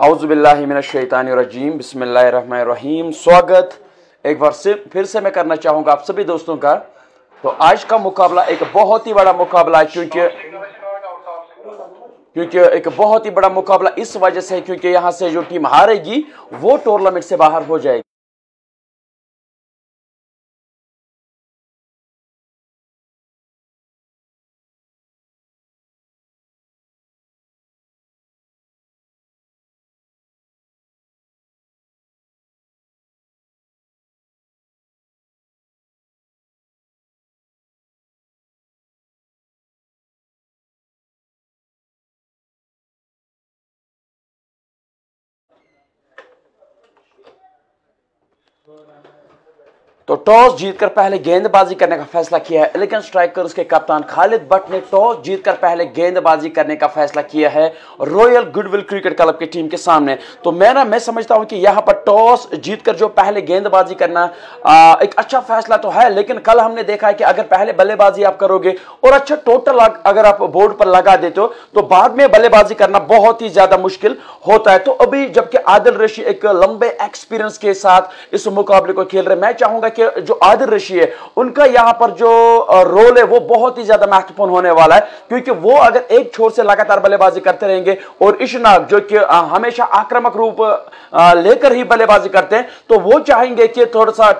اعوذ باللہ من الشیطان الرجیم، بسم اللہ الرحمن الرحیم۔ سواگت۔ ایک بار سے پھر سے میں کرنا چاہوں گا آپ سبھی دوستوں کا۔ تو آج کا مقابلہ ایک بہت ہی بڑا مقابلہ ہے کیونکہ کیونکہ ایک بہت ہی بڑا مقابلہ اس وجہ سے ہے، کیونکہ یہاں سے جو ٹیم ہارے گی، وہ ٹورنامنٹ سے باہر ہو جائے گی۔ ٹاس جیت کر پہلے گیند بازی کرنے کا فیصلہ کیا ہے۔ الیگن سٹرائکرز کے کپتان خالد بٹ نے ٹاس جیت کر پہلے گیند بازی کرنے کا فیصلہ کیا ہے royal good will cricket club کی ٹیم کے سامنے۔ تو میں نا میں سمجھتا ہوں کہ یہاں پر ٹاس جیت کر جو پہلے گیند بازی کرنا ایک اچھا فیصلہ تو ہے، لیکن کل ہم نے دیکھا ہے کہ اگر پہلے بلے بازی آپ کرو گے اور اچھا ٹوٹل اگر آپ بورڈ پر لگا دیتے ہو، تو بعد میں بلے بازی کرنا بہت ہی زیادہ مشکل ہوتا ہے۔ تو ابھی جبکہ عادل رشی ایک لمبے ایکسپیرنس کے ساتھ اس مقابلے کو کھیل رہے میں چاہوں گا کہ جو عادل رشی ہے، ان کا یہاں پر جو رول ہے، وہ بہت ہی زیادہ محتوپن ہونے والا ہے۔ کیونکہ وہ اگر ایک چھوڑ سے لگاتار بلے بازی کرتے رہیں گے اور اشناک جو کہ ہمیشہ آکرمک روپ لے کر ہی بلے بازی کرتے ہیں، تو وہ چاہیں گے کہ تھوڑا سا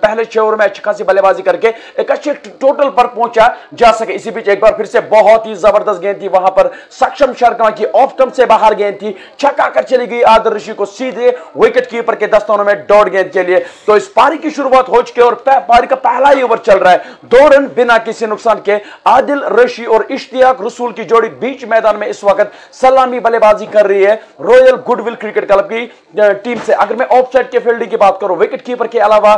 پہلے چھوڑ میں اچھی خاصی بلے بازی کر کے ایک اچھے ٹوٹل پر پہنچا جا سکے۔ اسی بیچ ایک بار پھر سے بہت ہی زبردست گیند تھی۔ وہاں پر سکشم شرکا کی آف ٹم سے باہر گیند تھی۔ چھکا کر چلی گئی عادل رشی کو سیدھے وکٹ کیپر کے دستانوں میں ڈوڑ گیند کے لیے۔ تو اس پاری کی شروعات ہو چکے اور پاری کا پہلا ہی اوور چل رہا ہے۔ دو رن بنا کسی نقصان کے۔ عادل، رشی اور اشتیاق رسول کی جوڑی بیچ میدان میں اس وقت سلامی بلے بازی کر رہی ہے۔ Royal good will cricket club کی ٹیم سے۔ اگر میں آف سائڈ کے فیلڈنگ کی بات کروں وکٹ کیپر کے علاوہ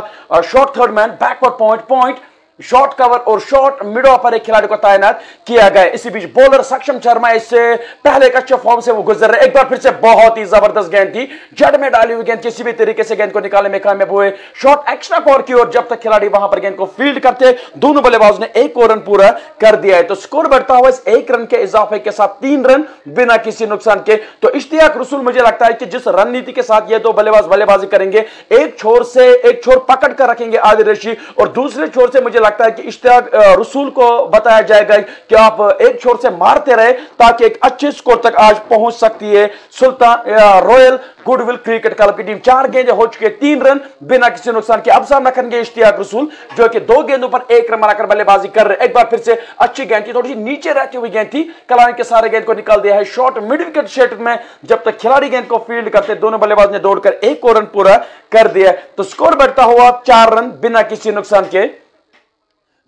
short third man backward point point short cover اور شارٹ میڈو پر ایک کھلاڑی کو تعینات کیا گیا اسی بیچ بولر سکشم شرما اس سے پہلے ایک اچھے فارم سے وہ گزر رہے ایک بار پھر سے بہت ہی زبردست گیند تھی جڑ میں ڈالی ہوئی گیند کسی بھی طریقے سے گیند کو نکالنے میں کامیاب ہوئے شارٹ ایکسٹرا کور کی اور جب تک کھلاڑی وہاں پر گیند کو فیلڈ کرتے دونوں بلے باز نے ایک اور رن پورا کر دیا ہے تو سکور بڑھتا ہوا اس ایک رن کے اضافے کے ساتھ تین رن بنا کسی نقصان کے تو اشتیاق رسول مجھے لگتا ہے کہ جس رن نیتی کے ساتھ یہ دو بلے باز بلے بازی کریں گے ایک چھوڑ سے ایک چھوڑ پکڑ کر رکھیں گے عادل رشی اور دوسرے چھوڑ سے مجھے لگتا ہے کہ اشتیاق رسول کو بتایا جائے گا کہ آپ ایک چھوڑ سے مارتے رہے تاکہ ایک اچھے سکور تک آج پہنچ سکتی ہے۔ Sultan royal goodwill cricket club کی ٹیم چار گیندیں ہو چکے، تین رن بنا کسی نقصان کے۔ اب سامنا کریں گے اشتیاق، رسول، جو کہ دو گیندوں پر ایک رن بنا کر بلے بازی کر رہے ایک بار پھر سے اچھی گیند تھی، تھوڑی سی نیچے رہتی ہوئی گیند تھی۔ کلانی کے سارے گیند کو نکال دیا ہے۔ شارٹ مڈ وکٹ شیٹ میں جب تک کھلاڑی گیند کو فیلڈ کرتے دونوں بلے باز نے دوڑ کر ایک اور رن پورا کر دیا تو سکور بڑھتا ہوا چار رن بنا کسی نقصان کے۔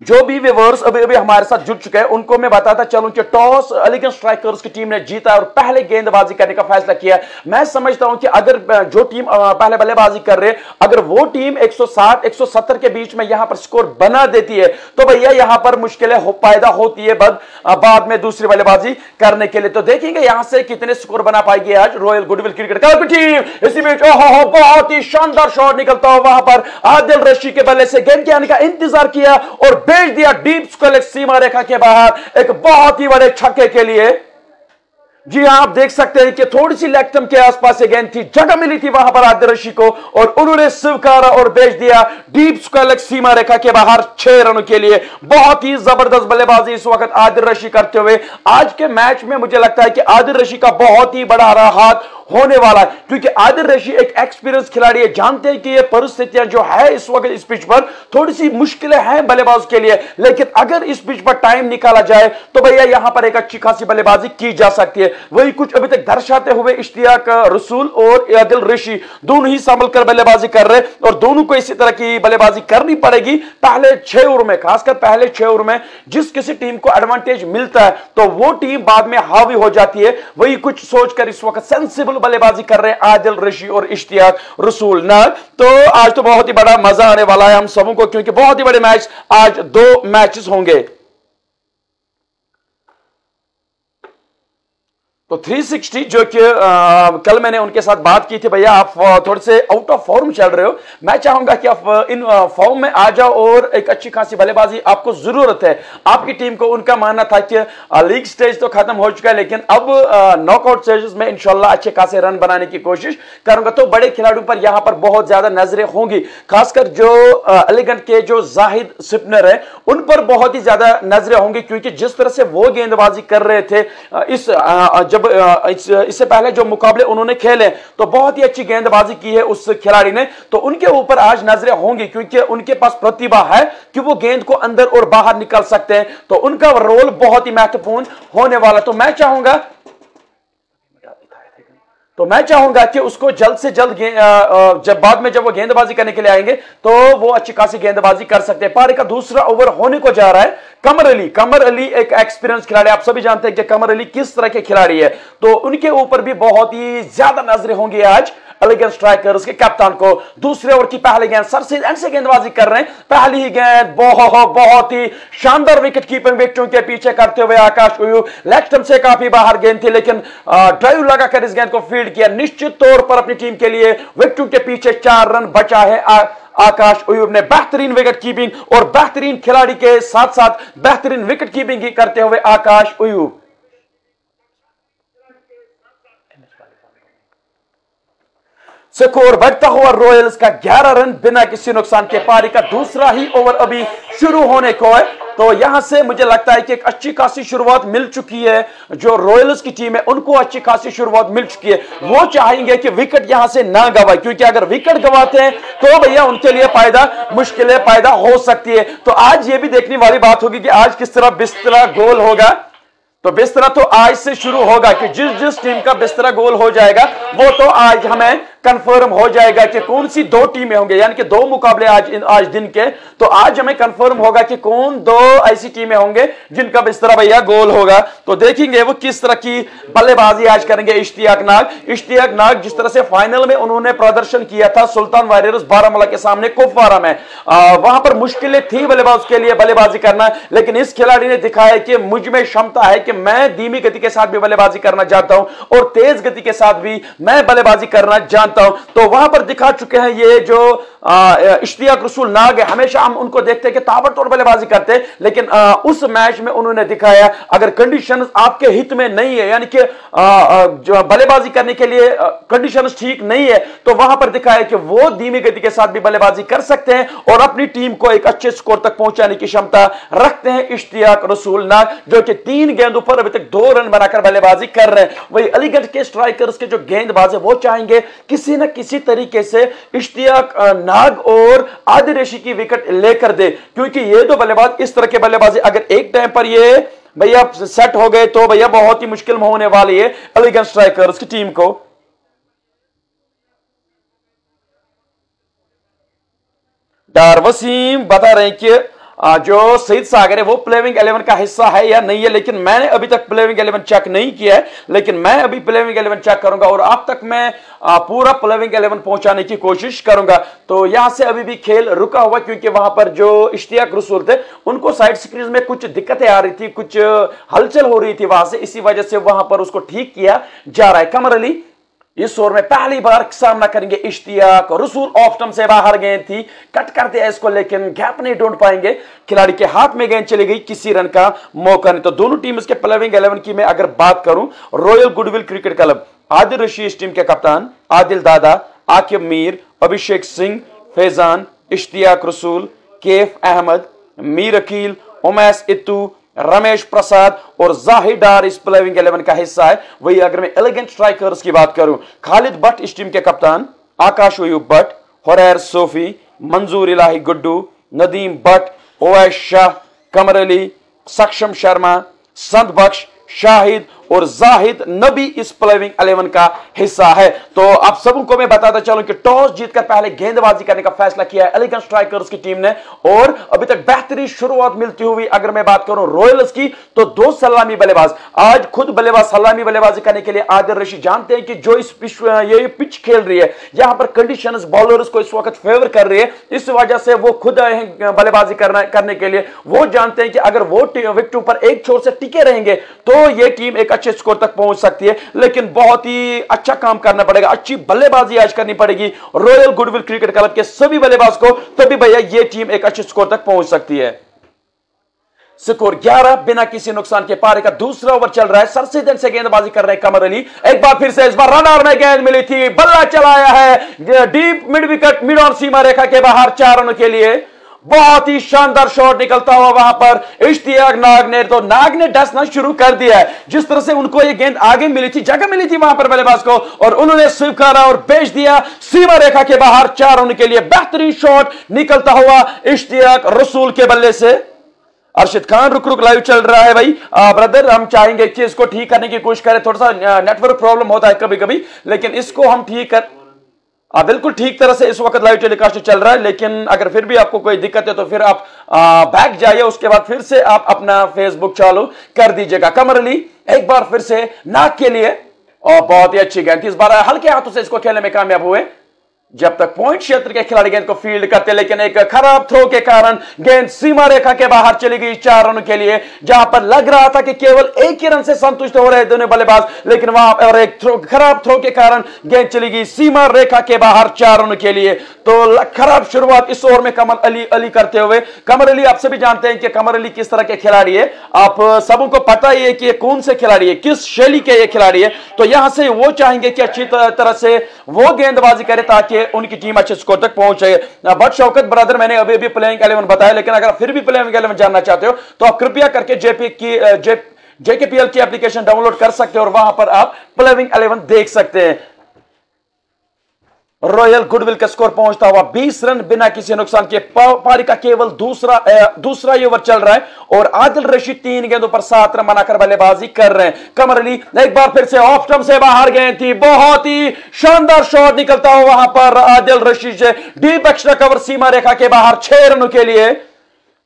جو بھی ویورز ابھی ابھی ہمارے ساتھ جڑ چکے ہیں، ان کو میں بتاتا چلوں کہ ٹاس علی الیگن سٹرائکرز کی ٹیم نے جیتا اور پہلے گیند بازی کرنے کا فیصلہ کیا میں سمجھتا ہوں کہ اگر جو ٹیم پہلے بلے بازی کر رہے اگر وہ ٹیم ایک سو ساٹھ، ایک سو ستر کے بیچ میں یہاں پر سکور بنا دیتی ہے، تو بھیا یہاں پر مشکلیں پیدا ہوتی ہے بد بعد میں دوسری بلے بازی کرنے کے لیے۔ تو دیکھیں گے یہاں سے کتنے سکور بنا پائے گی آج royal goodwill cricket club team اسی بیچ بہت ہی شاندار شاٹ نکلتا ہو وہاں پر۔ عادل رشی کے بلے سے گیند کے آنے کا انتظار کیا اور بیچ دیا ڈیپ سکل سیما ریکھا کے باہر ایک بہت ہی بڑے چھکے کے لیے جی ہاں، آپ دیکھ سکتے ہیں کہ تھوڑی سی لیکٹم کے آس پاس سے گیند تھی جگہ ملی تھی وہاں پر عادل رشی کو، اور انہوں نے سوکارا اور بیچ دیا ڈیپ سکل سیما ریکھا کے باہر چھ رنوں کے لیے۔ بہت ہی زبردست بلے بازی اس وقت عادل رشی کرتے ہوئے۔ آج کے میچ میں مجھے لگتا ہے کہ عادل رشی کا بہت ہی بڑا رہا ہاتھ ہونے والا ہے۔ کیونکہ عادل رشی ایک ایکسپیرنس کھلاڑی ہے، جانتے ہیں کہ یہ پرستتیاں جو ہے اس وقت اس پچ پر تھوڑی سی مشکلیں ہیں بلے باز کے لیے۔ لیکن اگر اس پچ پر ٹائم نکالا جائے تو بھیا یہاں پر ایک اچھی خاصی بلے بازی کی جا سکتی ہے۔ وہی کچھ ابھی تک درشاتے ہوئے اشتیاق رسول اور عادل رشی دونوں ہی سنبھل کر بلے بازی کر رہے اور دونوں کو اسی طرح کی بلے بازی کرنی پڑے گی پہلے چھ اوور میں، خاص کر پہلے چھ اوور میں جس کسی ٹیم کو ایڈوانٹیج ملتا ہے تو وہ ٹیم بعد میں حاوی ہو جاتی ہے۔ وہی کچھ سوچ کر اس وقت سینسیبل بلے بازی کر رہے ہیں عادل رشی اور اشتیاق، رسول۔ نہ، تو آج تو بہت ہی بڑا مزہ آنے والا ہے ہم سبوں کو، کیونکہ بہت ہی بڑے میچ، آج دو میچز ہوں گے۔ تو 360 جو کہ کل میں نے ان کے ساتھ بات کی تھی، بھیا، آپ تھوڑے سے آؤٹ آف فارم چل رہے ہو۔ میں چاہوں گا کہ آپ ان فارم میں آ جاؤ اور ایک اچھی خاصی بلے بازی آپ کو ضرورت ہے۔ آپ کی ٹیم کو ان کا ماننا تھا کہ لیگ سٹیج تو ختم ہو چکا ہے، لیکن اب ناک آؤٹ سٹیجز میں انشاءاللہ اچھے خاصے رن بنانے کی کوشش کروں گا۔ تو بڑے کھلاڑیوں پر یہاں پر بہت زیادہ نظریں ہوں گی۔ خاص کر جو علیگنٹ کے جو زاہد سپنر ہیں، ان پر بہت ہی زیادہ نظریں ہوں گی، کیونکہ جس طرح سے وہ گیند بازی کر رہے تھے اس جب اس سے پہلے جو مقابلے انہوں نے کھیلے، تو بہت ہی اچھی گیند بازی کی ہے اس کھلاڑی نے۔ تو ان کے اوپر آج نظریں ہوں گی، کیونکہ ان کے پاس پرتیبا ہے کہ وہ گیند کو اندر اور باہر نکل سکتے ہیں۔ تو ان کا رول بہت ہی مہتوپورن ہونے والا تو میں چاہوں گا تو میں چاہوں گا کہ اس کو جلد سے جلد جب بعد میں جب وہ گیند بازی کرنے کے لیے آئیں گے، تو وہ اچھی خاصی گیند بازی کر سکتے ہیں۔ پارے کا دوسرا اوور ہونے کو جا رہا ہے کمر علی۔ کمر علی ایک ایکسپیرنس کھلاڑی آپ سبھی جانتے ہیں کہ کمر علی کس طرح کے کھلاڑی ہے۔ تو ان کے اوپر بھی بہت ہی زیادہ نظریں ہوں گی آج۔ الیگن سٹرائکرز کے کپتان کو دوسرے اوور کی پہلے گیند سر سے اینڈ سے گیند بازی کر رہے ہیں پہلی ہی گیند بہت بہت ہی شاندار وکٹ کیپنگ وکٹوں کے پیچھے کرتے ہوئے آکاش اویو لیکٹم سے کافی باہر گیند تھی لیکن ڈرائیو لگا کر اس گیند کو فیلڈ کیا نشچت طور پر اپنی ٹیم کے لیے وکٹوں کے پیچھے چار رن بچا ہے آکاش اویوب نے بہترین وکٹ کیپنگ اور بہترین کھلاڑی کے ساتھ ساتھ بہترین وکٹ کیپنگ ہی کرتے ہوئے آکاش اویوب سکور بڑھتا ہوا رویلز کا گیارہ رن بنا کسی نقصان کے پاری کا دوسرا ہی اوور ابھی شروع ہونے کو ہے۔ تو یہاں سے مجھے لگتا ہے کہ ایک اچھی خاصی شروعات مل چکی ہے۔ جو رویلز کی ٹیم ہے، ان کو اچھی خاصی شروعات مل چکی ہے۔ وہ چاہیں گے کہ وکٹ یہاں سے نہ گوائے، کیونکہ اگر وکٹ گواتے ہیں تو بھیا ان کے لیے پائدہ مشکلیں پیدا ہو سکتی ہے تو آج یہ بھی دیکھنے والی بات ہوگی کہ آج کس طرح بسترہ گول ہوگا۔ تو بسترہ تو آج سے شروع ہوگا کہ جس جس ٹیم کا بسترہ گول ہو جائے گا، وہ تو آج ہمیں کنفرم ہو جائے گا کہ کون سی دو ٹیمیں ہوں گے یعنی کہ دو مقابلے آج آج دن کے۔ تو آج ہمیں کنفرم ہوگا کہ کون دو ایسی ٹیمیں ہوں گے جن کا بسترہ بھیا گول ہوگا۔ تو دیکھیں گے وہ کس طرح کی بلے بازی آج کریں گے اشتیاق ناگ۔ اشتیاق ناگ جس طرح سے فائنل میں انہوں نے پردرشن کیا تھا، سلطان وائرس بارہ ملہ کے سامنے کوفوارا میں۔ وہاں پر مشکلیں تھی بلے باز کے لیے بلے بازی کرنا، لیکن اس کھلاڑی نے دکھایا کہ مجھ میں شمتا ہے کہ میں دیمی گتی کے ساتھ بھی بلے بازی کرنا چاہتا ہوں اور تیز گتی کے ساتھ بھی میں بلے بازی کرنا جانتا کرتا ہوں۔ تو وہاں پر دکھا چکے ہیں یہ جو اشتیاق رسول ناگ ہے۔ ہمیشہ ہم ان کو دیکھتے ہیں کہ تابر طور بلے بازی کرتے ہیں، لیکن اس میچ میں انہوں نے دکھایا۔ اگر کنڈیشن آپ کے ہت میں نہیں ہے یعنی کہ بلے بازی کرنے کے لیے کنڈیشن ٹھیک نہیں ہے، تو وہاں پر دکھایا کہ وہ دیمی گتی کے ساتھ بھی بلے بازی کر سکتے ہیں اور اپنی ٹیم کو ایک اچھے سکور تک پہنچانے کی شمتا رکھتے ہیں اشتیاق رسول ناگ، جو کہ تین گیندوں پر ابھی تک دو رن بنا کر بلے بازی کر رہے ہیں۔ وہی علی گڑھ کے سٹرائکرز کے جو گیند باز ہے وہ چاہیں گے کسی نہ کسی طریقے سے اشتیاق ناگ اور آدھ ریشی کی وکٹ لے کر دے۔ کیونکہ یہ دو بلے باز، اس طرح کے بلے بازی اگر ایک ٹائم پر یہ بھیا سیٹ ہو گئے تو بھیا بہت ہی مشکل میں ہونے والی ہے علی گڑھ سٹرائکرز کی ٹیم کو۔ ڈار وسیم بتا رہے ہیں کہ جو سعید ساگر ہے، وہ پلیونگ الیون کا حصہ ہے یا نہیں ہے، لیکن میں نے ابھی تک پلیونگ الیون چیک نہیں کیا ہے، لیکن میں ابھی پلیونگ الیون چیک کروں گا اور آپ تک میں پورا پلیونگ الیون پہنچانے کی کوشش کروں گا۔ تو یہاں سے ابھی بھی کھیل رکا ہوا کیونکہ وہاں پر جو اشتیاق رسول تھے، ان کو سائڈ سکریز میں کچھ دقتیں آ رہی تھی، کچھ ہلچل ہو رہی تھی وہاں سے، اسی وجہ سے وہاں پر اس کو ٹھیک کیا جا رہا ہے۔ کمر علی اس میں پہلی بار سامنا کریں گے اشتیاق رسول آفٹم سے باہر گیند تھی کٹ کرتے ہیں اس کو، لیکن گیپ نہیں ڈھونڈ پائیں گے۔ کھلاڑی کے ہاتھ میں گیند چلی گئی، کسی رن کا موقع نہیں۔ تو دونوں ٹیم اس کے پلیونگ الیون کی میں اگر بات کروں، royal goodwill cricket club, Adil Rashi اس ٹیم کے کپتان، عادل دادا، عاقب میر، ابھیشیک سنگھ، فیضان، اشتیاق رسول، کیف احمد، میر اکیل، امیس اتو رمیش پرساد اور زاہد ڈار اس پلیونگ الیون کا حصہ ہے وہی اگر میں ایلیگنٹ سٹرائکرز کی بات کروں خالد بٹ اس ٹیم کے کپتان آکاش ویوب بٹ حریر صوفی منظور الہی گڈو ندیم بٹ اویش شاہ کمر علی سکشم شرما سند بخش شاہد اور زاہد نبی اس پلیونگ الیون کا حصہ ہے۔ تو آپ سب کو میں بتاتا چلوں کہ ٹاس جیت کر پہلے گیند بازی کرنے کا فیصلہ کیا ہے۔ علی گنج سٹرائکرز کی ٹیم نے اور ابھی تک بہتری شروعات ملتی ہوئی۔ اگر میں بات کروں رویلز کی تو دو سلامی بلے باز آج خود بلے باز سلامی بلے بازی کرنے کے لیے عادر رشی جانتے ہیں کہ جو اس پچ یہ پچ کھیل رہی ہے، یہاں پر کنڈیشنز بالرز کو اس وقت فیور کر رہی ہے۔ اس وجہ سے وہ خود آئے ہیں بلے بازی کرنا کرنے کے لیے۔ وہ جانتے ہیں کہ اگر وہ وکٹوں پر ایک چھوڑ سے ٹکے رہیں گے تو یہ ٹیم ایک اچھے سکور تک پہنچ سکتی ہے، لیکن بہت ہی اچھا کام کرنا پڑے گا۔ اچھی بلے بازی آج کرنی پڑے گی۔ Royal Goodwill Cricket Club کے سبھی بلے باز کو تب بھی بھیا یہ ٹیم ایک اچھے سکور تک پہنچ سکتی ہے۔ سکور گیارہ بنا کسی نقصان کے پارے کا دوسرا اوور چل رہا ہے۔ سر سے دن سے گیند بازی کر رہے ہیں کمر علی۔ ایک بار پھر سے اس بار رن آر میں گیند ملی تھی۔ بلہ چلایا ہے۔ ڈیپ مڈ وکٹ مڈ اور سیما ریکھا کے باہر چار رنوں کے لیے۔ بہت ہی شاندار شاٹ نکلتا ہوا وہاں پر۔ اشتیاق ناگ نے تو ناگ نے ڈسنا شروع کر دیا ہے۔ جس طرح سے ان کو یہ گیند آگے ملی تھی، جگہ ملی تھی وہاں پر بلے باز کو۔ اور انہوں نے سویپ کارا اور بیچ دیا۔ سیما ریکھا کے باہر چار ان کے لیے بہترین شاٹ نکلتا ہوا اشتیاق رسول کے بلے سے۔ ارشد خان، رک رک لائیو چل رہا ہے بھائی۔ بردر ہم چاہیں گے کہ اس کو ٹھیک کرنے کی کوشش کریں۔ تھوڑا سا نیٹ ورک پرابلم ہوتا ہے کبھی کبھی، لیکن اس کو ہم ٹھیک کر بالکل ٹھیک طرح سے اس وقت لائیو ٹیلی کاسٹ چل رہا ہے، لیکن اگر پھر بھی آپ کو کوئی دقت ہے تو پھر آپ بیک جائیے، اس کے بعد پھر سے آپ اپنا فیس بک چالو کر دیجیے گا۔ کمر علی، ایک بار پھر سے ناک کے لیے۔ اور بہت ہی اچھی گیند اس بار ہلکے ہاتھوں سے اس کو کھیلنے میں کامیاب ہوئے۔ جب تک پوائنٹ شیطر کے کھلاڑی گیند کو فیلڈ کرتے لیکن ایک خراب تھو کے کارن گیند سیما ریکھا کے باہر چلی گئی چار رنوں کے لیے، جہاں پر لگ رہا تھا کہ کیول ایک ہی رن سے سنتوشت ہو رہے دنے بلے باز، لیکن وہاں اور ایک خراب تھو کے کارن گیند چلی گئی سیما ریکھا کے باہر چار رنوں کے لیے۔ تو خراب شروعات اس اور میں کمر علی علی کرتے ہوئے۔ کمر علی آپ سے بھی جانتے ہیں کہ کمر علی کس طرح کے کھلاڑی ہے آپ سبوں کو پتہ ہی ہے کہ یہ کون سے کھلاڑی ہے کس شیلی کے یہ کھلاڑی ہے تو یہاں سے وہ چاہیں گے کہ اچھی طرح سے وہ گیند بازی کرے تاکہ تاکہ ان کی ٹیم اچھے سکور تک پہنچ جائے۔ بٹ شوکت برادر، میں نے ابھی ابھی پلینگ ایلیون بتایا، لیکن اگر آپ پھر بھی پلینگ ایلیون جاننا چاہتے ہو، تو آپ کرپیا کر کے جے پی کی J J K P L کی اپلیکیشن ڈاؤن لوڈ کر سکتے ہیں اور وہاں پر آپ پلیونگ الیون دیکھ سکتے ہیں۔ رویل گڈ کا سکور پہنچتا ہوا بیس رن بنا کسی نقصان کے پاری کا کیول دوسرا دوسرا اوور چل رہا ہے اور عادل رشید تین گیندوں پر سات رن بنا کر بلے بازی کر رہے ہیں کمر علی ایک بار پھر سے آف ٹرم سے باہر گئے تھی بہت ہی شاندار شاٹ نکلتا ہوا وہاں پر Adil Rashid deep extra cover سیما ریکھا کے باہر چھ رنوں کے لیے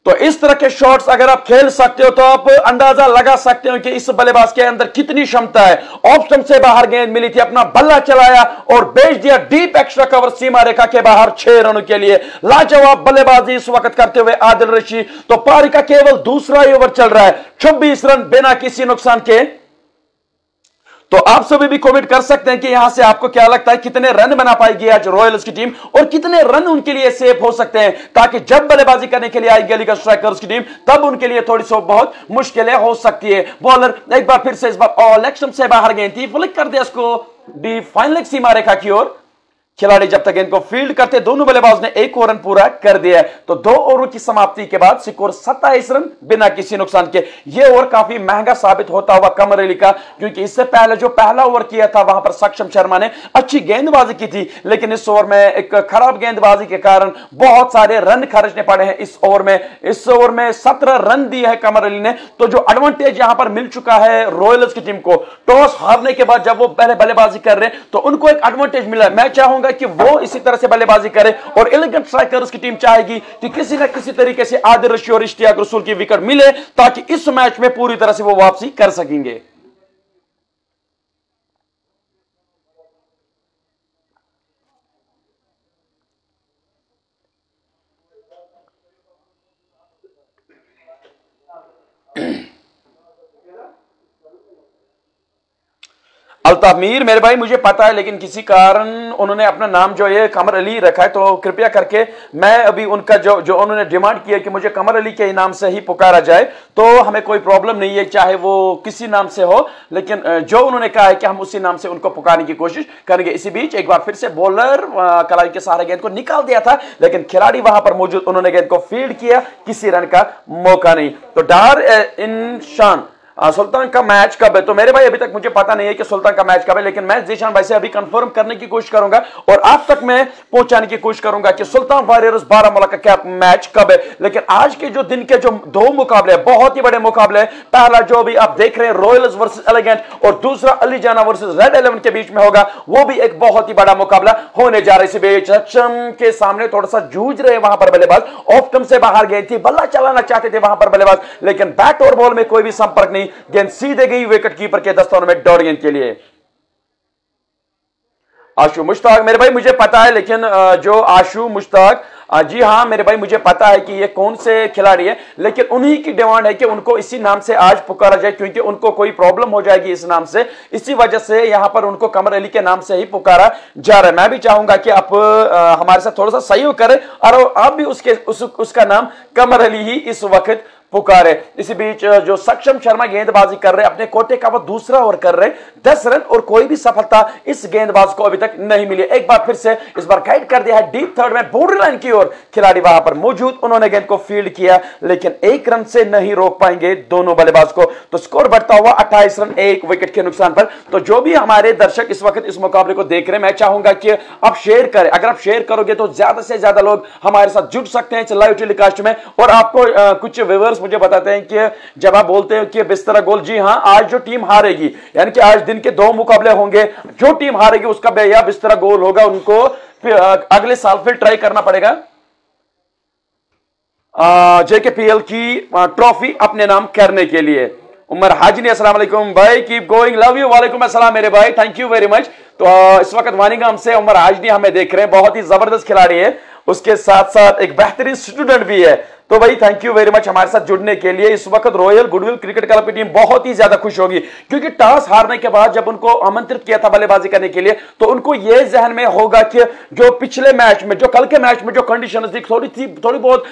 تو اس طرح کے شارٹس اگر آپ کھیل سکتے ہو تو آپ اندازہ لگا سکتے ہو کہ اس بلے باز کے اندر کتنی شمتا ہے۔ آپشن سے باہر گیند ملی تھی، اپنا بلہ چلایا اور بیچ دیا ڈیپ ایکسٹرا کور سیما ریکھا کے باہر چھ رنوں کے لیے۔ لاجواب بلے بازی اس وقت کرتے ہوئے آدل رشی تو پاری کا کیول دوسرا ہی اوور چل رہا ہے۔ چھبیس رن بنا کسی نقصان کے تو آپ سبھی بھی کومنٹ کر سکتے ہیں کہ یہاں سے آپ کو کیا لگتا ہے کتنے رن بنا پائے گی آج رویلز کی ٹیم اور کتنے رن ان کے لیے سیف ہو سکتے ہیں تاکہ جب بلے بازی کرنے کے لیے آئی گی علی گڑھ کی ٹیم تب ان کے لیے تھوڑی سو بہت مشکلیں ہو سکتی ہے بولر ایک بار پھر سے اس بار الیکشن سے باہر گئی تھی فلک کر دیا اس کو۔ ڈی فائنل ایک سیما رکھا کی اور کھلاڑی جب تک ان کو فیلڈ کرتے دونوں بلے باز نے ایک اور رن پورا کر دیا ہے۔ تو دو اور کی سماپتی کے بعد سکور ستائیس رن بنا کسی نقصان کے۔ یہ اوور کافی مہنگا ثابت ہوتا ہوا کمر علی کا، کیونکہ اس سے پہلے جو پہلا اور کیا تھا، وہاں پر سکشم شرما نے اچھی گیند بازی کی تھی۔ لیکن اس اور میں ایک خراب گیند بازی کے کارن بہت سارے رن خرچنے پڑے ہیں۔ اس اوور میں، اس اوور میں سترہ رن دی ہے کمر علی نے۔ تو جو ایڈوانٹیج یہاں پر مل چکا ہے رویلز کی ٹیم کو، ٹاس ہارنے کے بعد جب وہ پہلے بلے بازی کر رہے ہیں، تو ان کو ایک ایڈوانٹیج ملا۔ میں چاہوں گا کہ وہ اسی طرح سے بلے بازی کرے اور الیگنٹ اسٹرائکرز کی ٹیم چاہے گی کہ کسی نہ کسی طریقے سے عادل رشی اور اشتیاق رسول کی وکٹ ملے تاکہ اس میچ میں پوری طرح سے وہ واپسی کر سکیں گے۔ التمیر میرے بھائی، مجھے پتا ہے، لیکن کسی کارن انہوں نے اپنا نام جو ہے کمر علی رکھا ہے، تو کرپیا کر کے میں ابھی ان کا جو جو انہوں نے ڈیمانڈ کیا کہ مجھے کمر علی کے نام سے ہی پکارا جائے، تو ہمیں کوئی پرابلم نہیں ہے، چاہے وہ کسی نام سے ہو، لیکن جو انہوں نے کہا ہے کہ ہم اسی نام سے ان کو پکارنے کی کوشش کریں گے۔ اسی بیچ ایک بار پھر سے بولر کلائی کے سہارے گیند کو نکال دیا تھا، لیکن کھلاڑی وہاں پر موجود، انہوں نے گیند کو فیلڈ کیا، کسی رن کا موقع نہیں۔ تو ڈار انشان سلطان کا میچ کب ہے؟ تو میرے بھائی، ابھی تک مجھے پتا نہیں ہے کہ سلطان کا میچ کب ہے، لیکن میں زیشان بھائی سے ابھی کنفرم کرنے کی کوشش کروں گا اور آپ تک میں پہنچانے کی کوشش کروں گا کہ سلطان واریرز بارہ ملک کا کیپ میچ کب ہے۔ لیکن آج کے جو دن کے جو دو مقابلے بہت ہی بڑے مقابلے ہیں۔ پہلا جو بھی آپ دیکھ رہے ہیں رویلز ورسز الیگنٹ اور دوسرا علی جانا ورسز ریڈ الیون کے بیچ میں ہوگا، وہ بھی ایک بہت ہی بڑا مقابلہ ہونے جا رہا ہے۔ بیچ کے سامنے تھوڑا سا جوج رہے وہاں پر بلے باز۔ آف سے باہر گئے تھی بلہ چلانا چاہتے تھے وہاں پر بلے باز، لیکن بیٹ اور بال میں کوئی بھی سمپرک نہیں۔ گیند سیدھے گئی وکٹ کیپر کے دستوں میں ڈاٹ گیند کے لیے۔ آشو مشتاق، میرے بھائی، مجھے پتا ہے، لیکن جو آشو مشتاق جی ہاں میرے بھائی، مجھے پتا ہے کہ یہ کون سے کھلاڑی ہے لیکن انہی کی ڈیمانڈ ہے کہ ان کو اسی نام سے آج پکارا جائے، کیونکہ ان کو کوئی پرابلم ہو جائے گی اس نام سے۔ اسی وجہ سے یہاں پر ان کو کمر علی کے نام سے ہی پکارا جا رہا ہے۔ میں بھی چاہوں گا کہ آپ ہمارے ساتھ تھوڑا سا صحیح کریں، اور آپ بھی اس اس کا نام کمر علی ہی اس وقت پکارے۔ اسی بیچ جو سکشم شرما گیند بازی کر رہے، اپنے کوٹے کا وہ دوسرا اور کر رہے۔ دس رن اور کوئی بھی سفلتا اس گیند باز کو ابھی تک نہیں ملی۔ ایک بار پھر سے اس بار گائیڈ کر دیا ہے ڈیپ تھرڈ میں بورڈر لائن کی اور کھلاڑی وہاں پر موجود۔ انہوں نے گیند کو فیلڈ کیا، لیکن ایک رن سے نہیں روک پائیں گے دونوں بلے باز کو۔ تو سکور بڑھتا ہوا اٹھائیس رن، ایک وکٹ کے نقصان پر۔ تو جو بھی ہمارے درشک اس وقت اس مقابلے کو دیکھ رہے ہیں، میں چاہوں گا کہ آپ شیئر کریں۔ اگر آپ شیئر کرو گے تو زیادہ سے زیادہ لوگ ہمارے ساتھ جڑ سکتے ہیں لائیو ٹیلی کاسٹ میں۔ اور آپ کو کچھ ویورز مجھے بتاتے ہیں کہ جب آپ بولتے ہیں کہ بستر گول جی ہاں آج جو ٹیم ہارے گی یعنی کہ آج دن کے دو مقابلے ہوں گے، جو ٹیم ہارے گی، اس کا بے یا بستر گول ہوگا، ان کو اگلے سال پھر ٹرائی کرنا پڑے گا۔ جے کے پی ایل کی ٹرافی اپنے نام کرنے کے لیے۔ عمر حاجنی السلام علیکم بھائی کیپ گوئنگ لو یو وعلیکم السلام میرے بھائی تھینک یو ویری مچ تو اس وقت وانگام سے عمر حاجنی ہمیں دیکھ رہے ہیں، بہت ہی زبردست کھلاڑی ہے اس کے ساتھ ساتھ ایک بہترین سٹوڈنٹ بھی ہے۔ تو بھائی تھینک یو ویری مچ ہمارے ساتھ جڑنے کے لیے۔ اس وقت royal good will cricket club کی ٹیم بہت ہی زیادہ خوش ہوگی۔ کیونکہ ٹاس ہارنے کے بعد جب ان کو آمنترت کیا تھا بلے بازی کرنے کے لیے، تو ان کو یہ ذہن میں ہوگا کہ جو پچھلے میچ میں، جو کل کے میچ میں جو کنڈیشن تھی، تھوڑی تھی، تھوڑی بہت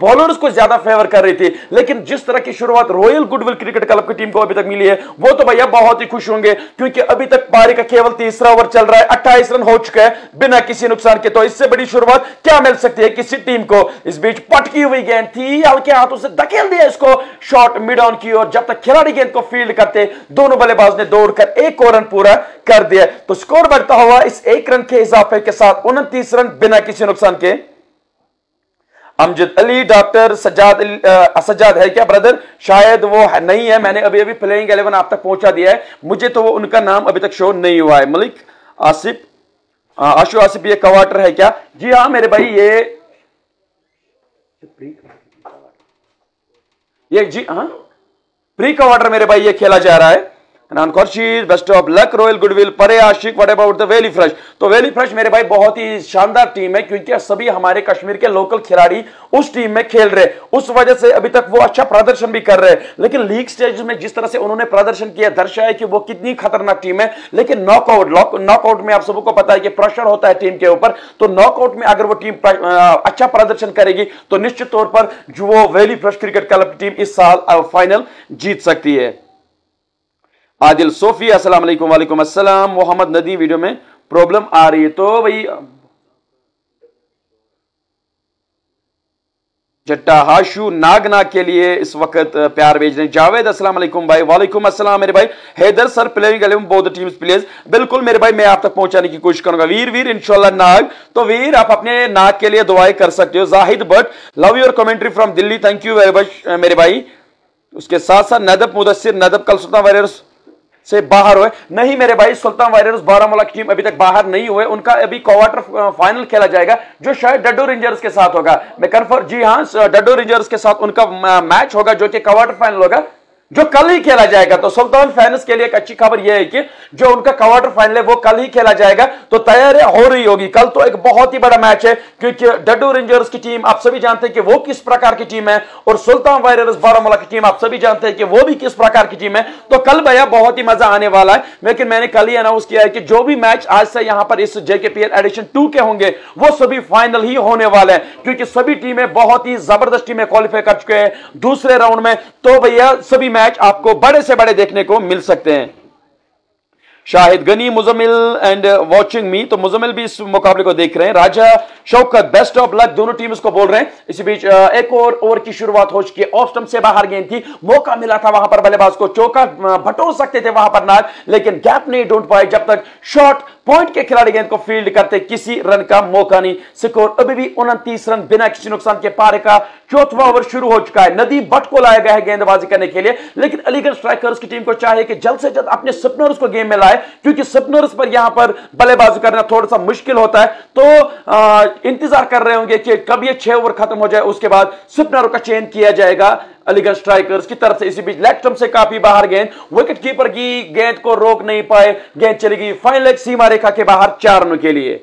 بولرز کو زیادہ فیور کر رہی تھی۔ لیکن جس طرح کی شروعات royal good will cricket club کی ٹیم کو ابھی تک ملی ہے، وہ تو بھیا بہت ہی خوش ہوں گے۔ کیونکہ ابھی تک پاری کا کیول تیسرا اوور چل رہا ہے، اٹھائیس رن ہو چکا ہے بنا کسی نقصان کے۔ تو اس سے بڑی شروعات کیا مل سکتی ہے کسی ٹیم کو۔ اس بیچ پٹکی ہوئی گیند تھی، ہلکے ہاتھوں سے دکیل دیا اس کو۔ شارٹ میڈ آن کی اور جب تک کھلاڑی گیند کو فیلڈ کرتے، دونوں بلے باز نے دوڑ کر ایک اور رن پورا کر دیا۔ تو سکور بڑھتا ہوا اس ایک رن کے اضافے کے ساتھ انتیس رن بنا کسی نقصان کے۔ امجد علی، ڈاکٹر سجاد سجاد ہے کیا بردر شاید وہ نہیں ہے۔ میں نے ابھی ابھی پلینگ الیون آپ تک پہنچا دیا ہے۔ مجھے تو وہ ان کا نام ابھی تک شو نہیں ہوا ہے۔ ملک، آصف آشو آصف، یہ کواٹر ہے کیا؟ جی ہاں میرے بھائی، یہ یہ جی ہاں پری کواٹر میرے بھائی، یہ کھیلا جا رہا ہے۔ Naan Khurshid best of luck royal goodwill پرے آشک وٹ اباؤٹ دا ویلی فرش تو ویلی فرش میرے بھائی بہت ہی شاندار ٹیم ہے کیونکہ سبھی ہمارے کشمیر کے لوکل کھلاڑی اس ٹیم میں کھیل رہے اس وجہ سے ابھی تک وہ اچھا پردرشن بھی کر رہے لیکن لیگ سٹیج میں جس طرح سے انہوں نے پردرشن کیا درشا ہے کہ وہ کتنی خطرناک ٹیم ہے لیکن ناک آؤٹ ناک آؤٹ میں آپ سب کو پتا ہے کہ پریشر ہوتا ہے ٹیم کے اوپر تو ناک آؤٹ میں اگر وہ ٹیم اچھا پردرشن کرے گی تو نشچت طور پر جو وہ ویلی فرش کرکٹ کلب ٹیم اس سال فائنل جیت سکتی ہے عادل صوفی، السلام علیکم وعلیکم السلام. محمد ندی ویڈیو میں پرابلم آ رہی ہے تو بھائی جٹا ہاشو ناگنا کے لیے اس وقت پیار بھیج رہے ہیں۔ جاوید، السلام علیکم بھائی۔ وعلیکم السلام میرے بھائی۔ حیدر سر پلیئنگ الیون بہت ٹیمز پلیئرز۔ بالکل میرے بھائی، میں آپ تک پہنچانے کی کوشش کروں گا۔ ویر ویر، انشاءاللہ ناگ۔ تو ویر، آپ اپنے ناگ کے لیے دعائیں کر سکتے ہو۔ Zahid Butt, love your commentary from Delhi. Thank you very much میرے بھائی۔ اس کے ساتھ ساتھ ندب مدثر، ندب کل سلطان ویریرس سے باہر ہوئے۔ نہیں میرے بھائی، سلطان وائرس بارہ مولا کی ٹیم ابھی تک باہر نہیں ہوئے۔ ان کا ابھی کوارٹر فائنل کھیلا جائے گا، جو شاید ڈڈو رینجرز کے ساتھ ہوگا۔ میں کنفر جی ہاں ڈڈو رینجرز کے ساتھ ان کا میچ ہوگا، جو کہ کوارٹر فائنل ہوگا۔ جو کل ہی کھیلا جائے گا تو سلطان فینس کے لیے ایک اچھی خبر یہ ہے کہ جو ان کا کوارٹر فائنل ہے وہ کل ہی کھیلا جائے گا تو تیاری ہو رہی ہوگی۔ کل تو ایک بہت ہی بڑا میچ ہے کیونکہ ڈڈو رینجرز کی ٹیم آپ سبھی جانتے ہیں کہ وہ کس پرکار کی ٹیم ہے اور سلطان وائرز بارہ کی ٹیم آپ سبھی جانتے ہیں کہ وہ بھی کس پرکار کی ٹیم ہے۔ تو کل بھیا بہت ہی مزہ آنے والا ہے۔ لیکن میں نے کل ہی اناؤنس کیا ہے کہ جو بھی میچ آج سے یہاں پر اس جے K P L addition to کے ہوں گے، وہ سبھی فائنل ہی ہونے والے ہیں۔ کیونکہ سبھی ٹیمیں بہت ہی زبردست ٹیمیں کوالیفائی کر چکے ہیں۔ دوسرے راؤنڈ میں تو بھیا سبھی میچ آپ کو بڑے سے بڑے دیکھنے کو مل سکتے ہیں۔ شاہد گنی مزمل اینڈ واچنگ می تو مزمل بھی اس مقابلے کو دیکھ رہے ہیں۔ راجہ شوکت بیسٹ آف لک دونوں ٹیم اس کو بول رہے ہیں۔ اسی بیچ ایک اور اوور کی شروعات ہو چکی ہے آفٹم سے باہر گیند تھی۔ موقع ملا تھا وہاں پر بلے باز کو۔ چوکا بھٹور سکتے تھے وہاں پر ناگ لیکن گیپ نہیں ڈھونڈ پائے۔ جب تک شارٹ پوائنٹ کے کھلاڑی گیند کو فیلڈ کرتے کسی رن کا موقع نہیں۔ سکور ابھی بھی انتیس رن بنا کسی نقصان کے پارے کا چوتھا اوور شروع ہو چکا ہے۔ ندی بٹ کو لایا گیا ہے گیند بازی کرنے کے لیے، لیکن علی گڑھ سٹرائکرز کی ٹیم کو چاہے کہ جلد سے جلد اپنے سپنرز کو گیم میں لائے، کیونکہ سپنرز پر یہاں پر بلے بازی کرنا تھوڑا سا مشکل ہوتا ہے۔ تو انتظار کر رہے ہوں گے کہ کب یہ چھ اوور ختم ہو جائے، اس کے بعد سپنر کا چین کیا جائے گا۔ علی گڑھ سٹرائکرز کی طرف سے اسی بیچ لیکٹم سے کافی باہر گیند وکٹ کیپر کی گیند کو روک نہیں پائے۔ گیند چلی گئی۔ فائنل ایک سیما ریکھا کے باہر چار رنوں کے لیے۔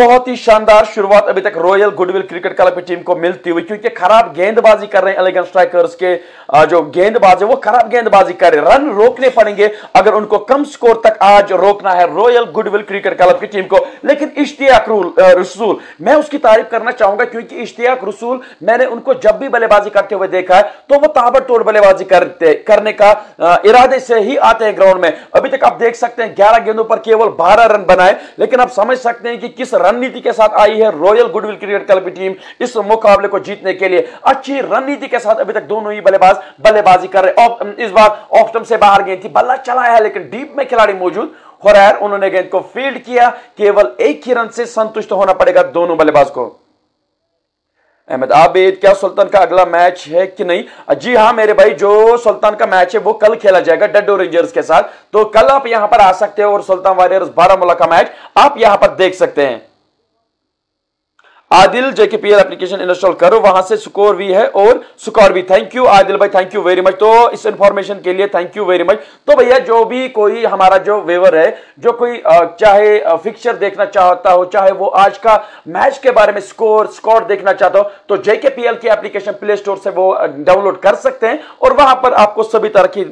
بہت ہی شاندار شروعات ابھی تک رویل گڈ کرکٹ کلب کی ٹیم کو ملتی ہوئی، کیونکہ خراب گیند بازی کر رہے ہیں الیگن سٹرائکرز کے جو گیند باز ہے وہ خراب گیند بازی کر رہے ہیں۔ رن روکنے پڑیں گے اگر ان کو کم سکور تک آج روکنا ہے رویل گڈ کرکٹ کلب کی ٹیم کو۔ لیکن اشتیاق رسول، میں اس کی تعریف کرنا چاہوں گا کیونکہ اشتیاق رسول، میں نے ان کو جب بھی بلے بازی کرتے ہوئے دیکھا ہے، تو وہ تابر توڑ بلے بازی کرتے، کرنے کا ارادے سے ہی آتے ہیں گراؤنڈ میں۔ ابھی تک آپ دیکھ سکتے ہیں گیارہ گیندوں پر کیول بارہ رن بنائے، لیکن آپ سمجھ سکتے ہیں کہ کس رن نیتی کے ساتھ آئی ہے royal good will cricket club کی ٹیم اس مقابلے کو جیتنے کے لیے۔ اچھی رن نیتی کے ساتھ ابھی تک دونوں ہی بلے باز، بلے بازی کر رہے۔ اس بار آفٹم سے باہر گئی تھی بلہ چلایا ہے، لیکن ڈیپ میں کھلاڑی موجود۔ خوریر انہوں نے گیند کو فیلڈ کیا۔ کیول ایک ہی رن سے سنتشت ہونا پڑے گا دونوں بلے باز کو۔ احمد عابد، کیا سلطان کا اگلا میچ ہے کہ نہیں؟ جی ہاں میرے بھائی، جو سلطان کا میچ ہے، وہ کل کھیلا جائے گا ڈڈو رینجرز کے ساتھ۔ تو کل آپ یہاں پر آ سکتے ہیں اور سلطان وائرز بارہ ملک کا میچ آپ یہاں پر دیکھ سکتے ہیں۔ عادل جے K P L application install کرو، وہاں سے سکور بھی ہے اور سکور بھی۔ تھینک یو عادل بھائی تھینک یو ویری مچ تو اس انفارمیشن کے لیے تھینک یو ویری مچ تو بھیا، جو بھی کوئی ہمارا جو ویور ہے، جو کوئی چاہے فکچر دیکھنا چاہتا ہو، چاہے وہ آج کا میچ کے بارے میں سکور سکور دیکھنا چاہتا ہو، تو جے کے پی ایل کی اپلیکیشن پلے سٹور سے وہ ڈاؤن لوڈ کر سکتے ہیں اور وہاں پر آپ کو سبھی طرح کی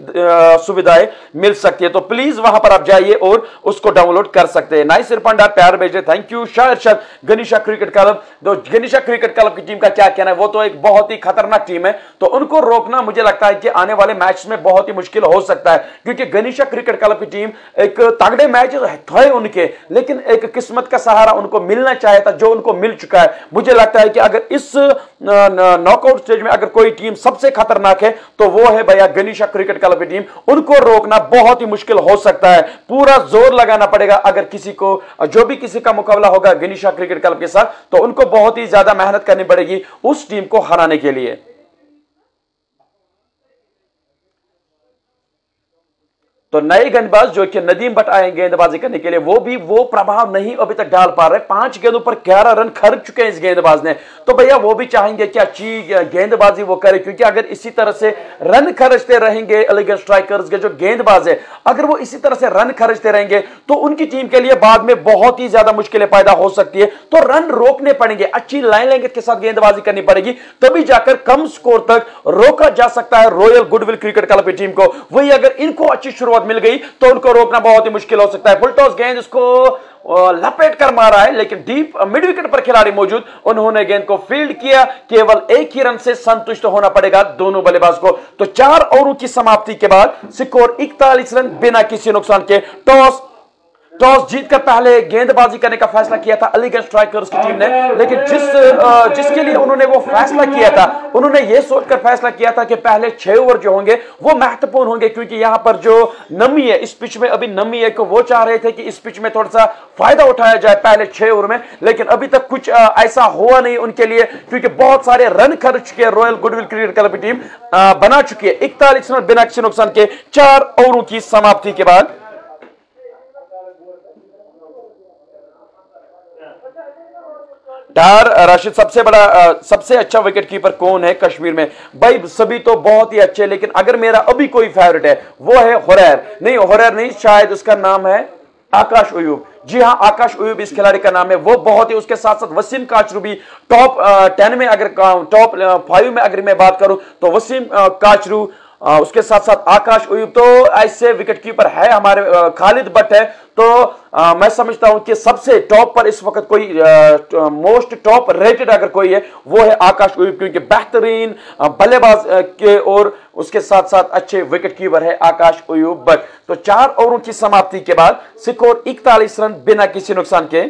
سویدھائیں مل سکتی ہے تو پلیز وہاں پر آپ جائیے اور اس کو ڈاؤن لوڈ کر سکتے ہیں۔ نائس ارپنڈا پیار بھیجے thank you Shah Arshad Ganesha cricket club. تو گنیشا کرکٹ کلب کی ٹیم کا کیا کہنا ہے، وہ تو ایک بہت ہی خطرناک ٹیم ہے۔ تو ان کو روکنا مجھے لگتا ہے کہ آنے والے میچ میں بہت ہی مشکل ہو سکتا ہے، کیونکہ گنیشا کرکٹ کلب کی ٹیم ایک تگڑے میچ تھے ان کے، لیکن ایک قسمت کا سہارا ان کو ملنا چاہے تھا، جو ان کو مل چکا ہے۔ مجھے لگتا ہے کہ اگر اس ناک آؤٹ سٹیج میں اگر کوئی ٹیم سب سے خطرناک ہے، تو وہ ہے بھیا گنیشا کرکٹ کلب کی ٹیم۔ ان کو روکنا بہت ہی مشکل ہو سکتا ہے۔ پورا زور لگانا پڑے گا۔ اگر کسی کو، جو بھی کسی کا مقابلہ ہوگا گنیشا کرکٹ کلب کے ساتھ، تو ان کو بہت ہی زیادہ محنت کرنی پڑے گی اس ٹیم کو ہرانے کے لیے۔ تو نئے گیند باز جو کہ ندیم بٹ آئے گیند بازی کرنے کے لیے، وہ بھی وہ پربھاؤ نہیں ابھی تک ڈال پا رہے۔ پانچ گیندوں پر گیارہ رن خرچ چکے ہیں اس گیند باز نے۔ تو بھیا، وہ بھی چاہیں گے کہ اچھی گیند بازی وہ کرے؟ کیونکہ اگر اسی طرح سے رن خرچتے رہیں گے علی گڑھ اسٹرائکرز کے جو گیند باز ہے اگر وہ اسی طرح سے رن خرچتے رہیں گے، تو ان کی ٹیم کے لیے بعد میں بہت ہی زیادہ مشکلیں پیدا ہو سکتی ہے تو رن روکنے پڑیں گے۔ اچھی لائن لینگت کے ساتھ گیند بازی کرنی پڑے گی۔ تبھی جا کر کم سکور تک روکا جا سکتا ہے royal good will cricket club کی ٹیم کو۔ وہی اگر ان کو اچھی شروعات مل گئی تو ان کو روکنا بہت ہی مشکل ہو سکتا ہے۔ فلٹوس گیند اس کو لپیٹ کر مارا ہے، لیکن ڈیپ مڈ وکٹ پر کھلاڑی موجود، انہوں نے گیند کو فیلڈ کیا۔ کیول ایک ہی رن سے سنتشت ہونا پڑے گا دونوں بلے باز کو۔ تو چار اوروں کی سماپتی کے بعد سکور اکتالیس رن بنا کسی نقصان کے۔ ٹاس ٹاس جیت کر پہلے گیند بازی کرنے کا فیصلہ کیا تھا، علی گڑھ سٹرائکرز کی ٹیم نے۔ لیکن جس جس کے لیے انہوں نے وہ فیصلہ کیا تھا، انہوں نے یہ سوچ کر فیصلہ کیا تھا کہ پہلے چھ اوور جو ہوں گے، وہ مہتوپورن ہوں گے۔ کیونکہ یہاں پر جو نمی ہے، اس پچ میں ابھی نمی ہے کہ وہ چاہ رہے تھے کہ اس پچ میں تھوڑا سا فائدہ اٹھایا جائے پہلے چھ اوور میں۔ لیکن ابھی تک کچھ ایسا ہوا نہیں ان کے لیے، کیونکہ بہت سارے رن خرچ کے royal good will cricket club کی ٹیم بنا چکی ہے۔ اکتالیس رن بنا کسی نقصان کے، چار اووروں کی سماپتی کے بعد۔ ڈار راشد، سب سے بڑا سب سے اچھا وکٹ کیپر کون ہے کشمیر میں؟ بھائی، سبھی تو بہت ہی اچھے، لیکن اگر میرا ابھی کوئی فیورٹ ہے، وہ ہے ہوریر۔ نہیں ہوریر نہیں، شاید اس کا نام ہے آکاش ایوب۔ جی ہاں آکاش ایوب اس کھلاڑی کا نام ہے۔ وہ بہت ہی، اس کے ساتھ ساتھ وسیم کاچرو بھی ٹاپ ٹین میں اگر ٹاپ فائیو میں اگر میں بات کروں، تو وسیم کاچرو اس کے ساتھ ساتھ آکاش ایوب تو ایسے وکٹ کیپر ہے، ہمارے خالد بٹ ہے۔ تو میں سمجھتا ہوں کہ سب سے ٹاپ پر اس وقت کوئی موسٹ ٹاپ ریٹڈ اگر کوئی ہے، وہ ہے آکاش ایوب کیونکہ بہترین بلے باز کے اور اس کے ساتھ ساتھ اچھے وکٹ کیپر ہے آکاش ایوب بٹ۔ تو چار اووروں کی سماپتی کے بعد سکور اکتالیس رن بنا کسی نقصان کے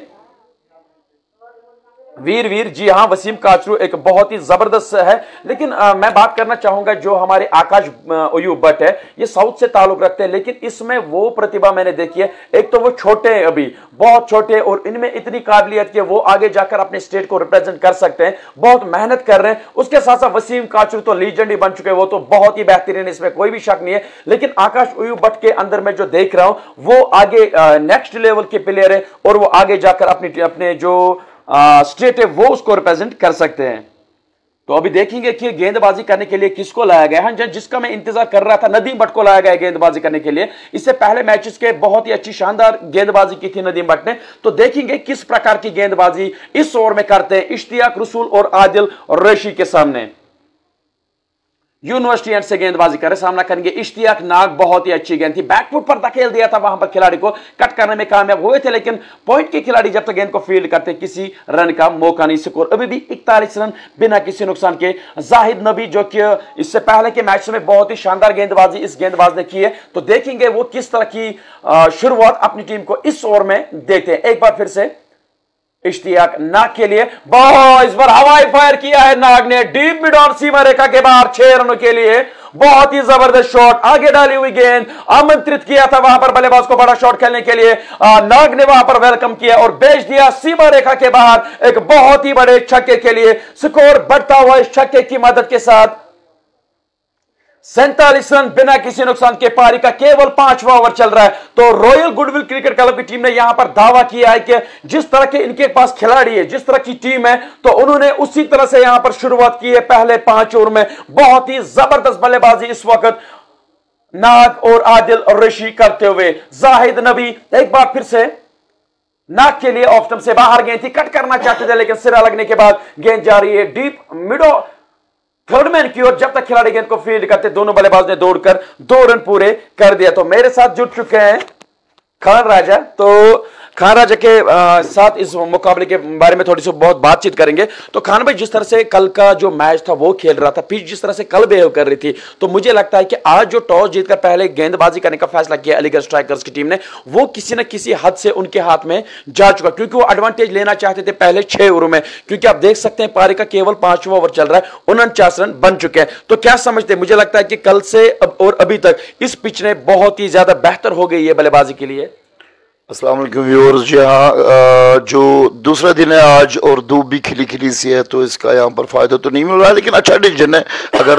ویر ویر جی ہاں وسیم کاچرو ایک بہت ہی زبردست ہے۔ لیکن میں بات کرنا چاہوں گا جو ہمارے آکاش ایوب بٹ ہے، یہ ساؤتھ سے تعلق رکھتے ہیں، لیکن اس میں وہ پرتیبہ میں نے دیکھی ہے۔ ایک تو وہ چھوٹے ہیں ابھی، بہت چھوٹے، اور ان میں اتنی قابلیت کہ وہ آگے جا کر اپنے سٹیٹ کو ریپرزنٹ کر سکتے ہیں۔ بہت محنت کر رہے ہیں۔ اس کے ساتھ ساتھ وسیم کاچرو تو لیجنڈ ہی بن چکے وہ تو بہت ہی بہترین اس میں کوئی بھی شک نہیں ہے۔ لیکن آکاش، ایوب بٹ کے اندر میں جو دیکھ رہا ہوں، وہ آگے نیکسٹ لیول کے پلیئر ہے اور وہ آگے جا کر اپنی، اپنے جو اسٹیٹ ہے وہ اس کو ریپرزینٹ کر سکتے ہیں۔ تو ابھی دیکھیں گے کہ گیند بازی کرنے کے لیے کس کو لایا گیا ہے۔ ہاں، جس کا میں انتظار کر رہا تھا، ندیم بٹ کو لایا گیا گیند بازی کرنے کے لیے۔ اس سے پہلے میچز کے بہت ہی اچھی شاندار گیند بازی کی تھی ندیم بٹ نے۔ تو دیکھیں گے کس پرکار کی گیند بازی اس اوور میں کرتے ہیں۔ اشتیاق رسول اور عادل اور ریشی کے سامنے۔ یونیورسٹی اینڈ سے گیند بازی کرے سامنا کریں گے اشتیاق ناگ بہت ہی اچھی گیند تھی بیک فٹ پر دکھیل دیا تھا وہاں پر کھلاڑی کو کٹ کرنے میں کامیاب ہوئے تھے لیکن پوائنٹ کے کھلاڑی جب تک گیند کو فیلڈ کرتے کسی رن کا موقع نہیں سکور ابھی بھی اکتالیس رن بنا کسی نقصان کے زاہد نبی جو کہ اس سے پہلے کے میچ میں بہت ہی شاندار گیند بازی اس گیند باز نے کی ہے تو دیکھیں گے وہ کس طرح کی شروعات اپنی ٹیم کو اس اوور میں دیکھتے ہیں ایک بار پھر سے اشتیاق ناگ کے لیے۔ بہت اس بار ہوائی فائر کیا ہے ناگ نے۔ ڈیپ مڈ اور سیما ریکھا کے باہر چھ رنوں کے لیے بہت ہی زبردست شاٹ آگے ڈالی ہوئی گیند۔ آمنترت کیا تھا وہاں پر بلے باز کو بڑا شاٹ کھیلنے کے لیے۔ ناگ نے وہاں پر ویلکم کیا اور بیچ دیا سیما ریکھا کے باہر ایک بہت ہی بڑے چھکے کے لیے۔ سکور بڑھتا ہوا اس چھکے کی مدد کے ساتھ۔ سینتالیس رن بنا کسی نقصان کے پاری کا کیول پانچواں اوور چل رہا ہے۔ تو royal good will cricket club کی ٹیم نے یہاں پر دعویٰ کیا ہے کہ جس طرح کے ان کے پاس کھلاڑی ہے جس طرح کی ٹیم ہے، تو انہوں نے اسی طرح سے یہاں پر شروعات کی ہے پہلے پانچ اوور میں۔ بہت ہی زبردست بلے بازی اس وقت ناگ اور عادل اور رشی کرتے ہوئے۔ زاہد نبی ایک بار پھر سے ناگ کے لیے آفٹم سے باہر گئے تھی کٹ کرنا چاہتے تھے، لیکن سرا لگنے کے بعد گیند جاری ہے۔ ڈیپ مڈو تھرڈ مین کی اور جب تک کھلاڑی گیند کو فیلڈ کرتے دونوں بلے باز نے دوڑ کر دو رن پورے کر دیا۔ تو میرے ساتھ جڑ چکے ہیں خان راجہ۔ تو خان راجہ کے ساتھ اس مقابلے کے بارے میں تھوڑی سی بہت بات چیت کریں گے۔ تو خان بھائی، جس طرح سے کل کا جو میچ تھا وہ کھیل رہا تھا پیچ جس طرح سے کل بیہو کر رہی تھی، تو مجھے لگتا ہے کہ آج جو ٹاس جیت کر پہلے گیند بازی کرنے کا فیصلہ کیا علی گڑھ اسٹرائکرز کی ٹیم نے، وہ کسی نہ کسی حد سے ان کے ہاتھ میں جا چکا۔ کیونکہ وہ ایڈوانٹیج لینا چاہتے تھے پہلے چھ اووروں میں۔ کیونکہ آپ دیکھ سکتے ہیں پاری کا کیول پانچواں اوور چل رہا ہے انچاس رن بن چکے ہیں۔ تو کیا سمجھتے ہیں؟ مجھے لگتا ہے کہ کل سے اور ابھی تک اس پچ نے بہت ہی زیادہ بہتر ہو گئی ہے بلے بازی کے لیے۔ السلام علیکم ویورز جی ہاں جو دوسرا دن ہے آج اور دھوپ بھی کھلی کھلی سی ہے، تو اس کا یہاں پر فائدہ تو نہیں مل رہا ہے لیکن اچھا ڈیسیجن ہے۔ اگر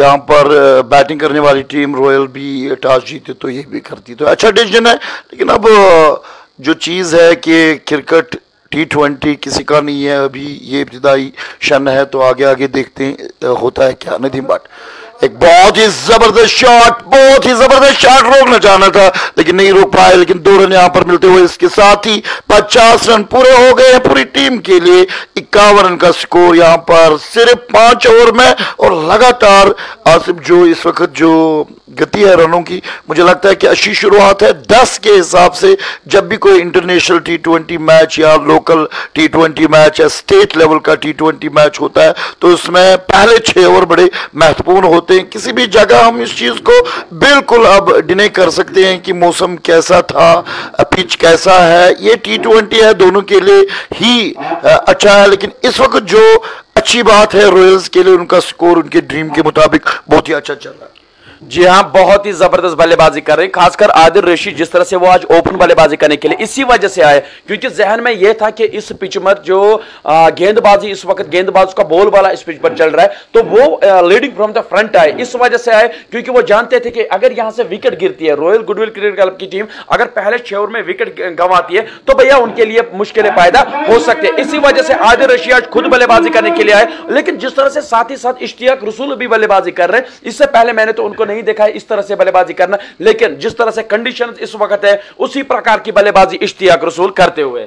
یہاں پر بیٹنگ کرنے والی ٹیم رویل بھی ٹاس جیتے تو یہ بھی کرتی، تو اچھا ڈیسیجن ہے۔ لیکن اب جو چیز ہے کہ کرکٹ ٹی ٹوینٹی کسی کا نہیں ہے، ابھی یہ ابتدائی شن ہے، تو آگے آگے دیکھتے ہوتا ہے کیا، ندیم بٹ۔ ایک بہت ہی زبردست شاٹ، بہت ہی زبردست شاٹ روکنا چاہنا تھا، لیکن نہیں روک پائے لیکن دو رن یہاں پر ملتے ہوئے اس کے ساتھ ہی پچاس رن پورے ہو گئے ہیں پوری ٹیم کے لیے۔ اکاون رن کا سکور یہاں پر صرف پانچ اوور میں اور لگاتار آصف جو اس وقت جو گتی ہے رنوں کی، مجھے لگتا ہے کہ اچھی شروعات ہے۔ دس کے حساب سے جب بھی کوئی انٹرنیشنل ٹی ٹوینٹی میچ یا لوکل ٹی ٹوینٹی میچ یا اسٹیٹ لیول کا ٹی ٹوینٹی میچ ہوتا ہے، تو اس میں پہلے چھ اوور بڑے مہتوپورن ہوتے ہیں۔ کسی بھی جگہ ہم اس چیز کو بالکل اب ڈنے کر سکتے ہیں کہ موسم کیسا تھا پچ کیسا ہے۔ یہ ٹی ٹوینٹی ہے، دونوں کے لیے ہی اچھا ہے۔ لیکن اس وقت جو اچھی بات ہے رویلز کے لیے، ان کا سکور ان کے ڈریم کے مطابق بہت ہی اچھا چل رہا ہے۔ جی ہاں بہت ہی زبردست بلے بازی کر رہے ہیں، خاص کر عادل ریشی جس طرح سے وہ آج اوپن بلے بازی کرنے کے لیے اسی وجہ سے آئے، کیونکہ ذہن میں یہ تھا کہ اس پچ پر جو گیند بازی اس وقت گیند باز کا بول والا اس پچ پر چل رہا ہے، تو وہ لیڈنگ فرام دا فرنٹ آئے، اس وجہ سے آئے، کیونکہ وہ جانتے تھے کہ اگر یہاں سے وکٹ گرتی ہے royal good will cricket club کی ٹیم اگر پہلے چھ اوور میں وکٹ گنواتی ہے، تو بھیا ان کے لیے مشکلیں پیدا ہو سکتے ہیں۔ اسی وجہ سے عادل ریشی آج خود بلے بازی کرنے کے لیے آئے، لیکن جس طرح سے ساتھ ہی ساتھ اشتیاق رسول بھی بلے بازی کر رہے ہیں، اس سے پہلے میں نے تو ان کو نہیں دیکھا ہے اس طرح سے بلے بازی کرنا، لیکن جس طرح سے کنڈیشن اس وقت ہے، اسی پرکار کی بلے بازی اشتیاق رسول کرتے ہوئے۔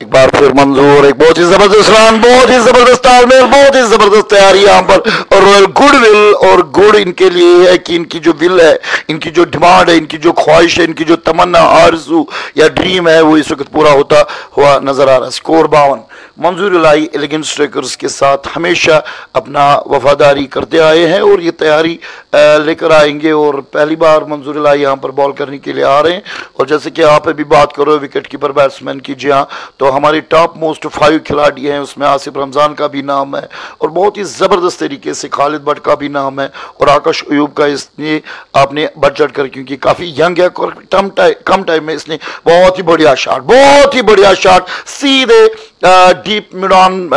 ایک بار پھر منظور، ایک بہت ہی زبردست ران، بہت ہی زبردست تالمیل بہت ہی زبردست تیاری یہاں پر۔ اور گڈ ول اور گڈ ان کے لیے ہے کہ ان کی جو ول ہے، ان کی جو ڈیمانڈ ہے، ان کی جو خواہش ہے، ان کی جو تمنا، آرزو یا ڈریم ہے، وہ اس وقت پورا ہوتا ہوا نظر آ رہا ہے۔ سکور باون۔ منظور لائی ایلیگن سٹریکرز کے ساتھ ہمیشہ اپنا وفاداری کرتے آئے ہیں اور یہ تیاری لے کر آئیں گے اور پہلی بار منظور لائی یہاں پر بال کرنے کے لیے آ رہے ہیں۔ اور جیسے کہ آپ ابھی بات کرو وکٹ کیپر بیٹسمین کی جی ہاں تو ہماری ٹاپ موسٹ فائیو کھلاڑی ہیں، اس میں آصف رمضان کا بھی نام ہے اور بہت ہی زبردست طریقے سے خالد بٹ کا بھی نام ہے اور آکش ایوب کا اس نے آپ نے بڑھ چڑھ کر، کیونکہ کافی ینگ ہے کم ٹائم میں اس نے بہت ہی بڑھیا شاٹ بہت ہی بڑھیا شاٹ سیدھے ڈیپ میدان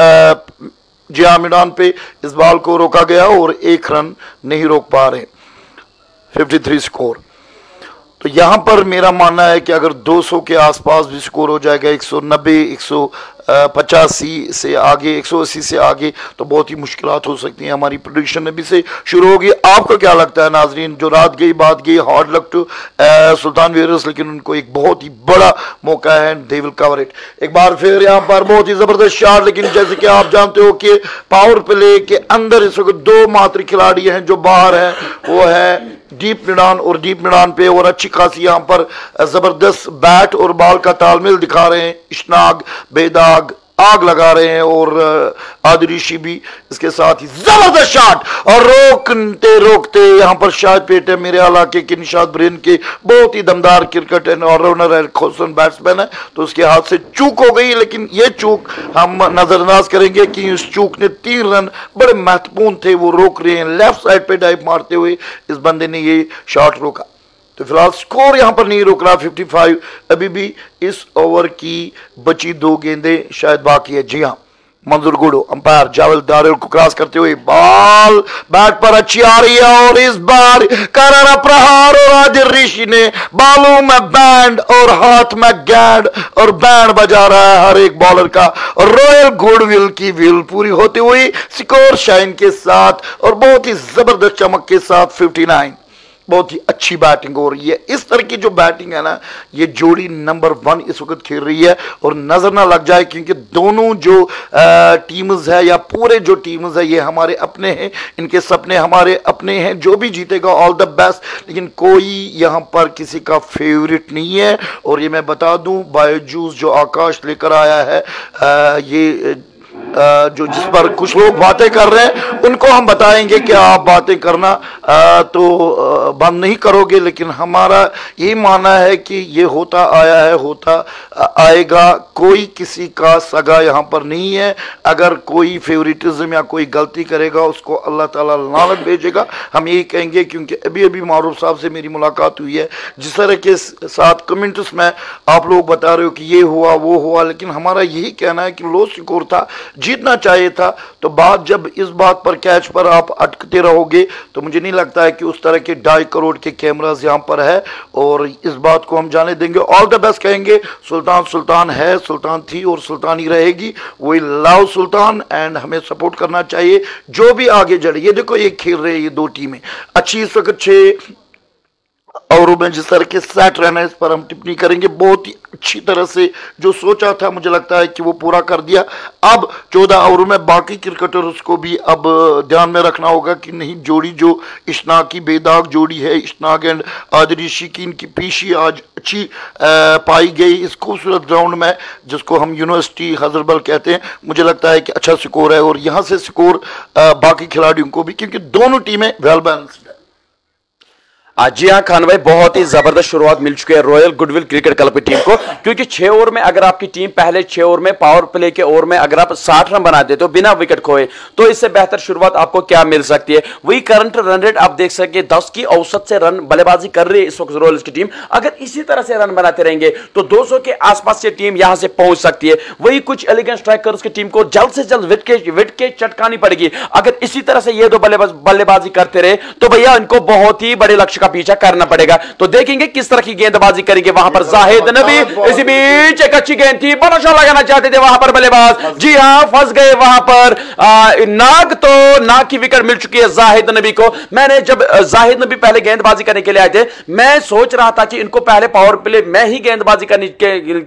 جی ہاں میدان پہ اس بال کو روکا گیا اور ایک رن نہیں روک پا رہے۔ ففٹی تھری سکور تو یہاں پر میرا ماننا ہے کہ اگر دو سو کے آس پاس بھی سکور ہو جائے گا، ایک سو نبے، ایک سو پچاسی سے آگے، ایک سو اسی سے آگے، تو بہت ہی مشکلات ہو سکتی ہیں۔ ہماری پروڈکشن ابھی سے شروع ہوگی۔ آپ کو کیا لگتا ہے ناظرین؟ جو رات گئی، بات گئی hard luck to Sultan wears لیکن ان کو ایک بہت ہی بڑا موقع ہے دے ول کور اٹ ایک بار پھر یہاں پر بہت ہی زبردست شاٹ، لیکن جیسے کہ آپ جانتے ہو کہ پاور پلے کے اندر اس وقت دو ماتری کھلاڑی ہیں جو باہر ہیں۔ وہ ہے ڈیپ میدان اور ڈیپ میدان پہ اور اچھی خاصی یہاں پر زبردست بیٹ اور بال کا تالمیل دکھا رہے ہیں۔ اشناگ بیداگ آگ لگا رہے ہیں اور آدریشی بھی اس کے ساتھ ہی زبردست شاٹ اور روکتے روکتے یہاں پر شاید پیٹ ہے میرے علاقے کے نشاد برین کے بہت ہی دمدار کرکٹ اور رونر ہے خوصن بیٹسمین ہے تو اس کے ہاتھ سے چوک ہو گئی، لیکن یہ چوک ہم نظر انداز کریں گے کہ اس چوک نے تین رن بڑے مہتپون تھے، وہ روک رہے ہیں، لیفٹ سائڈ پہ ڈائپ مارتے ہوئے اس بندے نے یہ شاٹ روکا۔ تو فی الحال سکور یہاں پر نہیں روک رہا ففٹی فائیو ابھی بھی اس اوور کی بچی دو گیندیں، شاید باقی ہے۔ جی ہاں منظور گوڑو امپائر جاول دارل کو کراس کرتے ہوئے بال، بیٹ پر اچھی آ رہی ہے اور اس بار کرارا پرہار اور آدر ریشی نے بالوں میں بینڈ اور ہاتھ میں گینڈ اور بینڈ بجا رہا ہے ہر ایک بالر کا۔ اور رویل گوڈ ویل کی ویل پوری ہوتی ہوئی سکور شائن کے ساتھ اور بہت ہی زبردست چمک کے ساتھ ففٹی نائن بہت ہی اچھی بیٹنگ ہو رہی ہے۔ اس طرح کی جو بیٹنگ ہے نا، یہ جوڑی نمبر ون اس وقت کھیل رہی ہے اور نظر نہ لگ جائے کیونکہ دونوں جو ٹیمز ہے یا پورے جو ٹیمز ہے، یہ ہمارے اپنے ہیں۔ ان کے سپنے ہمارے اپنے ہیں۔ جو بھی جیتے گا آل دا بیسٹ لیکن کوئی یہاں پر کسی کا فیورٹ نہیں ہے۔ اور یہ میں بتا دوں بایوجوز جو آکاش لے کر آیا ہے یہ جو جس پر کچھ لوگ باتیں کر رہے ہیں، ان کو ہم بتائیں گے کہ آپ باتیں کرنا تو بند نہیں کرو گے، لیکن ہمارا یہی ماننا ہے کہ یہ ہوتا، آیا ہے، ہوتا آئے گا، کوئی کسی کا سگا یہاں پر نہیں ہے۔ اگر کوئی فیوریٹزم یا کوئی غلطی کرے گا، اس کو اللہ تعالیٰ لانت بھیجے گا۔ ہم یہی کہیں گے، کیونکہ ابھی ابھی معروف صاحب سے میری ملاقات ہوئی ہے۔ جس طرح کے ساتھ کمنٹس میں آپ لوگ بتا رہے ہو کہ یہ ہوا، وہ ہوا، لیکن ہمارا یہی کہنا ہے کہ لو سکور تھا۔ جیتنا چاہیے تھا، تو بات جب اس بات پر کیچ پر آپ اٹکتے رہو گے، تو مجھے نہیں لگتا ہے کہ اس طرح کے ڈھائی کروڑ کے کیمراز یہاں پر ہے اور اس بات کو ہم جانے دیں گے۔ آل دا بیسٹ کہیں گے، سلطان سلطان ہے، سلطان تھی اور سلطان ہی رہے گی۔ وہی لاؤ سلطان اینڈ ہمیں سپورٹ کرنا چاہیے۔ جو بھی آگے جڑے، یہ دیکھو، یہ کھیل رہے یہ دو ٹیمیں۔ اچھی اس وقت چھ اور میں جس طرح کے سیٹ رہنا ہے اس پر ہم ٹپنی کریں گے۔ بہت ہی اچھی طرح سے جو سوچا تھا، مجھے لگتا ہے کہ وہ پورا کر دیا۔ اب چودہ اووروں میں باقی کرکٹرز کو بھی اب دھیان میں رکھنا ہوگا کہ نہیں، جوڑی جو اشنا کی بے داغ جوڑی ہے اشناگ اینڈ آدری شکین کی پیشی آج اچھی پائی گئی اس خوبصورت گراؤنڈ میں، جس کو ہم یونیورسٹی حضربل کہتے ہیں۔ مجھے لگتا ہے کہ اچھا سکور ہے اور یہاں سے سکور باقی کھلاڑیوں کو بھی، کیونکہ دونوں ٹیمیں ویل بیلنسڈ ہیں۔ جی ہاں خان بھائی، بہت ہی زبردست شروعات مل چکی ہے royal good will cricket club کی ٹیم کو۔ کیونکہ چھ اوور میں اگر آپ کی ٹیم پہلے چھ اوور میں پاور پلے کے اوور میں اگر آپ ساٹھ رن بنا دیتے ہو بنا وکٹ کھوئے، تو اس سے بہتر شروعات آپ کو کیا مل سکتی ہے؟ وہی کرنٹ رن ریٹ آپ دیکھ سکتے دس کی اوسط سے رن بلے بازی کر رہی ہے اس وقت رویلز کی ٹیم اگر اسی طرح سے رن بناتے رہیں گے، تو دو سو کے آس پاس سے ٹیم یہاں سے پہنچ سکتی ہے۔ وہی کچھ ایلیگن اسٹرائکرز کی ٹیم کو جلد سے جلد وٹ کے وٹ کے چٹکانی پڑے گی۔ اگر اسی طرح سے یہ دو بلے بازی کرتے رہے، تو بھیا ان کو بہت ہی بڑے لکش کا پیچھا کرنا پڑے گا۔ تو دیکھیں گے کس طرح کی گیند بازی کریں گے۔ وہاں پر زاہد نبی اسی بیچ ایک اچھی گیند تھی۔ بڑا شاہ لگانا چاہتے تھے وہاں پر بلے باز جی ہاں فس گئے وہاں پر۔ ناگ تو ناگ کی وکر مل چکی ہے زاہد نبی کو۔ میں نے جب زاہد نبی پہلے گیند بازی کرنے کے لیے آئے تھے میں سوچ رہا تھا کہ ان کو پہلے پاور پلے میں ہی گیند بازی کرنے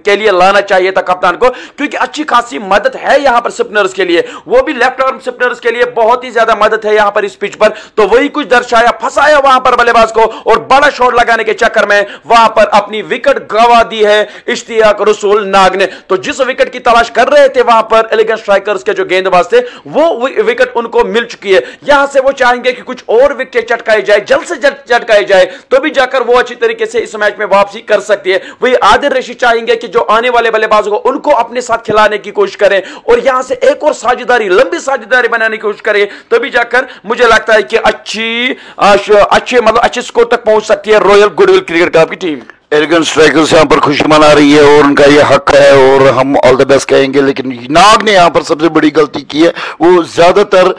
کے لیے لانا چاہیے تھا کپتان کو۔ کیونکہ اچھی خاصی مدد ہے یہاں پر سپنرز کے لیے۔ وہ بھی لیفٹ آرم سپنرز کے لیے بہت ہی زیادہ مدد ہے یہاں پر اس پچ پر۔ تو وہی کچھ درشایا پھسایا وہاں پر بلے باز کو۔ اور بڑا شوٹ لگانے کے چکر میں وہاں پر اپنی وکٹ گوا دی ہے اشتیاق رسول ناگ نے۔ تو جس وکٹ کی تلاش کر رہے تھے وہاں پر ایلیگن سٹرائکرز کے جو گیند باز تھے، وہ وکٹ ان کو مل چکی ہے۔ یہاں سے وہ چاہیں گے کہ کچھ اور وکٹیں چٹکائے جائے، جلد سے جلد چٹکائے جائے، تو بھی جا کر وہ اچھی طریقے سے اس میچ میں واپسی کر سکتی ہے۔ وہی عادر رشی چاہیں گے کہ جو آنے والے بلے باز کو ان کو اپنے ساتھ کھلانے کی کوشش کریں اور یہاں سے ایک اور ساجداری، لمبی ساجداری بنانے کی کوشش کریں تو بھی جا کر مجھے لگتا ہے کہ اچھی اچھے مطلب اچھے سکور لوگوں تک پہنچ سکتی ہے royal good will cricket club کی ٹیم ایلیگن اسٹرائکر سے ہم پر خوشی منا رہی ہے اور ان کا یہ حق ہے اور ہم آل دا بیسٹ کہیں گے، لیکن ناگ نے یہاں پر سب سے بڑی غلطی کی ہے۔ وہ زیادہ تر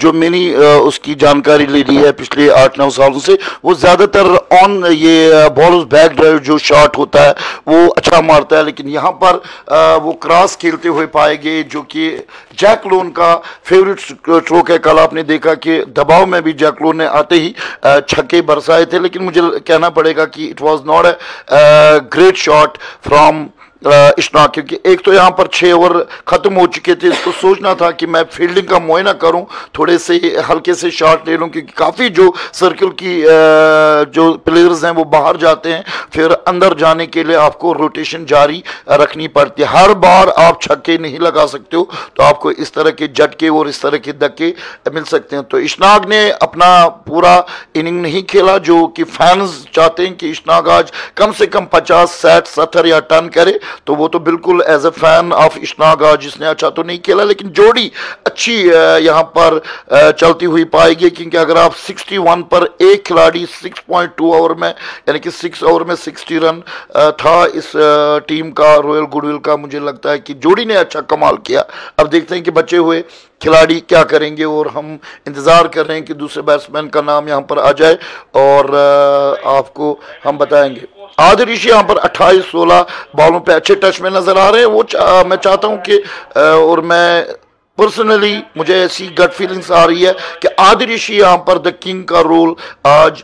جو میں نے اس کی جانکاری لے لی ہے پچھلے آٹھ نو سالوں سے، وہ زیادہ تر آن یہ بالز بیک ڈرائیو جو شاٹ ہوتا ہے، وہ اچھا مارتا ہے، لیکن یہاں پر وہ کراس کھیلتے ہوئے پائے گئے، جو کہ جیک لون کا فیوریٹ سٹروک ہے۔ کل آپ نے دیکھا کہ دباؤ میں بھی جیک لون نے آتے ہی چھکے برسائے تھے، لیکن مجھے کہنا پڑے گا کہ it was not a great shot from Ashna کیونکہ ایک تو یہاں پر چھ اوور ختم ہو چکے تھے۔ اس کو سوچنا تھا کہ میں فیلڈنگ کا معائنہ کروں، تھوڑے سے ہلکے سے شاٹ لے لوں، کیونکہ کافی جو سرکل کی جو پلیئرز ہیں وہ باہر جاتے ہیں۔ پھر اندر جانے کے لیے آپ کو روٹیشن جاری رکھنی پڑتی ہے۔ ہر بار آپ چھکے نہیں لگا سکتے ہو، تو آپ کو اس طرح کے جھٹکے اور اس طرح کے دکے مل سکتے ہیں۔ تو اشناگ نے اپنا پورا اننگ نہیں کھیلا، جو کہ فینز چاہتے ہیں کہ اشناگ آج کم سے کم پچاس سیٹ ستھر یا ٹن کرے۔ تو وہ تو بالکل ایز اے فین آف اشناگ آج اس نے اچھا تو نہیں کھیلا، لیکن جوڑی اچھی یہاں پر چلتی ہوئی پائے گی کیونکہ اگر آپ سکسٹی ون پر ایک کھلاڑی سکس پوائنٹ ٹو اوور میں یعنی کہ سکس اوور میں سکسٹی رن تھا۔ اس ٹیم کا، رویل گوڈویل کا مجھے لگتا ہے کہ جوڑی نے اچھا کمال کیا۔ اب دیکھتے ہیں کہ بچے ہوئے کھلاڑی کیا کریں گے اور ہم انتظار کر رہے ہیں کہ دوسرے بیٹسمین کا نام یہاں پر آ جائے اور آپ کو ہم بتائیں گے۔ عادر ایشی یہاں پر اٹھائیس سولہ بالوں پہ اچھے ٹچ میں نظر آ رہے ہیں۔ وہ میں چاہتا ہوں کہ اور میں پرسنلی مجھے ایسی گٹ فیلنگز آ رہی ہے کہ آدریشی یہاں پر دا کنگ کا رول آج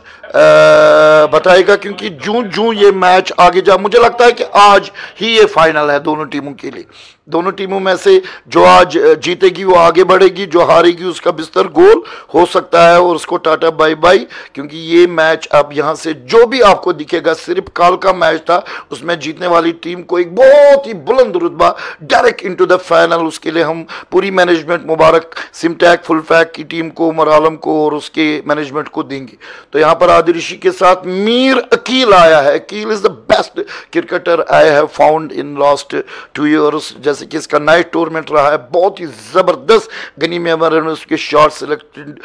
بتائے گا کیونکہ جوں جوں یہ میچ آگے جا مجھے لگتا ہے کہ آج ہی یہ فائنل ہے دونوں ٹیموں کے لیے۔ دونوں ٹیموں میں سے جو آج جیتے گی وہ آگے بڑھے گی، جو ہارے گی اس کا بستر گول ہو سکتا ہے اور اس کو ٹاٹا بائی بائی، کیونکہ یہ میچ اب یہاں سے جو بھی آپ کو دکھے گا، صرف کال کا میچ تھا، اس میں جیتنے والی ٹیم کو ایک بہت ہی بلند رتبہ ڈائریکٹ انٹو دا فائنل اس کے لیے ہم پوری مینجمنٹ مبارک سمٹیک فل فیک کی ٹیم کو، عمر عالم کو اور اس کے مینجمنٹ کو دیں گے۔ تو یہاں پر آدر رشی کے ساتھ میر اکیل آیا ہے۔ Aqeel is the best cricketer player I have found in last two years جیسے کہ اس کا نائٹ ٹورمنٹ رہا ہے، بہت ہی زبردست گنی میمر اس کے شارٹ سلیکٹڈ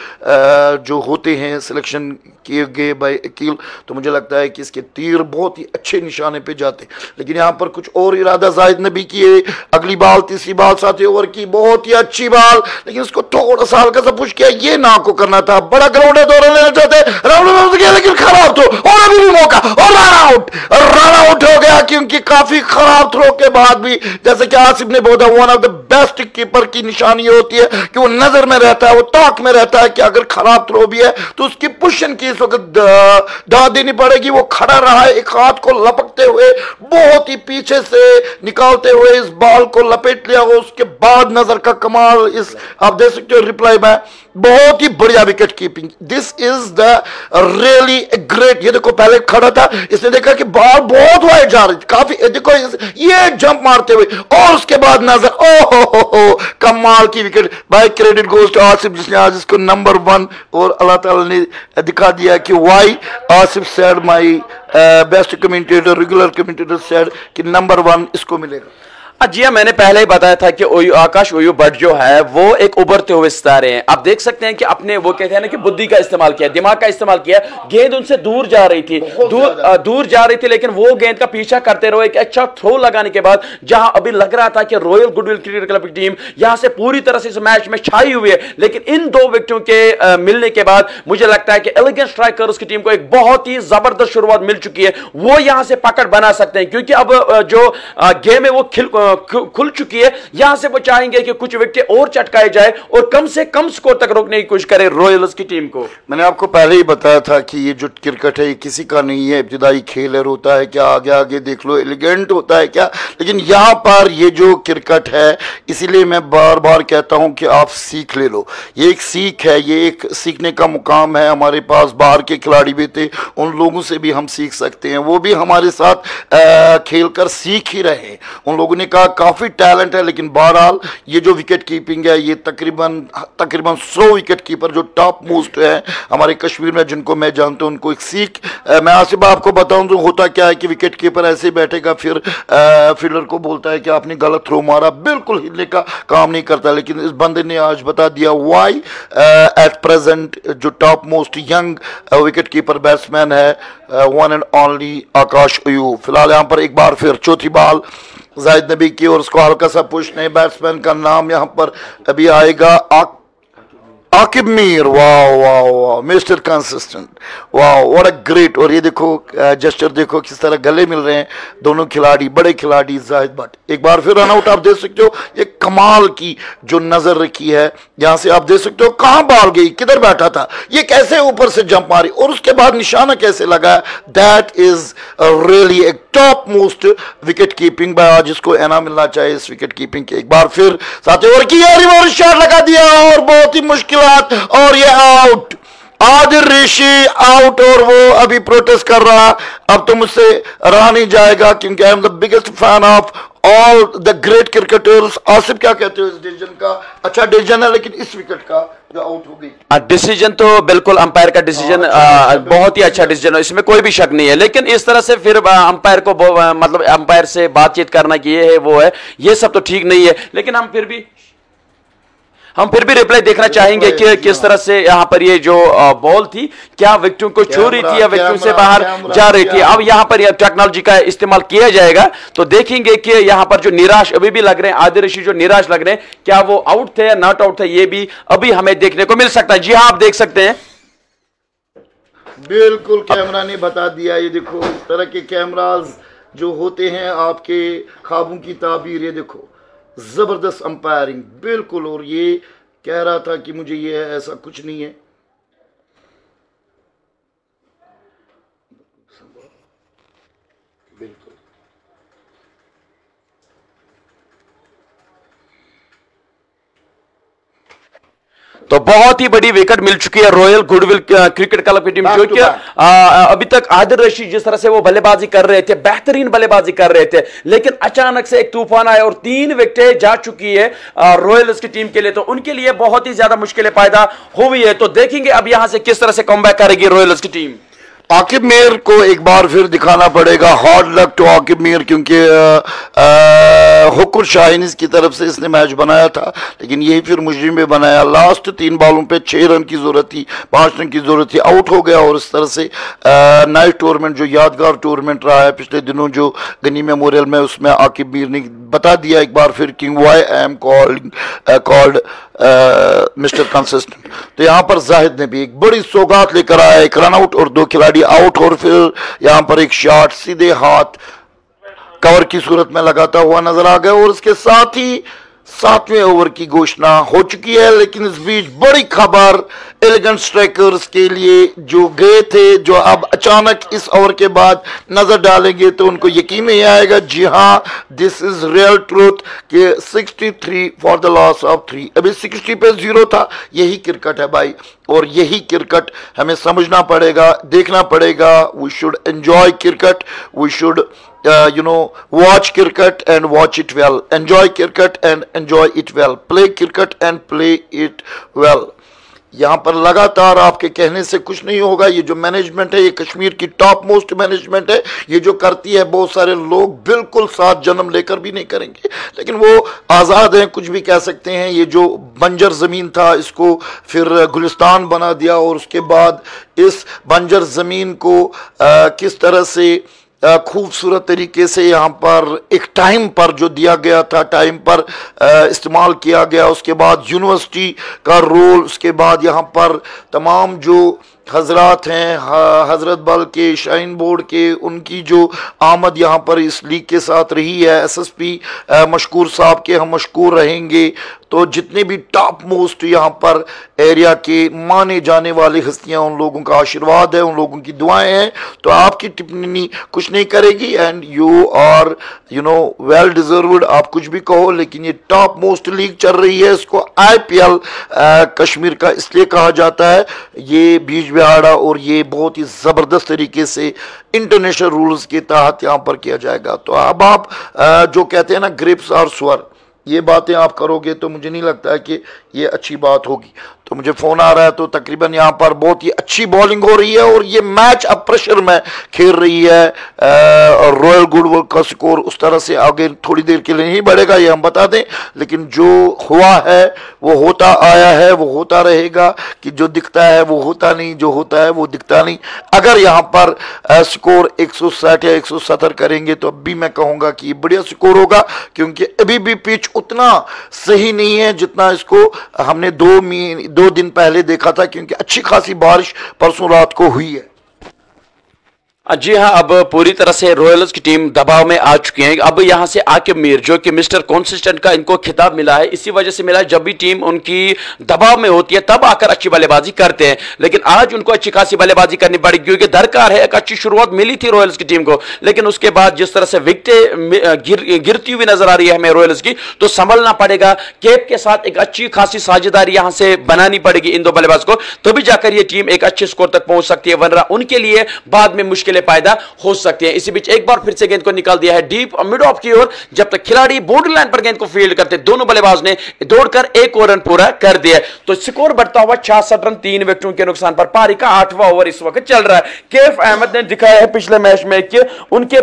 جو ہوتے ہیں سلیکشن کیے گئے بائی اکیل تو مجھے لگتا ہے کہ اس کے تیر بہت ہی اچھے نشانے پہ جاتے ہیں۔ لیکن یہاں پر کچھ اور ارادہ زائد نے بھی کیے۔ اگلی بال، تیسری بال ساتھی اوور کی بہت ہی اچھی بال۔ لیکن اس کو تھوڑا سا ہلکا سا پوچھ کیا، یہ نہ کو کرنا تھا۔ بڑا گراؤنڈ ہے دو رن لینا چاہتے راؤنڈ لیکن خراب تو۔ اور ابھی بھی موقع۔ اور رن آؤٹ رن آؤٹ ہو گیا کیوں ان کی کافی خراب تھرو کے بعد بھی جیسے کہ آصف نے بولا one of the best keeper کی نشانی ہوتی ہے کہ وہ نظر میں رہتا ہے، وہ تاک میں رہتا ہے کہ اگر خراب تھرو بھی ہے تو اس کی پوشن کی اس وقت ڈال دینی پڑے گی، وہ کھڑا رہا ہے، ایک ہاتھ کو لپ روکتے ہوئے بہت ہی پیچھے سے نکالتے ہوئے اس بال کو لپیٹ لیا ہو اس کے بعد نظر کا کمال اس آپ دے سکتے ہو ریپلائی میں بہت ہی بڑھیا wicket keeping this is the really great یہ دیکھو پہلے کھڑا تھا، اس نے دیکھا کہ بال بہت وائڈ جا رہی تھی کافی دیکھو یہ جمپ مارتے ہوئے اور اس کے بعد نظر او کمال کی wicket by credit goes to Asif جس نے آج اس کو نمبر ون اور اللہ تعالی نے دکھا دیا کہ why Asif said my best commentator regular commentator said کہ نمبر ون اس کو ملے گا جی ہاں، میں نے پہلے ہی بتایا تھا کہ اویو آکاش اویو بٹ جو ہے وہ ایک ابھرتے ہوئے ستارے ہیں۔ آپ دیکھ سکتے ہیں کہ اپنے وہ کہتے ہیں نا کہ بدھی کا استعمال کیا دماغ کا استعمال کیا گیند ان سے دور جا رہی تھی دور دور جا رہی تھی لیکن وہ گیند کا پیچھا کرتے رہے ایک اچھا تھرو لگانے کے بعد جہاں ابھی لگ رہا تھا کہ royal good will cricket club کی ٹیم یہاں سے پوری طرح سے اس میچ میں چھائی ہوئی ہے۔ لیکن ان دو وکٹوں کے ملنے کے بعد مجھے لگتا ہے کہ ایلیگنٹ اسٹرائکرز کی ٹیم کو ایک بہت ہی زبردست شروعات مل چکی ہے۔ وہ یہاں سے پکڑ بنا سکتے ہیں کیونکہ اب جو گیم ہے وہ کھل کھل چکی ہے۔ یہاں سے وہ چاہیں گے کہ کچھ وکٹیں اور چٹکائے جائے اور کم سے کم سکور تک روکنے کی کوشش کرے رویلز کی ٹیم کو۔ میں نے آپ کو پہلے ہی بتایا تھا کہ یہ جو کرکٹ ہے، یہ کسی کا نہیں ہے۔ ابتدائی کھیلر ہوتا ہے کیا؟ آگے آگے دیکھ لو۔ ایلیگنٹ ہوتا ہے کیا؟ لیکن یہاں پر یہ جو کرکٹ ہے، اسی لیے میں بار بار کہتا ہوں کہ آپ سیکھ لے لو۔ یہ ایک سیکھ ہے، یہ ایک سیکھنے کا مقام ہے۔ ہمارے پاس باہر کے کھلاڑی بھی تھے، ان لوگوں سے بھی ہم سیکھ سکتے ہیں۔ وہ بھی ہمارے ساتھ کھیل کر سیکھ ہی رہے ہیں۔ ان لوگوں نے کا کافی ٹیلنٹ ہے، لیکن بہرحال یہ جو وکٹ کیپنگ ہے، یہ تقریباً تقریباً سو وکٹ کیپر جو ٹاپ موسٹ ہے ہمارے کشمیر میں، جن کو میں جانتا ہوں، ان کو ایک سیکھ۔ میں آصف آپ کو بتاؤں تو ہوتا کیا ہے کہ وکٹ کیپر ایسے بیٹھے گا، پھر فیلڈر کو بولتا ہے کہ آپ نے غلط تھرو مارا۔ بالکل ہلنے کا کام نہیں کرتا، لیکن اس بندے نے آج بتا دیا وائی ایٹ پریزنٹ جو top most young wicket keeper batsman ہے ون اینڈ اونلی آکاش ایو فی الحال یہاں پر ایک بار پھر چوتھی بال۔ زائد نبی کی اور اس کو ہلکا سا پوچھ نہیں بیٹسمین کا نام یہاں پر ابھی آئے گا۔ Aqib Mir wow wow wow mister consistent wow what a great اور یہ دیکھو جسٹر دیکھو کس طرح گلے مل رہے ہیں دونوں کھلاڑی بڑے کھلاڑی زاہد بٹ ایک بار پھر رن آؤٹ آپ دیکھ سکتے ہو یہ کمال کی جو نظر رکھی ہے یہاں سے آپ دیکھ سکتے ہو کہاں بال گئی کدھر بیٹھا تھا یہ کیسے اوپر سے جمپ ماری اور اس کے بعد نشانہ کیسے لگا دیٹ از ریئلی ایک ٹاپ موسٹ وکٹ کیپنگ بایا جس کو اینا ملنا چاہیے اس وکٹ کیپنگ کے ایک بار پھر ساتھ اور کی ریورس شاٹ لگا دیا اور بہت ہی مشکل مشکلات اور یہ آؤٹ عادر ریشی آؤٹ اور وہ ابھی پروٹیسٹ کر رہا. اب تو مجھ سے رہا نہیں جائے گا کیونکہ am the biggest fan of all the great cricketers. Asif کیا کہتے ہو اس ڈیجن کا؟ اچھا ڈیجن ہے لیکن اس وکٹ کا جو آؤٹ ہو گئی. ڈیسیجن تو بالکل امپائر کا ڈیسیجن بہت ہی اچھا ڈیسیجن ہے۔ اس میں کوئی بھی شک نہیں ہے۔ لیکن اس طرح سے پھر امپائر کو مطلب امپائر سے بات چیت کرنا کہ یہ ہے وہ ہے یہ سب تو ٹھیک نہیں ہے۔ لیکن ہم پھر بھی ہم پھر بھی ریپلائی دیکھنا چاہیں گے کہ کس طرح سے یہاں پر یہ جو بال تھی کیا وکٹوں کو چھو رہی تھی یا وکٹوں سے باہر جا رہی تھی۔ اب یہاں پر یہ ٹیکنالوجی کا استعمال کیا جائے گا۔ تو دیکھیں گے کہ یہاں پر جو نیراش ابھی بھی لگ رہے ہیں آدھے رشی جو نیراش لگ رہے ہیں کیا وہ آؤٹ تھے یا ناٹ آؤٹ تھے یہ بھی ابھی ہمیں دیکھنے کو مل سکتا ہے۔ جی ہاں آپ دیکھ سکتے ہیں۔ بالکل کیمرہ نے بتا دیا۔ یہ دیکھو اس طرح کے کیمراز جو ہوتے ہیں آپ کے خوابوں کی تعبیر یہ دیکھو۔ زبردست امپائرنگ بالکل، اور یہ کہہ رہا تھا کہ مجھے یہ ہے ایسا کچھ نہیں ہے۔ تو بہت ہی بڑی وکٹ مل چکی ہے royal good will cricket club کی ٹیم کیونکہ ابھی تک عادر رشید جس طرح سے وہ بلے بازی کر رہے تھے بہترین بلے بازی کر رہے تھے لیکن اچانک سے ایک طوفان آیا اور تین وکٹیں جا چکی ہے رویلز کی ٹیم کے لیے۔ تو ان کے لیے بہت ہی زیادہ مشکلیں پیدا ہوئی ہے تو دیکھیں گے اب یہاں سے کس طرح سے کم بیک کرے گی رویلز کی ٹیم عاقب میر کو ایک بار پھر دکھانا پڑے گا۔ Hard luck to Aqib Mir, کیونکہ حکر شاہینز کی طرف سے اس نے میچ بنایا تھا، لیکن یہی پھر مجرم بھی بنایا۔ لاسٹ تین بالوں پہ چھ رن کی ضرورت تھی، پانچ رن کی ضرورت تھی آؤٹ ہو گیا اور اس طرح سے نائٹ ٹورنمنٹ جو یادگار ٹورنمنٹ رہا ہے، پچھلے دنوں جو گنی میموریل میں اس میں عاقب میر نے بتا دیا ایک بار پھر کہ why am called Mr Consistent تو یہاں پر زاہد نے بھی ایک بڑی سوگات لے کر آیا، ایک رن آؤٹ اور دو کھلاڑی آؤٹ اور پھر یہاں پر ایک شاٹ، سیدھے ہاتھ، کور کی صورت میں لگاتا ہوا نظر آ گیا اور اس کے ساتھ ہی ساتویں اوور کی گوشنا ہو چکی ہے، لیکن اس بیچ بڑی خبر ایلیگنٹ سٹریکرز کے لیے جو گئے تھے، جو اب اچانک اس اوور کے بعد نظر ڈالیں گے تو ان کو یقین نہیں آئے گا۔ جی ہاں دس از ریئل ٹروتھ کہ sixty three for the loss of three ابھی سکسٹی پہ زیرو تھا، یہی کرکٹ ہے بھائی۔ اور یہی کرکٹ ہمیں سمجھنا پڑے گا، دیکھنا پڑے گا۔ We should enjoy cricket we should you know watch cricket and watch it well enjoy cricket and enjoy it well play cricket and play it well یہاں پر لگاتار آپ کے کہنے سے کچھ نہیں ہوگا. یہ جو مینجمنٹ ہے، یہ کشمیر کی ٹاپ موسٹ مینجمنٹ ہے. یہ جو کرتی ہے، بہت سارے لوگ بالکل ساتھ جنم لے کر بھی نہیں کریں گے. لیکن وہ آزاد ہیں، کچھ بھی کہہ سکتے ہیں. یہ جو بنجر زمین تھا، اس کو پھر گلستان بنا دیا اور اس کے بعد اس بنجر زمین کو کس طرح سے خوبصورت طریقے سے یہاں پر ایک ٹائم پر جو دیا گیا تھا، ٹائم پر استعمال کیا گیا، اس کے بعد یونیورسٹی کا رول، اس کے بعد یہاں پر تمام جو حضرات ہیں ہاں، حضرت بل کے شائن بورڈ کے، ان کی جو آمد یہاں پر اس لیگ کے ساتھ رہی ہے، ایس ایس پی مشکور صاحب کے ہم مشکور رہیں گے۔ تو جتنے بھی ٹاپ موسٹ یہاں پر ایریا کے مانے جانے والی ہستیاں، ان لوگوں کا آشرواد ہے، ان لوگوں کی دعائیں ہیں۔ تو آپ کی ٹپنی کچھ نہیں کرے گی and you are you know well deserved آپ کچھ بھی کہو، لیکن یہ ٹاپ موسٹ لیگ چل رہی ہے۔ اس کو آئی پی ایل کشمیر کا اس لیے کہا جاتا ہے۔ یہ بیچ بہاڑا اور یہ بہت ہی زبردست طریقے سے انٹرنیشنل رولز کے تحت یہاں پر کیا جائے گا۔ تو اب آپ جو کہتے ہیں نا، گریپس اور سور یہ باتیں آپ کرو گے تو مجھے نہیں لگتا ہے کہ یہ اچھی بات ہوگی۔ تو مجھے فون آ رہا ہے تو تقریباً یہاں پر بہت ہی اچھی بالنگ ہو رہی ہے اور یہ میچ اب پریشر میں کھیل رہی ہے۔ رویل گڈ ورک کا سکور اس طرح سے آگے تھوڑی دیر کے لیے نہیں بڑھے گا، یہ ہم بتا دیں۔ لیکن جو ہوا ہے، وہ ہوتا آیا ہے، وہ ہوتا رہے گا کہ جو دکھتا ہے، وہ ہوتا نہیں، جو ہوتا ہے، وہ دکھتا نہیں۔ اگر یہاں پر سکور ایک سو ساٹھ یا ایک سو ستر کریں گے تو اب بھی میں کہوں گا کہ یہ بڑھیا سکور ہوگا، کیونکہ ابھی بھی پچ اتنا صحیح نہیں ہے جتنا اس کو ہم نے دو دو دن پہلے دیکھا تھا، کیونکہ اچھی خاصی بارش پرسوں رات کو ہوئی ہے۔ جی ہاں اب پوری طرح سے رویلز کی ٹیم دباؤ میں آ چکی ہیں۔ اب یہاں سے آکب میر، جو کہ مسٹر کانسسٹنٹ کا ان کو خطاب ملا ہے، اسی وجہ سے ملا ہے، جب بھی ٹیم ان کی دباؤ میں ہوتی ہے، تب آ کر اچھی بلے بازی کرتے ہیں۔ لیکن آج ان کو اچھی خاصی بلے بازی کرنی پڑی، کیونکہ درکار ہے، ایک اچھی شروعات ملی تھی رویلز کی ٹیم کو۔ لیکن اس کے بعد جس طرح سے وکٹیں گرتی ہوئی نظر آ رہی ہے ہمیں رویلز کی، تو سنبھلنا پڑے گا۔ کیپ کے ساتھ ایک اچھی خاصی ساجداری یہاں سے بنانی پڑے گی ان دو بلے باز کو۔ تبھی جا کر یہ ٹیم ایک اچھے سکور تک پہنچ سکتی ہے، ورنہ ان کے لیے بعد میں مشکل لیے پیدا ہو سکتے ہیں اسی بیچ ایک بار پھر سے گیند کو نکال دیا ہے ڈیپ مڈ آف کی اور جب تک کھلاڑی بورڈ لائن پر گیند کو فیلڈ کرتے، دونوں بلے باز نے دوڑ کر ایک اور رن پورا کر دیا۔ تو سکور بڑھتا ہوا چھاسٹھ رن، تین وکٹوں کے نقصان پر۔ پاری کا آٹھواں اوور اس وقت چل رہا ہے۔ کیف احمد نے دکھایا ہے پچھلے میچ میں کہ ان کے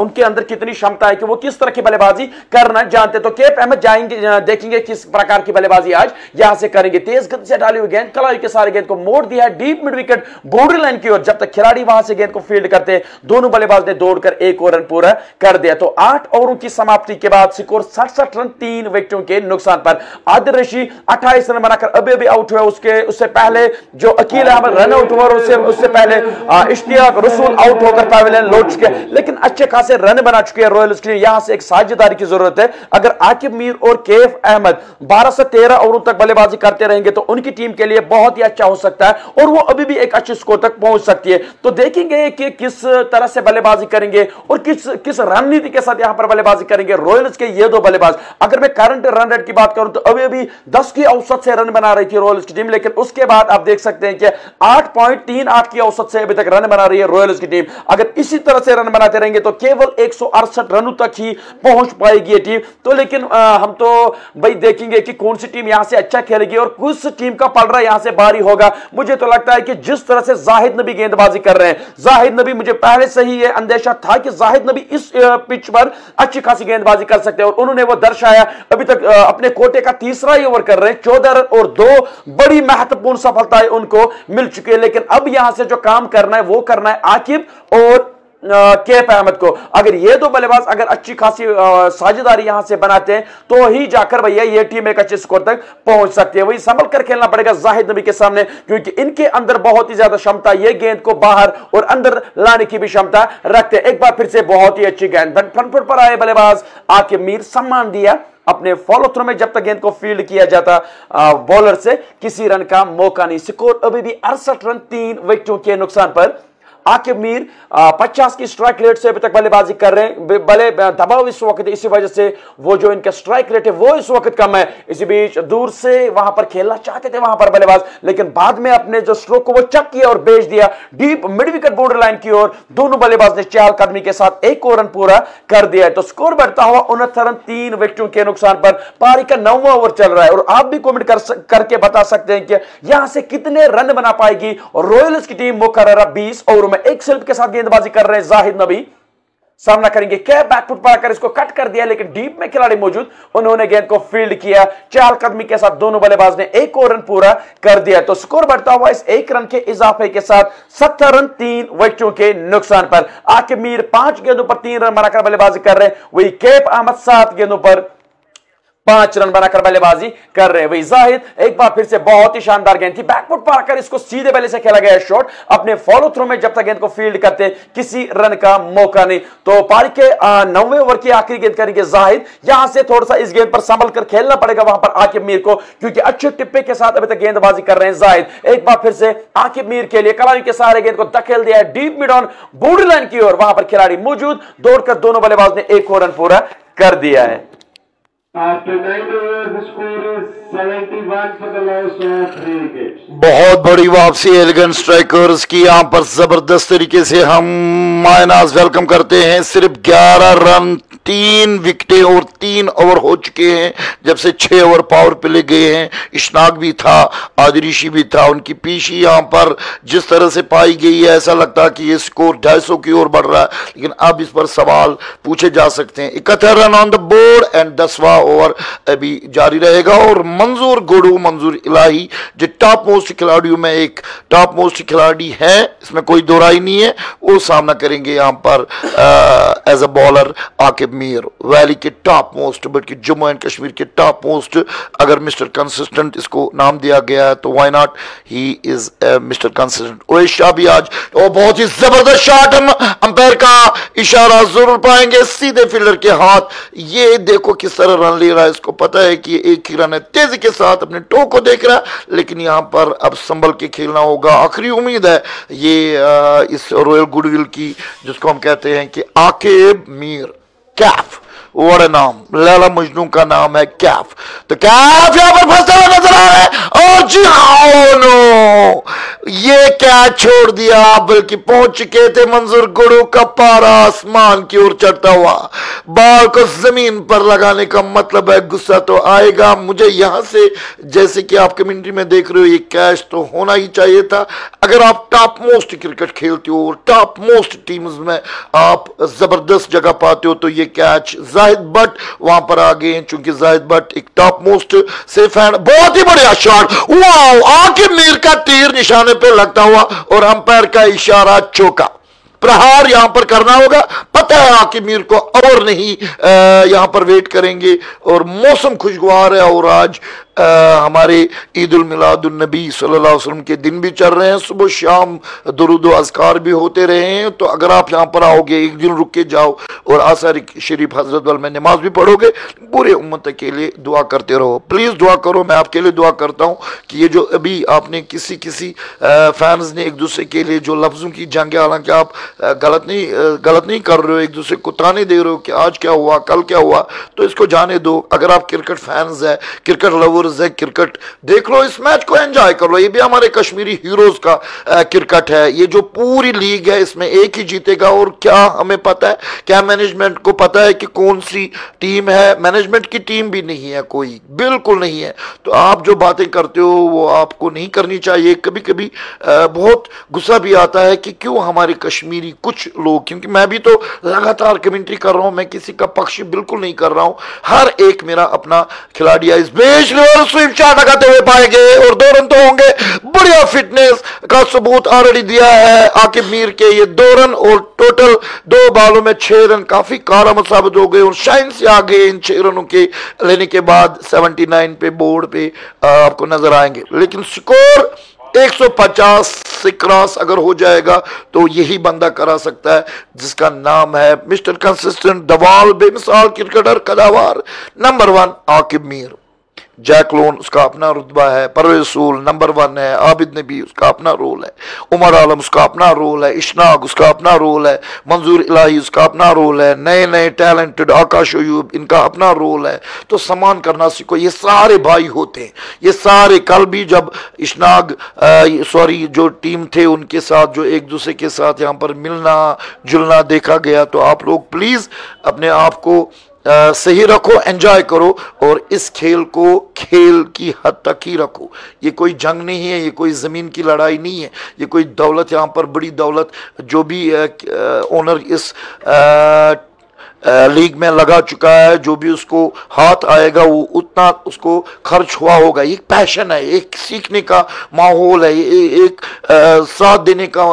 ان کے اندر کتنی شمتا ہے کہ وہ کس طرح کی بلے بازی کرنا جانتے۔ تو کیف احمد جائیں گے، دیکھیں گے کس پرکار کی بلے بازی آج یہاں سے کریں گے۔ تیز گتی سے ڈالی ہوئی گیند کلائی کے سارے گیند کو موڑ دیا ہے۔ Deep mid wicket border line کی اور جب تک کھلاڑی وہاں سے گیند کو فیلڈ کر کرتے، دونوں بلے باز نے دوڑ کر ایک اور رن پورا کر دیا۔ تو آٹھ اووروں کی سماپتی کے بعد سکور سٹسٹھ رن، تین وکٹوں کے نقصان پر۔ عادر رشی اٹھائیس رن بنا کر ابھی ابھی آؤٹ ہوئے۔ اس کے، اس سے پہلے جو اکیل احمد رن آؤٹ ہوا اور اس سے اس سے پہلے اشتیاق رسول آؤٹ ہو کر پاویلین لوٹ چکے۔ لیکن اچھے خاصے رن بنا چکے ہیں رویلز کے لیے یہاں سے ایک ساجداری کی ضرورت ہے۔ اگر عاقب میر اور کیف احمد بارہ سے تیرہ اووروں تک بلے بازی کرتے رہیں گے تو ان کی ٹیم کے لیے بہت ہی اچھا ہو سکتا ہے اور وہ ابھی بھی ایک اچھے سکور تک پہنچ سکتی ہے۔ تو دیکھیں گے کہ کس طرح سے بلے بازی کریں گے اور کس کس رن نیتی کے ساتھ یہاں پر بلے بازی کریں گے؟ رویلز کے یہ دو بلے باز اگر میں کرنٹ رن ریٹ کی بات کروں تو ابھی ابھی دس کی اوسط سے رن بنا رہی تھی رویلز کی ٹیم لیکن اس کے بعد آپ دیکھ سکتے ہیں کہ آٹھ پوائنٹ تین آٹھ کی اوسط سے ابھی تک رن بنا رہی ہے رویلز کی ٹیم اگر اسی طرح سے رن بناتے رہیں گے تو کیول ایک سو اڑسٹھ رنوں تک ہی پہنچ پائے گی یہ ٹیم تو لیکن ہم تو بھائی دیکھیں گے کہ کون سی ٹیم یہاں سے اچھا کھیلے گی اور کس ٹیم کا پل رہا یہاں سے باری ہوگا؟ مجھے تو لگتا ہے کہ جس طرح سے زاہد نبی گیند بازی کر رہے ہیں، زاہد نبی مجھے پہلے سے ہی یہ اندیشہ تھا کہ زاہد نبی اس پچ پر اچھی خاصی گیند بازی کر سکتے ہیں اور انہوں نے وہ درشایا۔ ابھی تک اپنے کوٹے کا تیسرا ہی اوور کر رہے ہیں۔ چودہ رن اور دو بڑی مہتوپورن سفلتائیں ان کو مل چکی ہے لیکن اب یہاں سے جو کام کرنا ہے وہ کرنا ہے عاقب اور کیپ احمد کو؟ اگر یہ دو بلے باز اگر اچھی خاصی ساجداری یہاں سے بناتے ہیں، تو ہی جا کر بھیا یہ ٹیم ایک اچھے سکور تک پہنچ سکتی ہے۔ وہی سنبھل کر کھیلنا پڑے گا زاہد نبی کے سامنے، کیونکہ ان کے اندر بہت ہی زیادہ شمتا، یہ گیند کو باہر اور اندر لانے کی بھی شمتا رکھتے ہیں۔ ایک بار پھر سے بہت ہی اچھی گیند۔ فرنٹ فٹ پر آئے بلے باز آ کے میر سمان دیا اپنے فالو تھرو میں جب تک گیند کو فیلڈ کیا جاتا بولر سے کسی رن کا موقع نہیں۔ سکور ابھی بھی اڑسٹھ رن، تین وکٹوں کے نقصان پر۔ آکب میر پچاس کی سٹرائک ریٹ سے ابھی تک بلے بازی کر رہے ہیں بلے دباؤ اس وقت اسی وجہ سے وہ جو ان کا سٹرائک ریٹ ہے، وہ اس وقت کم ہے۔ اسی بیچ دور سے وہاں پر کھیلنا چاہتے تھے وہاں پر بلے باز، لیکن بعد میں اپنے جو سٹروک کو وہ چک کیا اور بیچ دیا۔ Deep mid wicket border line کی اور دونوں بلے باز نے چال قدمی کے ساتھ ایک اور رن پورا کر دیا ہے۔ تو سکور بڑھتا ہوا انہتر رن، تین وکٹوں کے نقصان پر پاری کا نواں اوور چل رہا ہے۔ اور آپ بھی کومنٹ کر کے بتا سکتے ہیں کہ یہاں سے کتنے رن بنا پائے گی۔ اور رویلز کی ٹیم مقررہ بیس اووروں میں ایک سلپ کے ساتھ گیند بازی کر رہے ہیں زاہد نبی۔ سامنا کریں گے کیا بیک فٹ پر کر اس کو کٹ کر دیا، لیکن ڈیپ میں کھلاڑی موجود، انہوں نے گیند کو فیلڈ کیا۔ چال قدمی کے ساتھ دونوں بلے باز نے ایک اور رن پورا کر دیا۔ تو سکور بڑھتا ہوا اس ایک رن کے اضافے کے ساتھ ستر رن، تین وکٹوں کے نقصان پر۔ آکے میر پانچ گیندوں پر تین رن بنا کر بلے بازی کر رہے ہیں۔ وہی کیپ احمد سات گیندوں پر پانچ رن بنا کر بلے بازی کر رہے ہیں۔ وہی زاہد ایک بار پھر سے بہت ہی شاندار گیند تھی۔ بیک فٹ پر آ کر اس کو سیدھے بلے سے کھیلا گیا شاٹ اپنے فالو تھرو میں جب تک گیند کو فیلڈ کرتے کسی رن کا موقع نہیں۔ تو پاری کے نوے اوور کی آخری گیند کریں گے زاہد۔ یہاں سے تھوڑا سا اس گیند پر سنبھل کر کھیلنا پڑے گا وہاں پر آکب میر کو، کیونکہ اچھے ٹپے کے ساتھ ابھی تک گیند بازی کر رہے ہیں زاہد۔ ایک بار پھر سے آکب میر کے لیے کلاوی کے سارے گیند کو دکھیل دیا ہے۔ Deep mid on board line کی اور وہاں پر کھلاڑی موجود۔ دوڑ کر دونوں بلے باز نے ایک اور رن پورا کر دیا ہے۔ بہت بڑی واپسی ایلگن سٹرائکرز کی، یہاں پر زبردست طریقے سے ہم مائناز ویلکم کرتے ہیں۔ صرف گیارہ رن تین وکٹیں اور تین اوور ہو چکے ہیں جب سے چھ اوور پاور پہ لے گئے ہیں۔ اشناک بھی تھا آدریشی بھی تھا، ان کی پیشی یہاں پر جس طرح سے پائی گئی ہے، ایسا لگتا کہ یہ سکور ڈھائی سو کی اور بڑھ رہا ہے۔ لیکن اب اس پر سوال پوچھے جا سکتے ہیں۔ اکتہ run on the board and دسواں اوور ابھی جاری رہے گا۔ اور منظور گڑو منظور الہی، جو ٹاپ موسٹ کھلاڑیوں میں ایک ٹاپ موسٹ کھلاڑی ہے، اس میں کوئی دورائی نہیں ہے۔ وہ سامنا کریں گے یہاں پر as a bowler Aqib Kashmir valley کے ٹاپ موسٹ، بلکہ جمعہ اینڈ کشمیر کے ٹاپ موسٹ۔ اگر مسٹر کنسسٹنٹ اس کو نام دیا گیا ہے، تو why not he is Mr Consistent Owais Shah بھی آج، اور بہت ہی زبردست شاٹ ہم، امپیر کا اشارہ ضرور پائیں گے سیدھے فیلڈر کے ہاتھ۔ یہ دیکھو کس طرح رن لے رہا ہے۔ اس کو پتہ ہے کہ یہ ایک ہی رن ہے، تیزی کے ساتھ اپنے ٹو کو دیکھ رہا ہے، لیکن یہاں پر اب سنبھل کے کھیلنا ہوگا۔ آخری امید ہے، یہ اس رویل گڈ ویل کی، جس کو ہم کہتے ہیں کہ آکیب میر۔ gap. وڑ نام لیلا مجنو کا نام ہے کیف تو کیف یہاں پر پھنستا ہوا نظر آ رہا اور جی نو یہ کیا چھوڑ دیا بلکہ پہنچ چکے تھے منظور گرو کا پارا آسمان کی اور چڑھتا ہوا بال کو زمین پر لگانے کا مطلب ہے غصہ تو آئے گا مجھے یہاں سے جیسے کہ آپ کمیونٹی میں دیکھ رہے ہو یہ کیش تو ہونا ہی چاہیے تھا اگر آپ ٹاپ موسٹ کرکٹ کھیلتے ہو اور ٹاپ موسٹ ٹیمز میں آپ زبردست جگہ پاتے ہو تو یہ کیچ ظاہر زاہد بٹ، وہاں پر آگئے ہیں، چونکہ زاہد بٹ ایک ٹاپ موسٹ سیف ہینڈ، بہت ہی بڑے اشار آنکہ میر کا تیر نشانے پر لگتا ہوا اور امپائر کا اشارہ چوکا۔ پرہار یہاں پر کرنا ہوگا۔ پتہ ہے آنکہ میر کو اور نہیں یہاں پر ویٹ کریں گے اور موسم خوشگوار ہے اور آج ہمارے عید الملاد النبی صلی اللہ علیہ وسلم کے دن بھی چل رہے ہیں، صبح شام درود و اذکار بھی ہوتے رہے ہیں۔ تو اگر آپ یہاں پر آؤ گے، ایک دن رک کے جاؤ اور آثار شریف حضرت میں نماز بھی پڑھو گے پورے امت کے لیے دعا کرتے رہو۔ پلیز دعا کرو، میں آپ کے لیے دعا کرتا ہوں کہ یہ جو ابھی آپ نے کسی کسی فینز نے ایک دوسرے کے لیے جو لفظوں کی جنگیں حالانکہ آپ غلط نہیں غلط نہیں کر رہے ہو، ایک دوسرے کو تانے دے رہے ہو کہ آج کیا ہوا، کل کیا ہوا، تو اس کو جانے دو۔ اگر آپ کرکٹ فینز ہیں، کرکٹ لور لورز ہے کرکٹ دیکھ لو، اس میچ کو انجائے کر لو۔ یہ بھی ہمارے کشمیری ہیروز کا کرکٹ ہے۔ یہ جو پوری لیگ ہے، اس میں ایک ہی جیتے گا۔ اور کیا ہمیں پتا ہے؟ کیا مینجمنٹ کو پتا ہے کہ کون سی ٹیم ہے؟ مینجمنٹ کی ٹیم بھی نہیں ہے کوئی۔ بالکل نہیں ہے۔ تو آپ جو باتیں کرتے ہو، وہ آپ کو نہیں کرنی چاہیے۔ کبھی کبھی بہت غصہ بھی آتا ہے کہ کیوں ہمارے کشمیری کچھ لوگ، کیونکہ میں بھی تو لگاتار کمنٹری کر رہا ہوں۔ میں کسی کا پکش بالکل نہیں کر رہا ہوں۔ ہر ایک میرا اپنا کھلاڑی ہے۔ اس بیچ لو۔ اور سویم چار لگاتے ہوئے پائیں گے اور دو رن تو ہوں گے۔ بڑیا فٹنس کا ثبوت آلریڈی دیا ہے۔ عاقب میر کے یہ دو رن اور ٹوٹل دو بالوں میں چھ رن کافی کارآمد ثابت ہو گئے اور شائن سے آگے ان چھ رنوں کے لینے کے بعد سیونٹی نائن پہ بورڈ پہ آپ کو نظر آئیں گے۔ لیکن سکور ایک سو پچاس سکراس اگر ہو جائے گا تو یہی بندہ کرا سکتا ہے، جس کا نام ہے مسٹر کنسسٹنٹ دوال، بے مثال کرکٹر، کداوار، نمبر ون عاقب میر۔ جیکلون، اس کا اپنا رتبہ ہے پرو رسول نمبر ون ہے، عابد نبی، اس کا اپنا رول ہے، عمر عالم، اس کا اپنا رول ہے اشناق اس کا اپنا رول ہے، منظور الہی، اس کا اپنا رول ہے، نئے نئے ٹیلنٹڈ، آکاش ایوب ان کا اپنا رول ہے۔ تو سمان کرنا سیکھو، یہ سارے بھائی ہوتے ہیں، یہ سارے کل بھی جب اشناک سوری، جو ٹیم تھے، ان کے ساتھ، جو ایک دوسرے کے ساتھ یہاں پر ملنا، جلنا دیکھا گیا، تو آپ لوگ پلیز اپنے آپ کو صحیح رکھو انجوائے کرو، اور اس کھیل کو کھیل کی حد تک ہی رکھو۔ یہ کوئی جنگ نہیں ہے، یہ کوئی زمین کی لڑائی نہیں ہے، یہ کوئی دولت، یہاں پر بڑی دولت جو بھی اونر اس لیگ میں لگا چکا ہے، جو بھی اس کو ہاتھ آئے گا، وہ اتنا اس کو خرچ ہوا ہوگا۔ ایک پیشن ہے، ایک سیکھنے کا ماحول ہے۔ ایک ساتھ دینے کا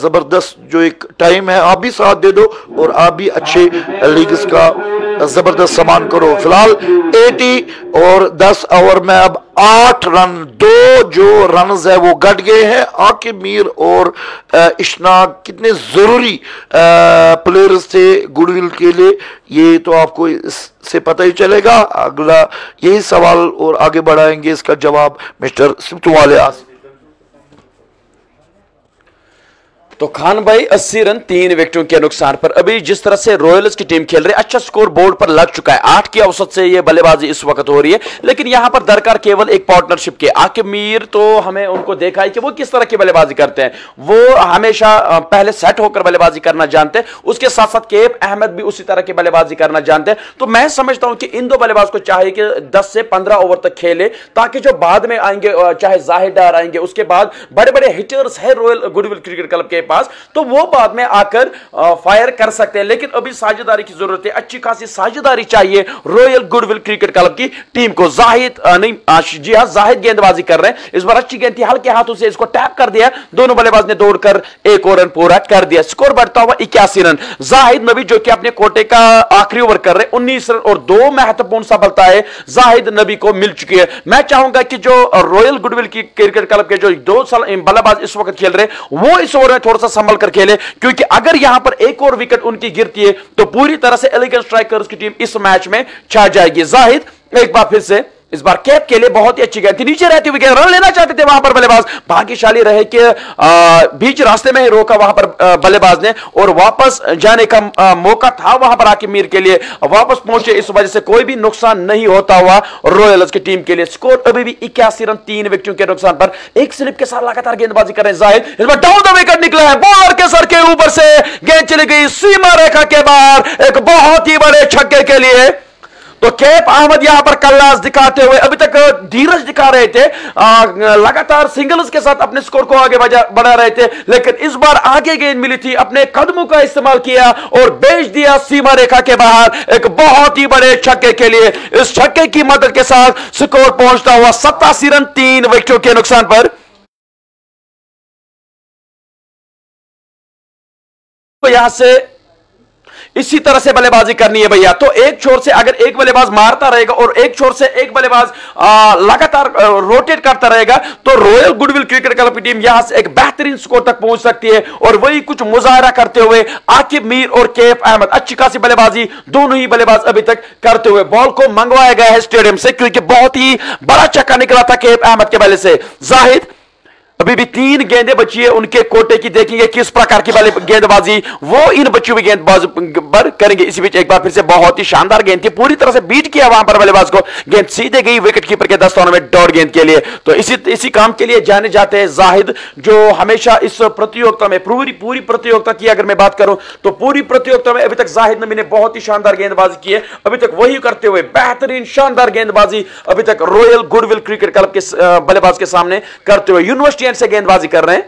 زبردست جو ایک ٹائم ہے۔ آپ بھی ساتھ دے دو اور آپ بھی اچھے لیگز کا زبردست سامان کرو۔ فی الحال ایٹی اور دس آور میں اب آٹھ رن، دو جو رنز ہے وہ گٹ گئے ہیں۔ آکے میر اور اشنا کتنے ضروری پلیئرز تھے گڈ ول کے لیے، یہ تو آپ کو اس سے پتہ ہی چلے گا۔ اگلا یہی سوال اور آگے بڑھائیں گے۔ اس کا جواب مسٹر سمتو والے آسم تو خان بھائی اسی رن تین وکٹوں کے نقصان پر ابھی جس طرح سے رویلز کی ٹیم کھیل رہے ہے اچھا سکور بورڈ پر لگ چکا ہے۔ آٹھ کی اوسط سے یہ بلے بازی اس وقت ہو رہی ہے، لیکن یہاں پر درکار کیول ایک پارٹنرشپ کے آکے میر تو ہمیں ان کو دیکھا ہے کہ وہ کس طرح کی بلے بازی کرتے ہیں۔ وہ ہمیشہ پہلے سیٹ ہو کر بلے بازی کرنا جانتے ہیں، اس کے ساتھ ساتھ کیپ احمد بھی اسی طرح کی بلے بازی کرنا جانتے ہیں۔ تو میں سمجھتا ہوں کہ ان دو بلے باز کو چاہیے کہ دس سے پندرہ اوور تک کھیلے، تاکہ جو بعد میں آئیں گے چاہے زاہد ڈار آئیں گے، اس کے بعد بڑے بڑے ہٹرز ہیں Royal good will cricket Club کے پاس، تو وہ بعد میں آ کر فائر کر سکتے ہیں۔ لیکن ابھی ساجداری کی ضرورت ہے۔ اچھی خاصی ساجداری چاہیے۔ Royal Goodwill cricket club کی ٹیم کو۔ زاہد نہیں جی ہاں زاہد گیند بازی کر رہے ہیں۔ اس بار اچھی گیند تھی، ہلکے ہاتھوں سے اس کو ٹیپ کر دیا۔ دونوں بلے باز نے دوڑ کر ایک اور رن پورا کر دیا۔ سکور بڑھتا ہوا اکیاسی رن۔ زاہد نبی جو کہ اپنے کوٹے کا آخری اوور کر رہے ہیں، انیس رن اور دو مہتوپورن سفلتا ہے۔ زاہد نبی کو مل چکی ہے۔ میں چاہوں گا کہ جو Royal good will cricket Club کے جو دو سال بلے باز اس وقت کھیل رہے ہیں، وہ اس اوور میں تھوڑا سا سنبھل کر کھیلے۔ کیونکہ اگر یہاں پر ایک اور وکٹ ان کی گرتی ہے، تو پوری طرح سے ایلیگن اسٹرائکرز کی ٹیم اس میچ میں چھا جائے گی۔ زاہد، ایک بار پھر سے۔ اس بار کیپ کے لیے بہت ہی اچھی گئی تھی، نیچے رہتی ہوئی رن لینا چاہتے تھے وہاں پر بلے باز۔ بھاگی شالی رہے کہ بیچ راستے میں ہی روکا وہاں پر بلے باز نے۔ اور واپس جانے کا موقع تھا وہاں پر آکم میر کے لیے۔ واپس پہنچے اس وجہ سے کوئی بھی نقصان نہیں ہوتا ہوا رویلز کی ٹیم کے لیے۔ سکور ابھی بھی اکیاسی رن، تین وکٹوں کے نقصان پر۔ ایک سلپ کے ساتھ لگاتار گیند بازی کر رہے ہیں زاہد۔ اس بار ڈاؤن دا وکٹ نکلا ہے، بار کے سر کے اوپر سے گیند چلی گئی، سیما ریکھا کے باہر۔ ایک بہت ہی بڑے چھکے کے لیے۔ تو کیپ احمد یہاں پر کلاس دکھاتے ہوئے ابھی تک دھیرج دکھا رہے تھے۔ لگاتار سنگلز کے ساتھ اپنے سکور کو آگے بڑھا رہے تھے۔ لیکن اس بار آگے گیند ملی تھی۔ اپنے قدموں کا استعمال کیا اور بیچ دیا سیما ریکھا کے باہر۔ ایک بہت ہی بڑے چھکے کے لیے اس چھکے کی مدد کے ساتھ سکور پہنچتا ہوا ستاسی رن، تین وکٹوں کے نقصان پر۔ یہاں سے اسی طرح سے بلے بازی کرنی ہے بھیا۔ تو ایک چھوڑ سے اگر ایک بلے باز مارتا رہے گا اور ایک چھوڑ سے ایک بلے باز لگاتار روٹیٹ کرتا رہے گا، تو royal good will cricket club کی ٹیم یہاں سے ایک بہترین سکور تک پہنچ سکتی ہے۔ اور وہی کچھ مظاہرہ کرتے ہوئے عاقب میر اور کیف احمد، اچھی خاصی بلے بازی، دونوں ہی بلے باز ابھی تک کرتے ہوئے بال کو منگوایا گیا ہے اسٹیڈیم سے، کیونکہ بہت ہی بڑا چکہ نکلا تھا کیف احمد کے بلے سے۔ زاہد ابھی بھی تین گیندیں بچی ہے ان کے کوٹے کی دیکھیں گے کس پرکار کی گیند بازی وہ ان بچوں کی گیند باز پر کریں گے۔ اسی بیچ ایک بار پھر سے بہت ہی شاندار گیند تھی پوری طرح سے بیٹ کیا وہاں پر بلے باز کو۔ گیند سیدھے گئی وکٹ کیپر کے دستانوں میں ڈور گیند کے لیے۔ تو اسی کام کے لیے جانے جاتے ہیں زاہد، جو ہمیشہ اس پرتیوکتہ میں، پوری پوری پرتیوکتہ کی اگر میں بات کروں، تو پوری پرتیوکتہ میں ابھی تک زاہد نمی نے بہت ہی سے گیند بازی کر رہے ہیں۔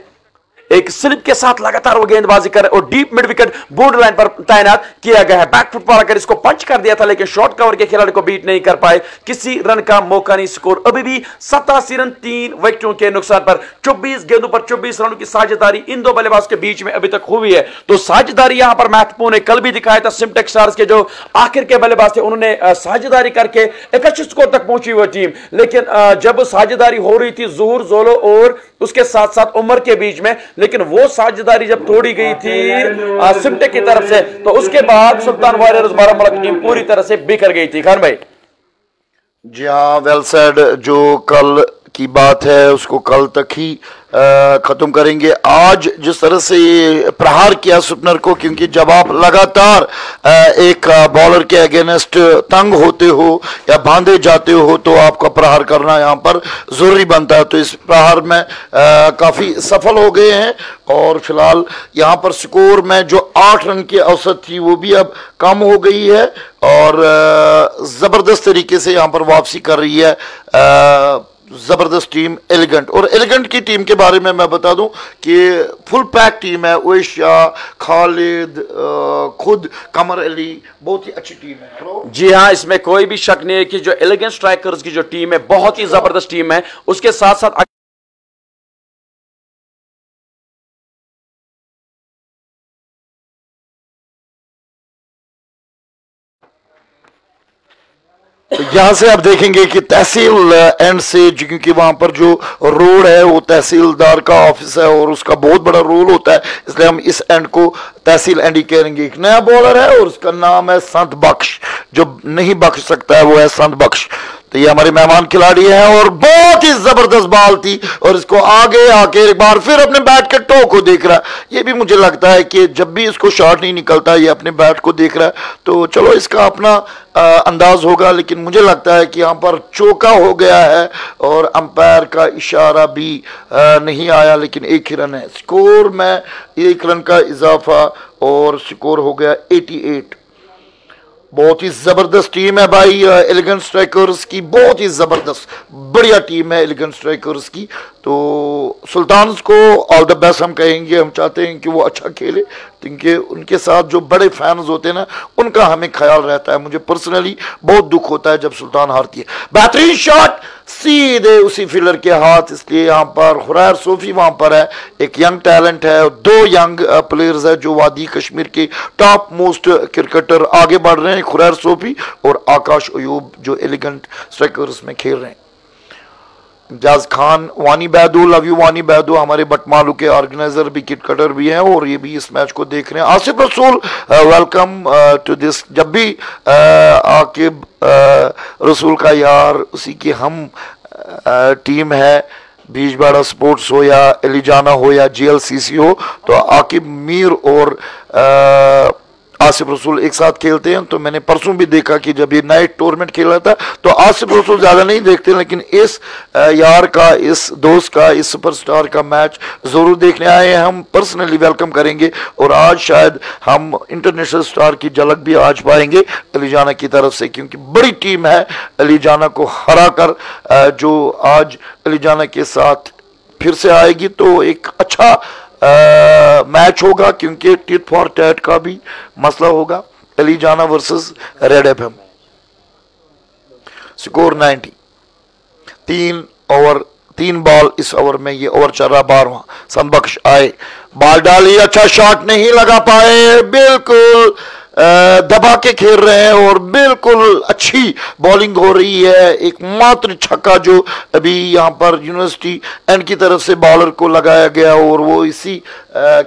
ایک سلپ کے ساتھ لگاتار وہ گیند بازی کر رہے اور deep mid wicket board line پر تعینات کیا گیا ہے. بیک فٹ پر اگر اس کو پنچ کر دیا تھا، لیکن شارٹ کور کے کھلاڑی کو بیٹ نہیں کر پائے. کسی رن کا موقع نہیں سکور. ابھی بھی ستاسی رن، تین وکٹوں کے نقصان پر. چوبیس گیندوں پر چوبیس رنوں کی ساجداری ان دو بلے باز کے بیچ میں ابھی تک ہوئی ہے. تو ساجداری یہاں پر مہتپون ہے کل بھی دکھایا تھا. سمٹیک سٹارز کے جو آخر کے بلے باز تھے، انہوں نے ساجداری کر کے ایک اچھے سکور تک پہنچی ہوئی ٹیم. لیکن جب ساجداری ہو رہی تھی زہور زولو اور اس کے ساتھ ساتھ عمر کے بیچ میں لیکن وہ ساجداری جب توڑی گئی تھی سمٹے کی طرف سے، تو اس کے بعد سلطان وائرز بارہ ملک ٹیم پوری طرح سے بکھر گئی تھی۔ خان بھائی۔ جی ہاں ویل سیڈ جو کل کی بات ہے، اس کو کل تک ہی ختم کریں گے۔ آج جس طرح سے یہ پرہار کیا سپنر کو، کیونکہ جب آپ لگاتار ایک بالر کے اگینسٹ تنگ ہوتے ہو یا باندھے جاتے ہو، تو آپ کا پرہار کرنا یہاں پر ضروری بنتا ہے۔ تو اس پرہار میں کافی سفل ہو گئے ہیں۔ اور فی الحال یہاں پر سکور میں جو آٹھ رن کی اوسط تھی، وہ بھی اب کم ہو گئی ہے۔ اور زبردست طریقے سے یہاں پر واپسی کر رہی ہے زبردست ٹیم ایلیگنٹ اور ایلیگنٹ کی ٹیم کے بارے میں میں بتا دوں کہ فل پیک ٹیم ہے، اویشیا، خالد خود کمر علی، بہت ہی اچھی ٹیم ہے۔ جی ہاں اس میں کوئی بھی شک نہیں ہے کہ جو ایلیگنٹ سٹرائکرز کی جو ٹیم ہے، بہت ہی زبردست ٹیم ہے۔ اس کے ساتھ ساتھ یہاں سے آپ دیکھیں گے کہ تحصیل اینڈ سے کیونکہ وہاں پر جو روڈ ہے وہ تحصیلدار کا آفس ہے اور اس کا بہت بڑا رول ہوتا ہے، اس لیے ہم اس اینڈ کو تحصیل اینڈ ہی کہیں گے۔ ایک نیا بالر ہے اور اس کا نام ہے سنت بخش۔ جو نہیں بخش سکتا ہے وہ ہے سند بخش۔ تو یہ ہمارے مہمان کھلاڑی ہیں اور بہت ہی زبردست بال تھی اور اس کو آگے آ کے ایک بار پھر اپنے بیٹ کے ٹو کو دیکھ رہا۔ ہے یہ بھی مجھے لگتا ہے کہ جب بھی اس کو شاٹ نہیں نکلتا، یہ اپنے بیٹ کو دیکھ رہا۔ ہے تو چلو اس کا اپنا انداز ہوگا، لیکن مجھے لگتا ہے کہ یہاں پر چوکا ہو گیا ہے اور امپائر کا اشارہ بھی نہیں آیا، لیکن ایک ہی رن ہے۔ سکور میں، ایک رن کا اضافہ اور سکور ہو گیا ایٹی ایٹ۔ بہت ہی زبردست ٹیم ہے بھائی ایلیگن سٹرائکرز کی بہت ہی زبردست، بڑھیا ٹیم ہے ایلیگن سٹرائکرز کی۔ تو سلطانز کو آل دا بیسٹ ہم کہیں گے، ہم چاہتے ہیں کہ وہ اچھا کھیلے۔ کیونکہ ان کے ساتھ جو بڑے فینز ہوتے ہیں نا، ان کا ہمیں خیال رہتا ہے۔ مجھے پرسنلی بہت دکھ ہوتا ہے جب سلطان ہارتی ہے۔ بہترین شاٹ سیدھے اسی فیلر کے ہاتھ، اس لیے یہاں پر خریر صوفی وہاں پر ہے۔ ایک ینگ ٹیلنٹ ہے، دو ینگ پلیئرز ہے جو وادی کشمیر کے ٹاپ موسٹ کرکٹر آگے بڑھ رہے ہیں، خریر صوفی اور آکاش ایوب جو ایلیگنٹ سٹرائکرز میں کھیل رہے ہیں۔ جاز خان، وانی بیدو، لو یو وانی بیدو، ہمارے بٹ مالو کے آرگنائزر بھی کٹ کٹر بھی ہیں اور یہ بھی اس میچ کو دیکھ رہے ہیں۔ آصف رسول ویلکم ٹو دس جب بھی عاقب رسول کا یار، اسی کی ہم ٹیم ہے بیج باڑا سپورٹس ہو یا ایلی جانا ہو یا جی ایل سی سی ہو، تو عاقب میر اور آصف رسول ایک ساتھ کھیلتے ہیں، تو میں نے پرسوں بھی دیکھا کہ جب یہ نائٹ ٹورنمنٹ کھیل رہا تھا، تو آصف رسول زیادہ نہیں دیکھتے، لیکن اس یار کا، اس دوست کا، اس سپر سٹار کا میچ ضرور دیکھنے آئے ہیں۔ ہم پرسنلی ویلکم کریں گے اور آج شاید ہم انٹرنیشنل سٹار کی جھلک بھی آج پائیں گے علی جانا کی طرف سے، کیونکہ بڑی ٹیم ہے علی جانا کو ہرا کر جو آج علی جانا کے ساتھ پھر سے آئے گی، تو ایک اچھا میچ ہوگا کیونکہ ٹیٹ فار ٹیٹ کا بھی مسئلہ ہوگا، Ali Jana versus red F M. Score ninety. تین اوور، تین بال اس اوور میں، یہ اوور چل رہا بار وہاں سنبخش آئے۔ بال ڈالی اچھا شاٹ نہیں لگا پائے، بالکل۔ دبا کے کھیل رہے ہیں اور بالکل اچھی بالنگ ہو رہی ہے۔ ایک ماتر چھکا جو ابھی یہاں پر یونیورسٹی اینڈ کی طرف سے بالر کو لگایا گیا اور وہ اسی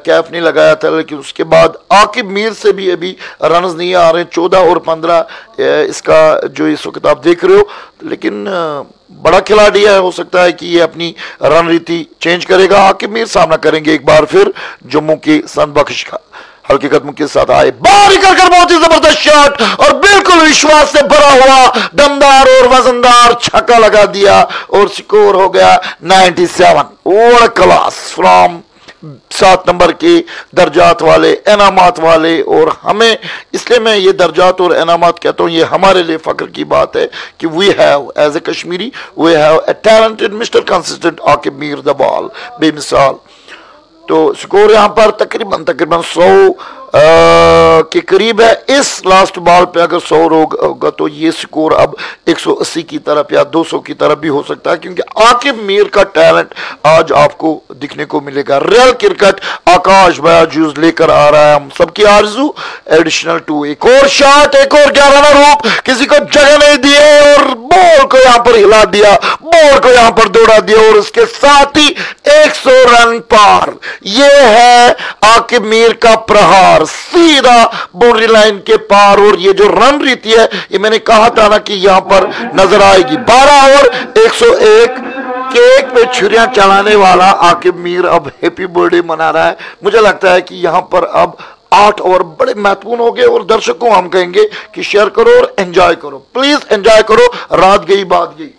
کیف نہیں لگایا تھا، لیکن اس کے بعد عاقب میر سے بھی ابھی رنز نہیں آ رہے۔ چودہ اور پندرہ اس کا جو اس وقت آپ دیکھ رہے ہو۔ لیکن بڑا کھلاڑی ہے، ہو سکتا ہے کہ یہ اپنی رن ریتی چینج کرے گا۔ عاقب میر سامنا کریں گے ایک بار پھر جموں کی سند بخش کا۔ ہلکی قدم کے ساتھ آئے باہر نکل کر بہت ہی زبردست شاٹ اور بالکل وشواس سے بھرا ہوا دمدار اور وزندار چھکا لگا دیا اور سکور ہو گیا نائنٹی سیون۔ کلاس فرام سات نمبر کے درجات والے، انعامات والے اور ہمیں، اس لیے میں یہ درجات اور انعامات کہتا ہوں، یہ ہمارے لیے فخر کی بات ہے کہ we have as a Kashmiri we have a talented Mr Consistent آکے میر دا بال بے مثال تو سکور یہاں پر تقریباً تقریباً سو کے قریب ہے، اس لاسٹ بال پہ اگر سو ہوگا تو یہ سکور اب ایک سو اسی کی طرف یا دو سو کی طرف بھی ہو سکتا ہے، کیونکہ عاقب میر کا ٹیلنٹ آج آپ کو دکھنے کو ملے گا۔ ریل کرکٹ آکاش بیا جوز لے کر آ رہا ہے ہم سب کی آرزو۔ ایڈیشنل ٹو ایک اور شاٹ ایک اور گیارہ روپ۔ کسی کو جگہ نہیں دیے اور بول کو یہاں پر ہلا دیا۔ بول کو یہاں پر دوڑا دیا اور اس کے ساتھ ہی ایک سو رن پار۔ یہ ہے عاقب میر کا پرہار۔ سیدھا بونڈری لائن کے پار اور یہ جو رن ریتی ہے، یہ میں نے کہا تھا نا کہ یہاں پر نظر آئے گی۔ بارہ اور ایک سو ایک کیک پہ چھریاں چلانے والا عاقب میر اب ہیپی برڈے منا رہا ہے۔ مجھے لگتا ہے کہ یہاں پر اب آٹھ اور بڑے محتون ہو گئے اور درشکوں ہم کہیں گے کہ شیئر کرو اور انجوائے کرو۔ پلیز انجوائے کرو۔ رات گئی، بات گئی۔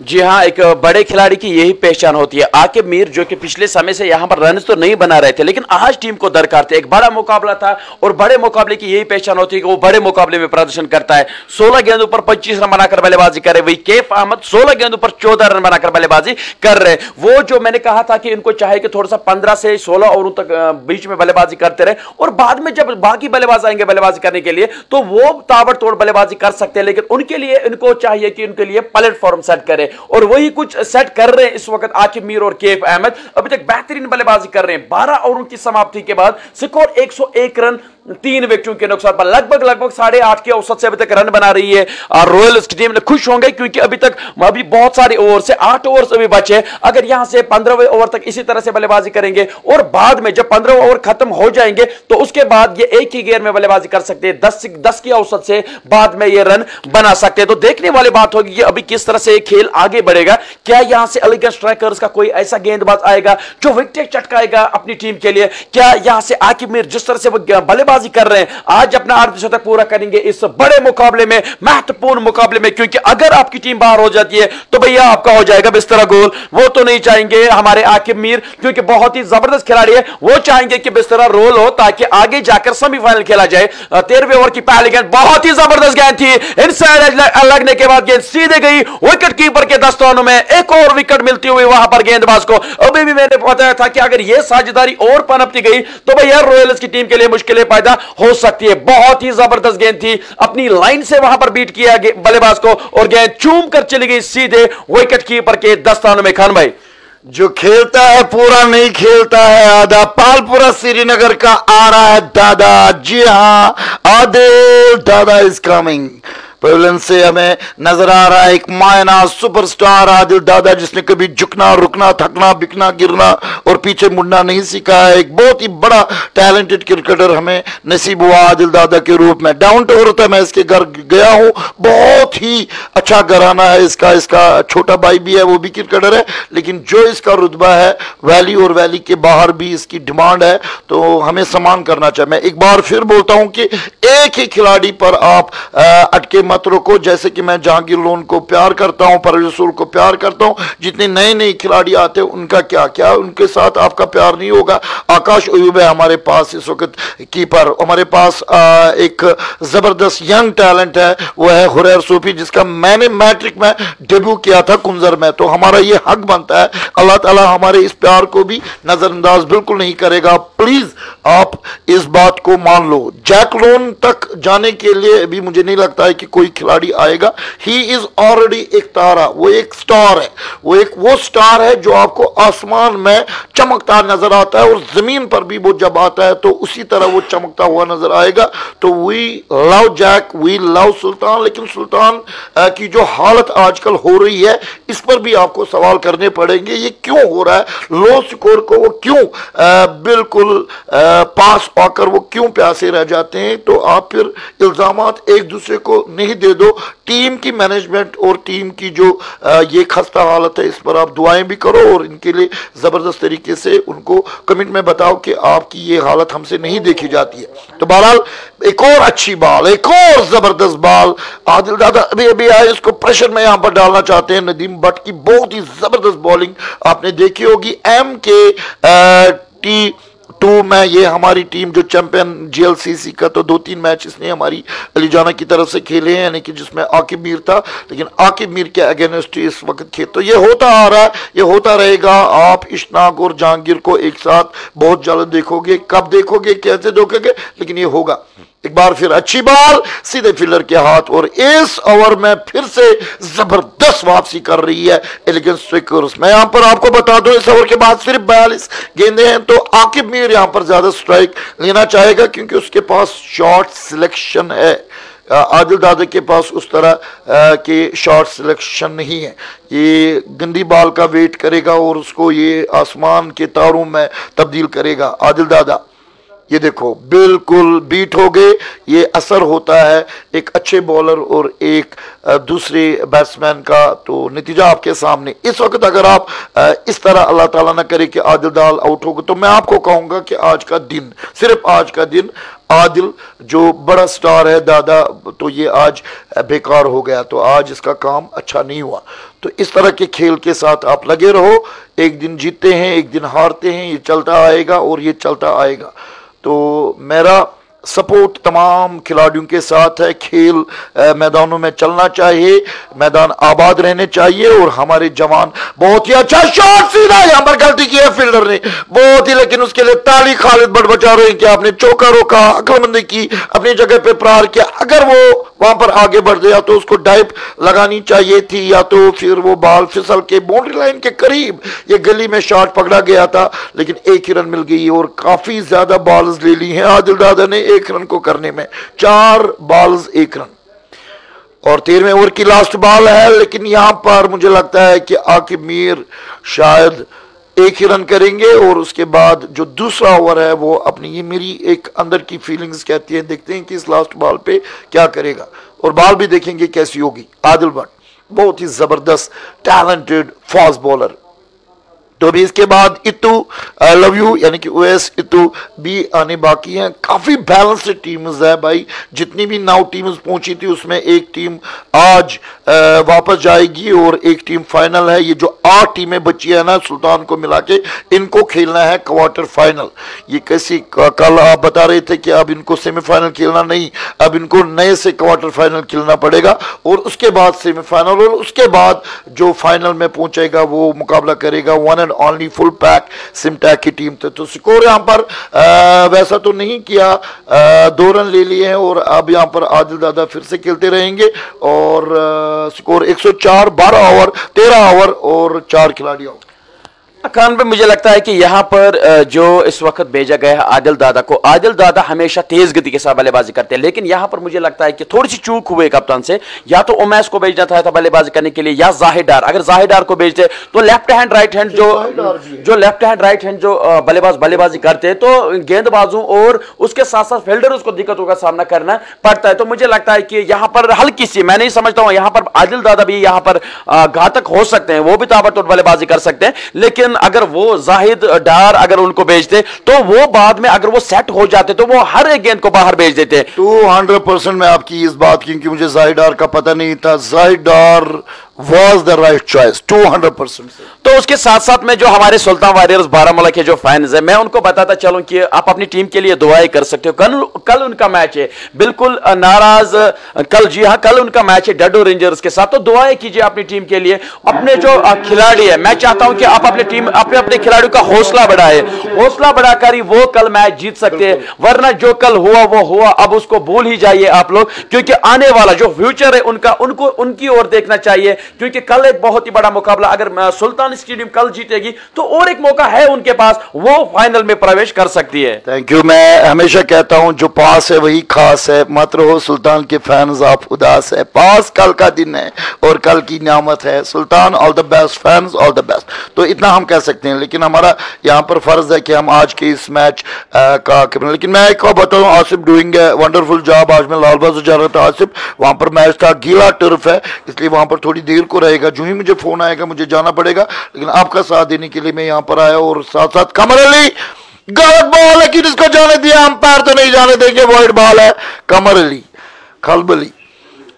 جی ہاں ایک بڑے کھلاڑی کی یہی پہچان ہوتی ہے۔ آکے میر، جو کہ پچھلے سمے سے یہاں پر رنز تو نہیں بنا رہے تھے، لیکن آج ٹیم کو درکار تھے۔ ایک بڑا مقابلہ تھا اور بڑے مقابلے کی یہی پہچان ہوتی ہے کہ وہ بڑے مقابلے میں پردرشن کرتا ہے۔ سولہ گیندوں پر پچیس رن بنا کر بلے بازی کر رہے وہی کیف احمد سولہ گیندوں پر چودہ رن بنا کر بلے بازی کر رہے وہ جو میں نے کہا تھا کہ ان کو چاہے کہ تھوڑا سا پندرہ سے سولہ اووروں تک بیچ میں بلے بازی کرتے رہے۔ اور بعد میں جب باقی بلے باز آئیں گے بلے بازی کرنے کے لیے، تو وہ تابڑ توڑ بلے بازی کر سکتے ہیں، لیکن ان کے لیے، ان کو چاہیے کہ ان کے لیے پلیٹ فارم سیٹ کرے اور وہی کچھ سیٹ کر رہے ہیں اس وقت آکب میر اور کیف احمد۔ ابھی تک بہترین بلے بازی کر رہے ہیں۔ بارہ اووروں کی سماپتی کے بعد سکور ایک سو ایک رن تین وکٹوں کے نقصان پر۔ لگ بگ لگ بگ ساڑھے آٹھ کے اوسط سے ابھی تک رن بنا رہی ہے۔ اور رویل اس کی ٹیم نے خوش ہوں گے کیونکہ ابھی تک ابھی بہت سارے اوور سے آٹھ اوور ابھی بچے اگر یہاں سے پندرہ اوور تک اسی طرح سے بلے بازی کریں گے اور بعد میں جب پندرہ اوور ختم ہو جائیں گے تو اس کے بعد یہ ایک ہی گیئر میں بلے بازی کر سکتے ہیں۔ دس دس کی اوسط سے بعد میں یہ رن بنا سکتے ہیں۔ تو دیکھنے والی بات ہوگی یہ ابھی کس طرح سے یہ کھیل آگے بڑھے گا۔ کیا یہاں سے علی گڑھ اسٹرائکرز کا کوئی ایسا گیند باز آئے گا جو وکٹیں چٹکائے گا اپنی ٹیم کے لیے؟ کیا یہاں سے عاقب میر جس طرح سے بلے باز بازی کر رہے ہیں۔ آج اپنا عرض تک پورا کریں گے اس بڑے مقابلے میں مہتپون مقابلے میں، کیونکہ اگر آپ کی ٹیم باہر ہو جاتی ہے تو بھئی آپ کا ہو جائے گا بس طرح گول۔ وہ تو نہیں چاہیں گے ہمارے عاقب میر، کیونکہ بہت ہی زبردست کھلاڑی ہے۔ وہ چاہیں گے کہ بس رول ہو تاکہ آگے جا کر سمی فائنل کھیلا جائے۔ تیرہویں اوور کی پہلے گیند بہت ہی زبردست گیند تھی۔ انسائڈ لگنے کے بعد گیند سیدھے گئی۔ وکٹ کیپر کے دستانوں میں ایک اور وکٹ ملتی ہوئی وہاں پر گیند باز کو۔ ابھی بھی میں نے بتایا تھا کہ اگر یہ ساجداری اور پنپتی گئی تو بھئی بھیا رویلز کی ٹیم کے لیے مشکلیں پیدا پیدا ہو سکتی ہے۔ بہت ہی زبردست گیند تھی۔ اپنی لائن سے وہاں پر بیٹ کیا بلے باز کو اور گیند چوم کر چلی گئی سیدھے وکٹ کیپر کے دستانوں میں۔ خان بھائی۔ جو کھیلتا ہے پورا نہیں کھیلتا ہے۔ آدھا پال پورا سری نگر کا آ رہا ہے۔ دادا جی ہاں آدھے دادا از کمنگ پویلن سے ہمیں نظر آ رہا ہے، ایک مائنا سپر سٹار عادل دادا جس نے کبھی جھکنا، رکنا، تھکنا، بکنا، گرنا اور پیچھے مڑنا نہیں سیکھا ہے۔ ایک بہت ہی بڑا ٹیلنٹڈ کرکٹر ہمیں نصیب ہوا عادل دادا کے روپ میں۔ ڈاؤن ٹو ہوتا ہے، میں اس کے گھر گیا ہوں۔ بہت ہی اچھا گھرانہ ہے۔ اس کا اس کا چھوٹا بھائی بھی ہے، وہ بھی کرکٹر ہے۔ لیکن جو اس کا رتبہ ہے، ویلی اور ویلی کے باہر بھی اس کی ڈیمانڈ ہے۔ تو ہمیں سمان کرنا چاہیے۔ میں ایک بار پھر بولتا ہوں کہ ایک ہی کھلاڑی پر آپ اٹکے م مت رکو، جیسے کہ میں جہانگیر لون کو پیار کرتا ہوں، پرویز رسول کو پیار کرتا ہوں، جتنے نئے نئے کھلاڑی آتے ہیں، ان کا کیا؟ کیا ان کے ساتھ آپ کا پیار نہیں ہوگا؟ آکاش ایوب ہے ہمارے پاس اس وقت کیپر، ہمارے پاس ایک زبردست ینگ ٹیلنٹ ہے، وہ ہے حریر سوپی جس کا میں نے میٹرک میں ڈیبیو کیا تھا کنزر میں۔ تو ہمارا یہ حق بنتا ہے، اللہ تعالی ہمارے اس پیار کو بھی نظر انداز بالکل نہیں کرے گا۔ پلیز آپ اس بات کو مان لو۔ جیک لون تک جانے کے لیے بھی مجھے نہیں لگتا ہے کہ کوئی کھلاڑی آئے گا۔ ہی از آلریڈی ایک تارا وہ ایک سٹار ہے۔ وہ ایک وہ سٹار ہے جو آپ کو آسمان میں چمکتا نظر آتا ہے اور زمین پر بھی وہ جب آتا ہے تو اسی طرح وہ چمکتا ہوا نظر آئے گا۔ تو وی لو جیک وی لو سلطان، لیکن سلطان کی جو حالت آج کل ہو رہی ہے، اس پر بھی آپ کو سوال کرنے پڑیں گے، یہ کیوں ہو رہا ہے؟ لو سکور کو وہ کیوں بالکل پاس آ کر وہ کیوں پیاسے رہ جاتے ہیں؟ تو آپ پھر الزامات ایک دوسرے کو نہیں ہی دے دو۔ ٹیم کی مینجمنٹ اور ٹیم کی جو یہ خستہ حالت ہے، اس پر آپ دعائیں بھی کرو اور ان کے لیے زبردست طریقے سے ان کو کمنٹ میں بتاؤ کہ آپ کی یہ حالت ہم سے نہیں دیکھی جاتی ہے۔ تو بہرحال ایک اور اچھی بال، ایک اور زبردست بال۔ عادل دادا، ابھی ابھی آئے، اس کو پریشر میں یہاں پر ڈالنا چاہتے ہیں۔ ندیم بٹ کی بہت ہی زبردست بالنگ آپ نے دیکھی ہوگی۔ ایم کے ٹی ٹو میں یہ ہماری ٹیم جو چیمپئن جی ایل سی سی کا تو دو تین میچ اس نے ہماری علی جانا کی طرف سے کھیلے ہیں یعنی کہ جس میں عاقب میر تھا۔ لیکن عاقب میر کے اگینسٹ اس وقت کھیل تو یہ ہوتا آ رہا ہے، یہ ہوتا رہے گا۔ آپ اشناک اور جہانگیر کو ایک ساتھ بہت جلد دیکھو گے، کب دیکھو گے، کیسے دیکھو گے، لیکن یہ ہوگا۔ ایک بار پھر اچھی بال سیدھے فیلر کے ہاتھ اور اس اوور میں پھر سے زبردست واپسی کر رہی ہے۔ ایلیگنس سیکورس میں یہاں پر آپ کو بتا دوں، اس اوور کے بعد صرف بیالیس گیندے ہیں۔ تو عاقب میر یہاں پر زیادہ سٹرائک لینا چاہے گا کیونکہ اس کے پاس شارٹ سیلیکشن ہے۔ عادل دادے کے پاس اس طرح کے شارٹ سیلیکشن نہیں ہے۔ یہ گندی بال کا ویٹ کرے گا اور اس کو یہ آسمان کے تاروں میں تبدیل کرے گا۔ عادل دادہ یہ دیکھو، بالکل بیٹ ہو گئے، یہ اثر ہوتا ہے ایک اچھے بالر اور ایک دوسرے بیٹس مین کا۔ تو نتیجہ آپ کے سامنے۔ اس وقت اگر آپ اس طرح اللہ تعالیٰ نہ کرے کہ عادل دال آؤٹ ہوگا، تو میں آپ کو کہوں گا کہ آج کا دن، صرف آج کا دن، عادل جو بڑا سٹار ہے، دادا، تو یہ آج بیکار ہو گیا۔ تو آج اس کا کام اچھا نہیں ہوا۔ تو اس طرح کے کھیل کے ساتھ آپ لگے رہو۔ ایک دن جیتے ہیں، ایک دن ہارتے ہیں، یہ چلتا آئے گا اور یہ چلتا آئے گا۔ تو میرا سپورٹ تمام کھلاڑیوں کے ساتھ ہے، کھیل میدانوں میں چلنا چاہیے، میدان آباد رہنے چاہیے اور ہمارے جوان بہت ہی اچھا شاٹ سیدھا یہاں پر غلطی کی ہے فیلڈر نے۔ بہت ہی، لیکن اس کے لیے تالی خالد بٹ بچا رہے ہیں کہ آپ نے چوکا روکا عقل مندی کی، اپنی جگہ پہ پرار کیا۔ اگر وہ وہاں پر آگے بڑھ دیا تو اس کو ڈائپ لگانی چاہیے تھی، یا تو پھر وہ بال پھسل کے باؤنڈری لائن کے قریب یہ گلی میں شاٹ پکڑا گیا تھا، لیکن ایک ہی رن مل گئی اور کافی زیادہ بالز لے لی ہیں۔ عادل دادا نے ایک ایک رن کو کرنے میں چار بالز ایک رن۔ اور تیرہویں اوور کی لاسٹ بال ہے، لیکن یہاں پر مجھے لگتا ہے کہ عاقب میر شاید ایک ہی رن کریں گے اور اس کے بعد جو دوسرا اوور ہے، وہ اپنی یہ میری ایک اندر کی فیلنگز کہتی ہیں، دیکھتے ہیں کہ اس لاسٹ بال پہ کیا کرے گا۔ اور بال بھی دیکھیں گے کیسی ہوگی۔ عادل بٹ بہت ہی زبردست ٹیلنٹڈ فاسٹ بولر تو بھی اس کے بعد اتو آئی لو یو یعنی کہ اویس، اتو بھی آنے باقی ہیں۔ کافی بیلنسڈ ٹیمز ہے بھائی۔ جتنی بھی ناؤ ٹیمز پہنچی تھی، اس میں ایک ٹیم آج واپس جائے گی اور ایک ٹیم فائنل ہے۔ یہ جو آٹھ ٹیمیں بچی ہیں نا، سلطان کو ملا کے، ان کو کھیلنا ہے کوارٹر فائنل یہ کیسی کل آپ بتا رہے تھے کہ اب ان کو سیمی فائنل کھیلنا نہیں، اب ان کو نئے سے کوارٹر فائنل کھیلنا پڑے گا۔ اور اس کے بعد سیمی فائنل اور اس کے بعد جو فائنل میں پہنچے گا، وہ مقابلہ کرے گا۔ One and only full pack سمٹیک کی ٹیم تھے۔ تو سکور یہاں پر ویسا تو نہیں کیا۔ دو رن لے لیے ہیں اور اب یہاں پر عادل دادا پھر سے کھیلتے رہیں گے۔ اور سکور ایک سو چار، بارہ اوور، تیرہ اوور اور چار کھلاڑی آؤ کان پہ مجھے لگتا ہے کہ یہاں پر جو اس وقت بھیجا گیا ہے عادل دادا کو عادل دادا ہمیشہ تیز گتی کے ساتھ بلے بازی کرتے ہیں لیکن یہاں پر مجھے لگتا ہے کہ تھوڑی سی چوک ہوئے کپتان سے یا تو امیس کو بھیجنا تھا بلے بازی کرنے کے لیے یا ظاہر ڈار۔ اگر ظاہر ڈار کو بھیجتے تو لیفٹ ہینڈ رائٹ ہینڈ جو جو لیفٹ ہینڈ رائٹ ہینڈ جو بلے باز بلے بازی کرتے ہیں تو گیند بازوں اور اس کے ساتھ ساتھ فیلڈر اس کو دقتوں کا سامنا کرنا پڑتا ہے۔ تو مجھے لگتا ہے کہ یہاں پر ہلکی سی میں نہیں سمجھتا ہوں یہاں پر عادل دادا بھی یہاں پر گھاتک ہو سکتے ہیں وہ بھی تابڑ بلے بازی کر سکتے ہیں لیکن اگر وہ زاہد ڈار اگر ان کو بیچتے تو وہ بعد میں اگر وہ سیٹ ہو جاتے، تو وہ ہر ایک گیند کو باہر بھیج دیتے۔ ٹو ہنڈریڈ پرسینٹ میں آپ کی اس بات کی کہ مجھے زاہد ڈار کا پتہ نہیں تھا۔ Zahid Dar was the right choice to hundred percent تو اس کے ساتھ ساتھ میں جو ہمارے سلطان واریئرز بارہ ملک کے جو فینز ہیں میں ان کو بتاتا چلوں کہ آپ اپنی ٹیم کے لیے دعائیں کر سکتے ہو۔ کل کل ان کا میچ ہے۔ بالکل ناراض کل جی ہاں کل ان کا میچ ہے ڈیڈو رینجرز کے ساتھ۔ تو دعائیں کیجیے اپنی ٹیم کے لیے۔ اپنے جو کھلاڑی ہے میں چاہتا ہوں کہ آپ اپنے ٹیم اپنے اپنے کھلاڑیوں کا حوصلہ بڑھائے حوصلہ بڑھا کر ہی وہ کل میچ جیت سکتے ہیں۔ ورنہ جو کل ہوا وہ ہوا۔ اب اس کو بھول ہی جائیے آپ لوگ۔ کیونکہ آنے والا جو فیوچر ہے ان کا ان کو ان کی اور دیکھنا چاہیے۔ کیونکہ کل ایک بہت ہی بڑا مقابلہ، اگر سلطان اسٹیڈیم کل جیتے گی تو اور ایک موقع ہے ان کے پاس، وہ فائنل میں پرویش کر سکتی ہے۔ تھینک یو میں ہمیشہ کہتا ہوں، جو پاس ہے وہی خاص ہے۔ مت رہو، سلطان کے فینز آپ اداس ہے پاس کل کا دن ہے اور کل کی نعمت ہے۔ Sultan all the best fans all the best تو اتنا ہم کہہ سکتے ہیں، لیکن ہمارا یہاں پر فرض ہے کہ ہم آج کے اس میچ کا لیکن میں ایک بتاؤں، آصف ڈوئنگ ہے ونڈرفل جاب آج میں لال بازار جا رہا تھا، آصف۔ وہاں پر میچ تھا، گیلا ٹرف ہے، اس لیے وہاں پر تھوڑی دیر دیر کو رہے گا، جو ہی مجھے فون آئے گا، مجھے جانا پڑے گا، لیکن آپ کا ساتھ دینے کے لیے میں یہاں پر آیا اور ساتھ ساتھ کمر علی، غلط بال ہے کہ اس کو جانے دیا؟ امپائر تو نہیں جانے دیں گے، وائٹ بال ہے۔ کمر علی، خلب علی۔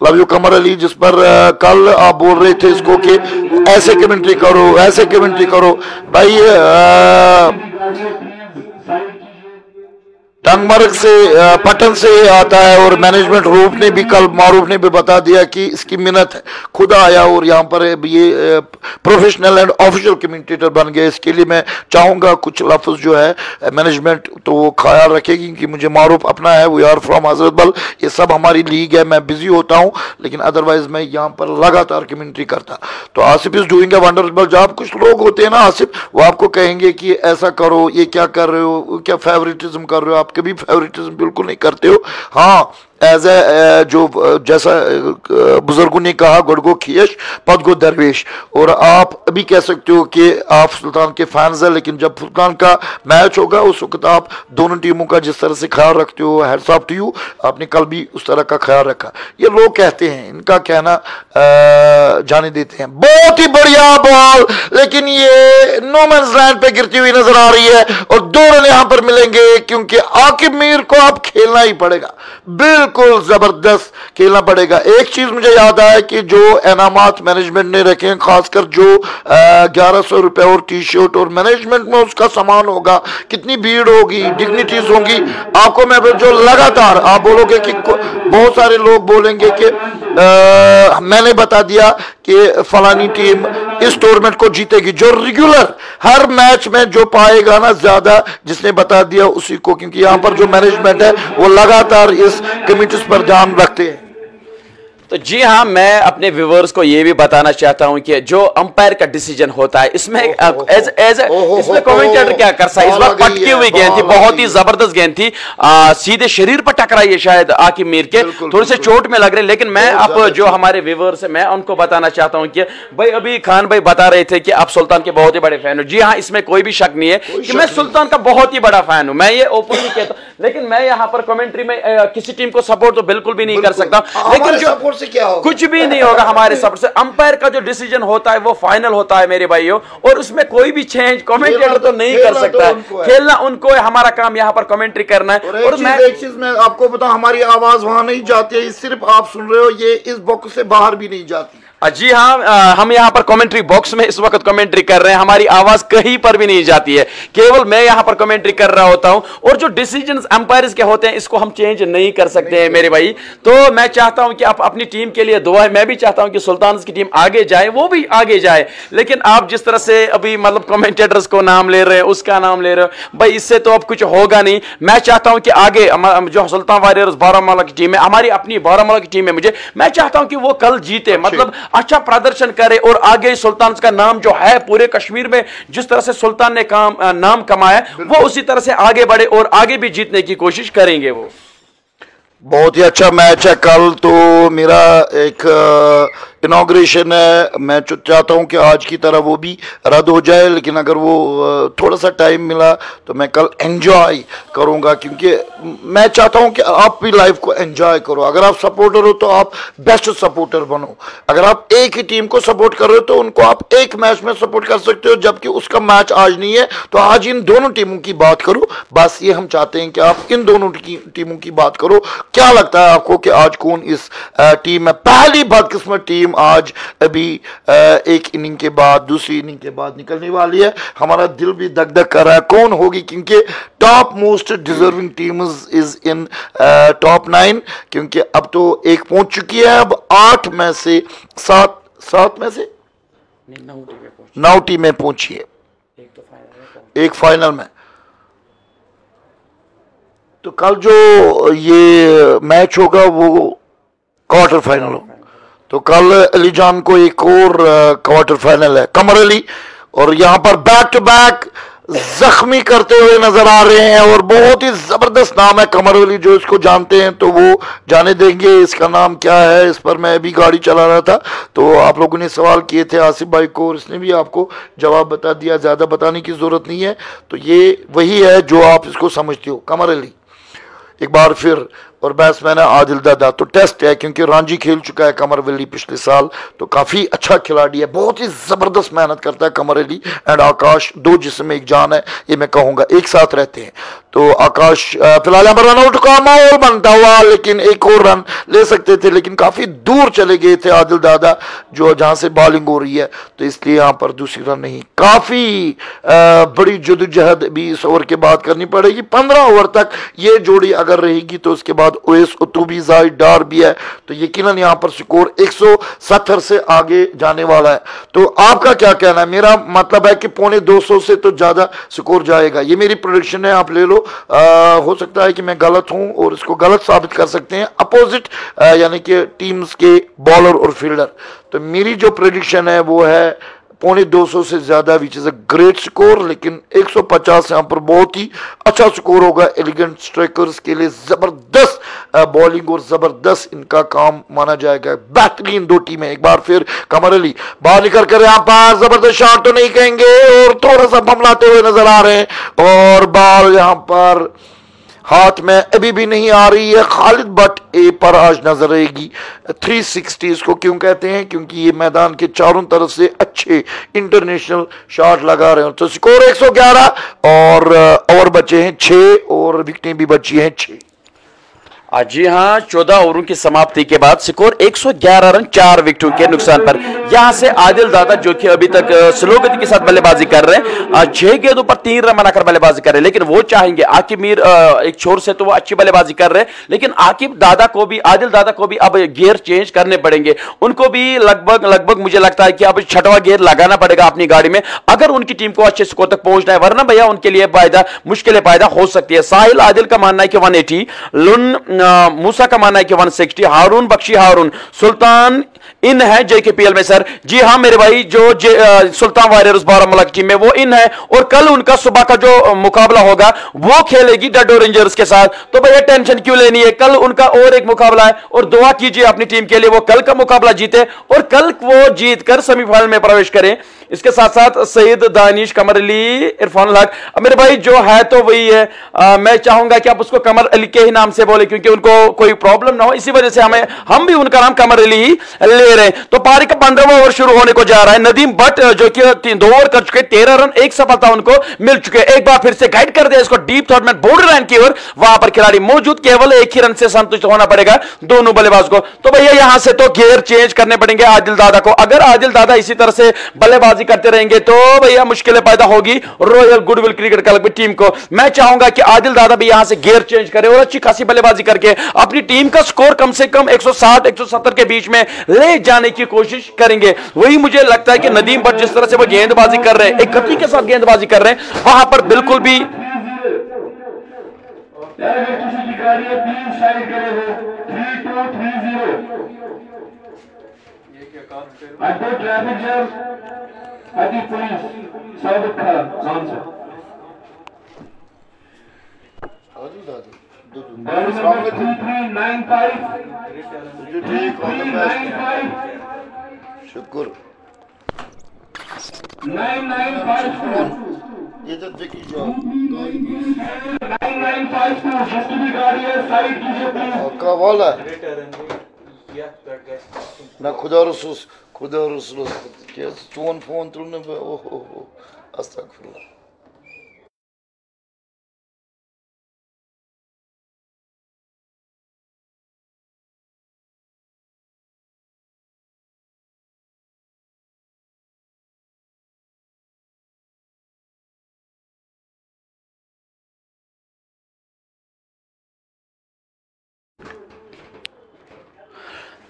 لو یو کمر علی، جس پر کل آپ بول رہے تھے اس کو کہ ایسے کمنٹری کرو، ایسے کمنٹری کرو۔ بھائی ٹنگ مرگ سے پٹن سے آتا ہے اور مینجمنٹ روپ نے بھی کل معروف نے بھی بتا دیا کہ اس کی منت ہے۔ خدا آیا اور یہاں پر یہ پروفیشنل اینڈ آفیشل کمیونٹیٹر بن گئے۔ اس کے لیے میں چاہوں گا کچھ لفظ جو ہے مینجمنٹ تو وہ خیال رکھے گی کہ مجھے معروف اپنا ہے۔ وی آر فرام حضرت بل۔ یہ سب ہماری لیگ ہے۔ میں بزی ہوتا ہوں، لیکن ادروائز میں یہاں پر لگاتار کمیونٹی کرتا۔ تو Asif is doing a wonderful job کچھ لوگ ہوتے ہیں نا آصف، وہ آپ کو کہیں گے کہ ایسا کرو، یہ کیا کر رہے ہو، کیا فیوریٹزم کر رہے ہو؟ آپ کبھی فیوریٹزم بالکل نہیں کرتے ہو۔ ہاں ایز اے جو، جیسا بزرگوں نے کہا، گڑگو کھیش پد گو درویش۔ اور آپ ابھی کہہ سکتے ہو کہ آپ سلطان کے فینز ہیں، لیکن جب سلطان کا میچ ہوگا، اس وقت آپ دونوں ٹیموں کا جس طرح سے خیال رکھتے ہو ہیڈس آف ٹو آپ نے کل بھی اس طرح کا خیال رکھا۔ یہ لوگ کہتے ہیں، ان کا کہنا جانے دیتے ہیں۔ بہت ہی بڑھیا بال، لیکن یہ نو مینز لینڈ پہ گرتی ہوئی نظر آ رہی ہے، اور دو رن یہاں پر ملیں گے، کیونکہ عاقب میر کو آپ کھیلنا ہی پڑے گا۔ بالکل بالکل زبردست کھیلنا پڑے گا۔ ایک چیز مجھے یاد آیا کہ جو انعامات مینجمنٹ نے رکھے ہیں، خاص کر جو گیارہ سو روپے اور ٹی شرٹ اور مینجمنٹ میں اس کا سامان ہوگا۔ کتنی بھیڑ ہوگی ڈگنیٹیز ہوں گی۔ آپ کو میں جو لگاتار آپ بولو گے کہ بہت سارے لوگ بولیں گے کہ میں نے بتا دیا کہ فلانی ٹیم اس ٹورنمنٹ کو جیتے گی جو ریگولر ہر میچ میں جو پائے گا نا زیادہ، جس نے بتا دیا اسی کو، کیونکہ یہاں پر جو مینجمنٹ ہے، وہ لگاتار اس کمیٹیز پر دھیان رکھتے ہیں۔ تو جی ہاں میں اپنے ویورز کو یہ بھی بتانا چاہتا ہوں کہ جو امپائر کا ڈیسیجن ہوتا ہے اس میں ایز ایز اس میں کومنٹیٹر کیا کر سکتا ہے؟ اس گئی پٹکی ہوئی گیند تھی بہت ہی۔ زبردست گیند تھی۔ سیدھے شریر پر ٹکرائی ہے شاید آکی میر کے تھوڑے سے۔ چوٹ میں لگ رہے لیکن میں اب جو ہمارے ویورز ہیں میں ان کو بتانا چاہتا ہوں کہ بھائی ابھی خان بھائی بتا رہے تھے کہ آپ سلطان کے بہت ہی بڑے فین ہو۔ جی ہاں اس میں کوئی بھی شک نہیں ہے کہ میں۔ سلطان کا بہت ہی بڑا فین ہوں۔ میں یہ اوپنلی کہتا ہوں۔ لیکن میں یہاں پر کمنٹری میں کسی ٹیم کو سپورٹ تو بالکل بھی نہیں کر۔ سکتا. لیکن جو سے کیا ہوگا؟ کچھ بھی نہیں ہوگا ہمارے سپورٹ سے. امپائر کا جو ڈیسیجن ہوتا ہے وہ فائنل ہوتا ہے میرے بھائیوں. اور اس میں کوئی بھی چینج کمنٹیٹر تو نہیں کر سکتا ہے۔ کھیلنا ان کو ہے. ہمارا کام یہاں پر کمنٹری کرنا ہے. اور ایک میں چیز ایک چیز میں آپ کو بتاؤں ہماری آواز وہاں نہیں جاتی ہے صرف آپ سن رہے ہو یہ اس بک سے باہر بھی نہیں جاتی۔ جی ہاں ہم یہاں پر کمنٹری باکس میں اس وقت کمنٹری کر رہے ہیں۔ ہماری آواز کہیں پر بھی نہیں جاتی ہے۔ کیول میں یہاں پر کمنٹری کر رہا ہوتا ہوں۔ اور جو ڈیسیجنز امپائرز کے ہوتے ہیں اس کو ہم چینج نہیں کر سکتے ہیں میرے بھائی۔ تو میں چاہتا ہوں کہ آپ اپنی ٹیم کے لیے دعا ہے۔ میں بھی چاہتا ہوں کہ سلطانز کی ٹیم آگے جائے وہ بھی آگے جائے۔ لیکن آپ جس طرح سے ابھی مطلب کمنٹیٹرز کو نام لے رہے ہیں اس کا نام لے رہے ہیں۔ بھائی اس سے تو اب کچھ ہوگا نہیں۔ میں چاہتا ہوں کہ آگے جو سلطان وارئرز بارہ مولا کی ٹیم ہے ہماری اپنی بارہ کی ٹیم ہے مجھے۔ میں چاہتا ہوں کہ وہ کل جیتے۔ مطلب اچھا پردرشن کرے اور آگے سلطان کا نام جو ہے پورے کشمیر میں جس طرح سے سلطان نے کام نام کمایا وہ اسی طرح سے آگے بڑھے اور آگے بھی جیتنے کی کوشش کریں گے وہ۔ بہت ہی اچھا میچ ہے۔ کل تو میرا ایک انوگریشن ہے، میں چاہتا ہوں کہ آج کی طرح وہ بھی رد ہو جائے، لیکن اگر وہ تھوڑا سا ٹائم ملا تو میں کل انجوائے کروں گا، کیونکہ میں چاہتا ہوں کہ آپ بھی لائف کو انجوائے کرو۔ اگر آپ سپورٹر ہو تو آپ بیسٹ سپورٹر بنو۔ اگر آپ ایک ہی ٹیم کو سپورٹ کر رہے ہو تو ان کو آپ ایک میچ میں سپورٹ کر سکتے ہو، جبکہ اس کا میچ آج نہیں ہے۔ تو آج ان دونوں ٹیموں کی بات کرو۔ بس یہ ہم چاہتے ہیں کہ آپ ان دونوں ٹیموں کی بات کرو۔ کیا لگتا ہے آپ کو کہ آج کون اس ٹیم میں پہلی بدقسمت ٹیم آج ابھی ایک اننگ کے بعد دوسری اننگ کے بعد نکلنے والی ہے۔ ہمارا دل بھی دگ دگ کر رہا ہے۔ کون ہوگی؟ کیونکہ top most deserving teams is in top nine کیونکہ اب تو ایک پہنچ چکی ہے۔ اب آٹھ میں سے سات سات میں سے؟ نو ٹیمیں پہنچی۔ ہے۔ ایک فائنل میں تو کل جو یہ میچ ہوگا وہ کوارٹر فائنل ہوگا تو کل علی جان کو ایک اور کوارٹر فائنل ہے کمر علی۔ اور یہاں پر بیک ٹو بیک زخمی کرتے ہوئے نظر آ رہے ہیں اور بہت ہی زبردست نام ہے کمر علی، جو اس کو جانتے ہیں تو وہ جانے دیں گے۔ اس کا نام کیا ہے؟ اس پر میں ابھی گاڑی چلا رہا تھا۔ تو آپ لوگوں نے سوال کیے تھے آصف بھائی کو، اور اس نے بھی آپ کو جواب بتا دیا۔ زیادہ بتانے کی ضرورت نہیں ہے۔ تو یہ وہی ہے جو آپ اس کو سمجھتے ہو۔ کمر علی۔ ایک بار پھر اور بیٹس مین ہے عادل دادا تو ٹیسٹ ہے، کیونکہ رانجی کھیل چکا ہے کمر ولی پچھلے سال۔ تو کافی اچھا کھلاڑی ہے، بہت ہی زبردست محنت کرتا ہے کمر علی اینڈ آکاش، دو جسم میں ایک جان ہے، یہ میں کہوں گا، ایک ساتھ رہتے ہیں۔ تو آکاش فی الحال پر رن آؤٹ کا ماحول بنتا ہوا، لیکن ایک اور رن لے سکتے تھے، لیکن کافی دور چلے گئے تھے عادل دادا، جو جہاں سے بالنگ ہو رہی ہے۔ تو اس لیے یہاں پر دوسری رن نہیں۔ کافی بڑی جدوجہد بھی اس اوور کے بعد کرنی پڑے گی۔ پندرہ اوور تک یہ جوڑی اگر رہے گی تو اس کے بعد بعد اویس اتوبی زائی ڈار بھی ہے تو یقیناً یہاں پر سکور ایک سو ستر سے آگے جانے والا ہے۔ تو آپ کا کیا کہنا ہے؟ میرا مطلب ہے کہ پونے دو سو سے تو زیادہ سکور جائے گا۔ یہ میری پروڈکشن ہے آپ لے لو۔ آ، ہو سکتا ہے کہ میں غلط ہوں اور اس کو غلط ثابت کر سکتے ہیں۔ اپوزٹ یعنی کہ ٹیمز کے بالر اور فیلڈر تو میری جو پروڈکشن ہے وہ ہے پونے دو سو سے زیادہ وچ از اے گریٹ سکور لیکن ایک سو پچاس یہاں پر بہت ہی اچھا سکور ہوگا۔ ایلیگنٹ سٹرائکرز کے لیے زبردست بالنگ اور زبردست ان کا کام مانا جائے گا۔ بہترین دو ٹیمیں ایک بار پھر کمر علی باہر نکل کر یہاں پر زبردست شاٹ تو نہیں کہیں گے اور تھوڑا سا بم لاتے ہوئے نظر آ رہے ہیں اور بال یہاں پر ہاتھ میں ابھی بھی نہیں آ رہی ہے۔ خالد بٹ اے پر آج نظر رہے گی۔ 360 اس کو کیوں کہتے ہیں؟ کیونکہ یہ میدان کے چاروں طرف سے اچھے انٹرنیشنل شاٹ لگا رہے ہیں۔ تو سکور 111 اور اوور بچے ہیں۔ 6 اور وکٹیں بھی بچی ہیں۔ 6 آج جی ہاں چودہ اووروں کی سماپتی کے بعد سکور ایک سو گیارہ رن، چار وکٹوں کے نقصان پر۔ یہاں سے عادل دادا جو کہ ابھی تک سلو گتی کے ساتھ بلے بازی کر رہے ہیں چھ گیندوں پر تین رن بنا کر بلے بازی کر رہے ہیں، لیکن وہ چاہیں گے، عاقب میر ایک چھوڑ سے تو وہ اچھی بلے بازی کر رہے ہیں، لیکن عاقب دادا کو بھی، عادل دادا کو بھی اب گیئر چینج کرنے پڑیں گے۔ ان کو بھی لگ بگ لگ بگ مجھے لگتا ہے کہ اب چھٹوا گیئر لگانا پڑے گا اپنی گاڑی میں۔ اگر ان کی ٹیم کو اچھے اسکور تک پہنچنا ہے، ورنہ بھیا ان کے لیے فائدہ، مشکلیں پیدا ہو سکتی ہے ساحل عادل کا ماننا ہے کہ 180 لن موسا کا ماننا ہے کہ 160 ہارون بخشی ہارون۔ سلطان ان ہے جے کے پی ایل میں سر۔ جی ہاں میرے بھائی، جو سلطان وائرس بارہ کی میں، وہ ان ہے۔ اور کل ان کا صبح کا جو مقابلہ ہوگا، وہ کھیلے گی ڈڈو رینجرز کے ساتھ۔ تو بھائی ٹینشن کیوں لینی ہے؟ کل ان کا اور ایک مقابلہ ہے۔ اور دعا کیجیے اپنی ٹیم کے لیے، وہ کل کا مقابلہ جیتے۔ اور کل وہ جیت کر سیمی فائنل میں پرویش کریں۔ اس کے ساتھ ساتھ سعید دانش کمر علی، عرفان الحق۔ میرے بھائی، جو ہے تو وہی ہے۔ میں چاہوں گا کہ آپ اس کو کمر علی کے ہی نام سے بولے کیونکہ ان کو کوئی پرابلم نہ ہو۔ اسی وجہ سے ہمیں، ہم بھی ان کا نام کمر علی لے رہے ہیں۔ تو پاری کا پندرہواں اوور شروع ہونے کو جا رہا ہے۔ ندیم بٹ جو کہ دو اوور کر چکے، تیرہ رن، ایک سفلتا ان کو مل چکے۔ ایک بار پھر سے گائیڈ کر دیا اس کو۔ ڈیپ تھاٹ میں بورڈر لائن کی اور وہاں پر کھلاڑی موجود، کیول ایک ہی رن سے سنتوشت ہونا پڑے گا دونوں بلے باز کو۔ تو بھیا، یہاں سے تو گیئر چینج کرنے پڑیں گے عادل دادا کو۔ اگر عادل دادا اسی طرح سے بلے باز بازی کرتے رہیں گے تو بھئیہ مشکلیں پیدا ہوگی۔ Royal good will cricket club کی ٹیم کو۔ میں چاہوں گا کہ عادل دادا بھی یہاں سے گیر چینج کرے اور اچھی خاصی بلے بازی کر کے اپنی ٹیم کا سکور کم سے کم ایک سو ساٹھ، ایک سو ستر کے بیچ میں لے جانے کی کوشش کریں گے۔ وہی مجھے لگتا ہے کہ ندیم بٹ جس طرح سے وہ گیند بازی کر رہے ہیں، ایک گتی کے ساتھ گیند بازی کر رہے ہیں، وہاں پر بالکل بھی ٹیم شاید کرے ہو 3 2 3 0 I heard manager, ID police, Saudi car, answer. There is number 2395. 2395. Shukur. 9952. 9952. Just to be guardian, side to the police. Okay, wallah. نہ خدا رسول خدا رسول چون فون تُل نہٕ بہٕ اوہ اوہ اوہ استغفر اللہ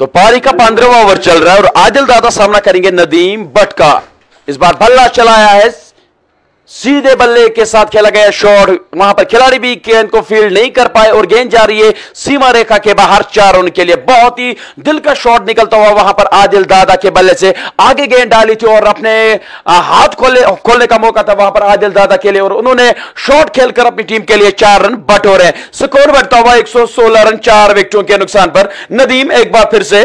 تو پاری کا پندرہواں اوور چل رہا ہے اور عادل دادا سامنا کریں گے ندیم بٹ کا اس بار بلہ چلایا ہے سیدھے بلے کے ساتھ کھیلا گیا شاٹ وہاں پر کھلاڑی بھی گیند کو فیلڈ نہیں کر پائے اور گیند جا رہی ہے۔ سیما ریکھا کے باہر چار ان کے لیے بہت ہی دل کا شاٹ نکلتا ہوا وہاں پر عادل دادا کے بلے سے آگے گیند ڈالی تھی اور اپنے ہاتھ کھولنے کا موقع تھا وہاں پر عادل دادا کے لیے اور انہوں نے شاٹ کھیل کر اپنی ٹیم کے لیے چار رن بٹورے۔ رہے ہیں سکور بڑھتا ہوا ایک سو سولہ رن، چار وکٹوں کے نقصان پر۔ ندیم ایک بار پھر سے